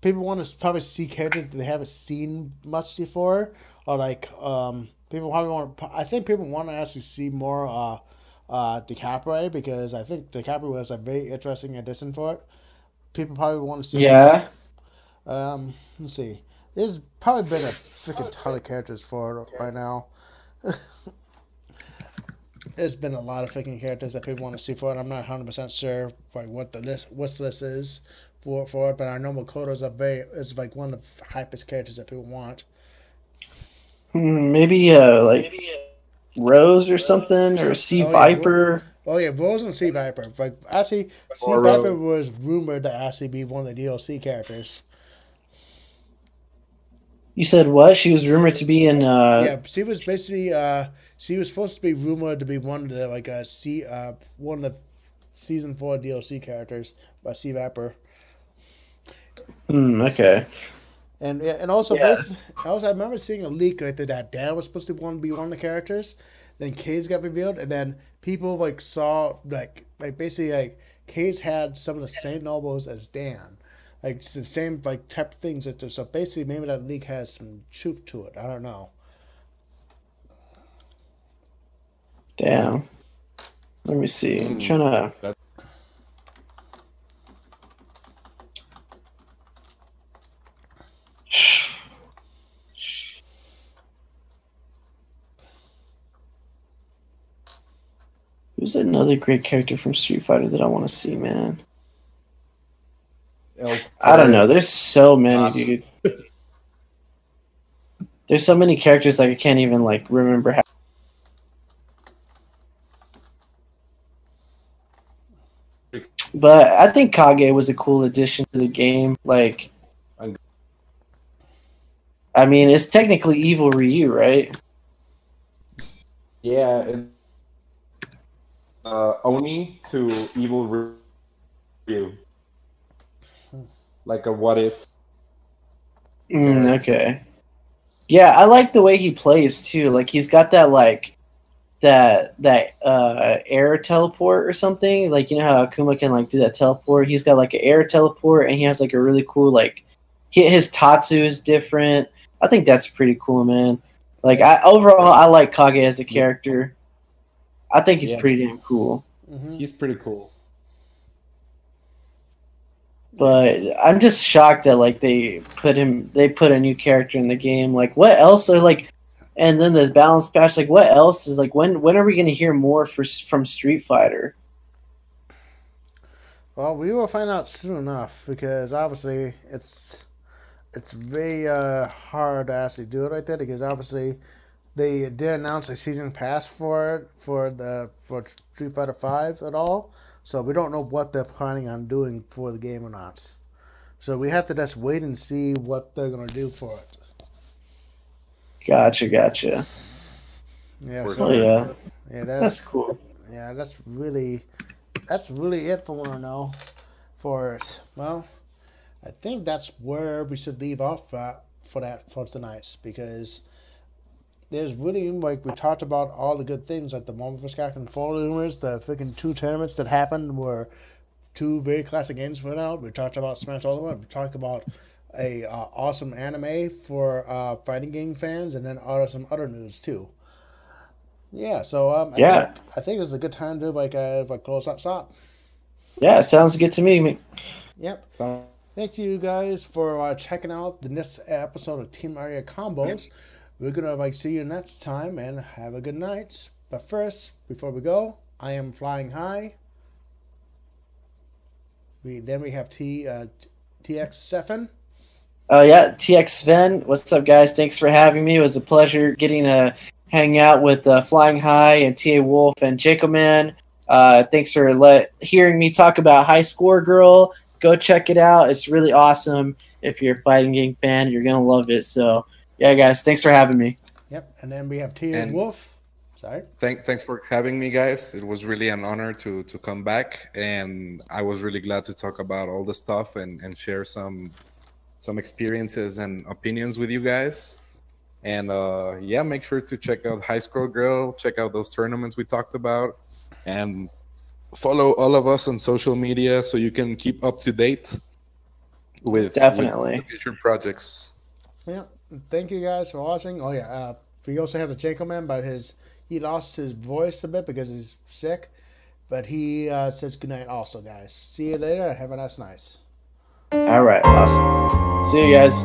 people want to probably see characters that they haven't seen much before, or like um, people probably want. I think people want to actually see more uh, uh, Decapre because I think Decapre was a very interesting addition for it. People probably want to see. Yeah. Um, let's see. There's probably been a freaking ton of characters for it right now. There's been a lot of freaking characters that people want to see for it. I'm not 100 percent sure like what the list, what's the list is for for it, but I know Makoto's a very is like one of the hypest characters that people want. Hmm, maybe uh, like Rose or something, or Sea Oh, yeah, Viper. Oh yeah, Rose and Sea Viper. Like actually, Sea Viper was rumored to actually be one of the DLC characters. You said what? She was rumored to be in. Uh, yeah, she was basically uh she was supposed to be rumored to be one of the like uh C uh one of the season four DLC characters by Sea Viper. hmm, okay. And and also, Yeah. basi- also I remember seeing a leak like that, that Dan was supposed to want to be one of the characters. Then Kage got revealed, and then people like saw like like basically like Kage had some of the same nobles as Dan, like the same like type of things that so basically maybe that leak has some truth to it. I don't know. Damn. Let me see. I'm hmm. trying to. Who's another great character from Street Fighter that I want to see, man? I don't know. There's so many, dude. There's so many characters like I can't even like remember how. But I think Kage was a cool addition to the game. Like, I mean, it's technically evil Ryu, right? Yeah, it's uh, Oni to Evil Ryu. Like a what if? Mm, okay. Yeah, I like the way he plays too. Like he's got that like that that uh air teleport or something. Like you know how Akuma can like do that teleport. He's got like an air teleport, and he has like a really cool like his Tatsu is different. I think that's pretty cool, man. Like I overall, I like Kage as a character. I think he's Yeah. pretty damn cool. hmm He's pretty cool. but I'm just shocked that like they put him they put a new character in the game. Like what else are like and then the balance patch like what else is like when when are we going to hear more for from Street Fighter? Well, we will find out soon enough because obviously it's it's very uh, hard to actually do it right there because obviously they did announce a season pass for it for the for Street Fighter Five at all, so we don't know what they're planning on doing for the game or not. So we have to just wait and see what they're gonna do for it. Gotcha, gotcha. Yeah, so, Oh yeah, yeah, that's that's cool. yeah, that's really that's really it for what I know. For it. well, I think that's where we should leave off at for that for tonight because there's really like we talked about all the good things like the Marvel vs. Capcom 4 rumors, the freaking two tournaments that happened were two very classic games went out. We talked about Smash Ultimate. We talked about a uh, awesome anime for uh, fighting game fans, and then other some other news too. Yeah, so um, I Yeah. think, I think it's a good time to like uh, like close up shop. Yeah, sounds good to me. Yep. Thank you guys for uh, checking out the next episode of Team Aerial Combos. We're gonna like see you next time and have a good night. But first, before we go, I am flying high. We then we have T uh, TX seven. Oh yeah, TX Sven, what's up, guys? Thanks for having me. It was a pleasure getting to hang out with uh, Flying High and TA Wolf and JakoMan. Uh, thanks for let hearing me talk about High Score Girl. Go check it out. It's really awesome. If you're a fighting game fan, you're gonna love it. So yeah, guys, thanks for having me. Yep, and then we have T And- Wolf. Sorry. thank, thanks for having me, guys. It was really an honor to to come back, and I was really glad to talk about all the stuff and and share some some experiences and opinions with you guys. And uh, yeah, make sure to check out High Score Girl. Check out those tournaments we talked about, and follow all of us on social media so you can keep up to date with with Definitely. future projects. Yeah. Thank you guys for watching. Oh yeah. Uh, we also have the JakoMan, but his he lost his voice a bit because he's sick. But he uh, says goodnight also, guys. See you later. Have a nice night. All right, awesome. See you guys.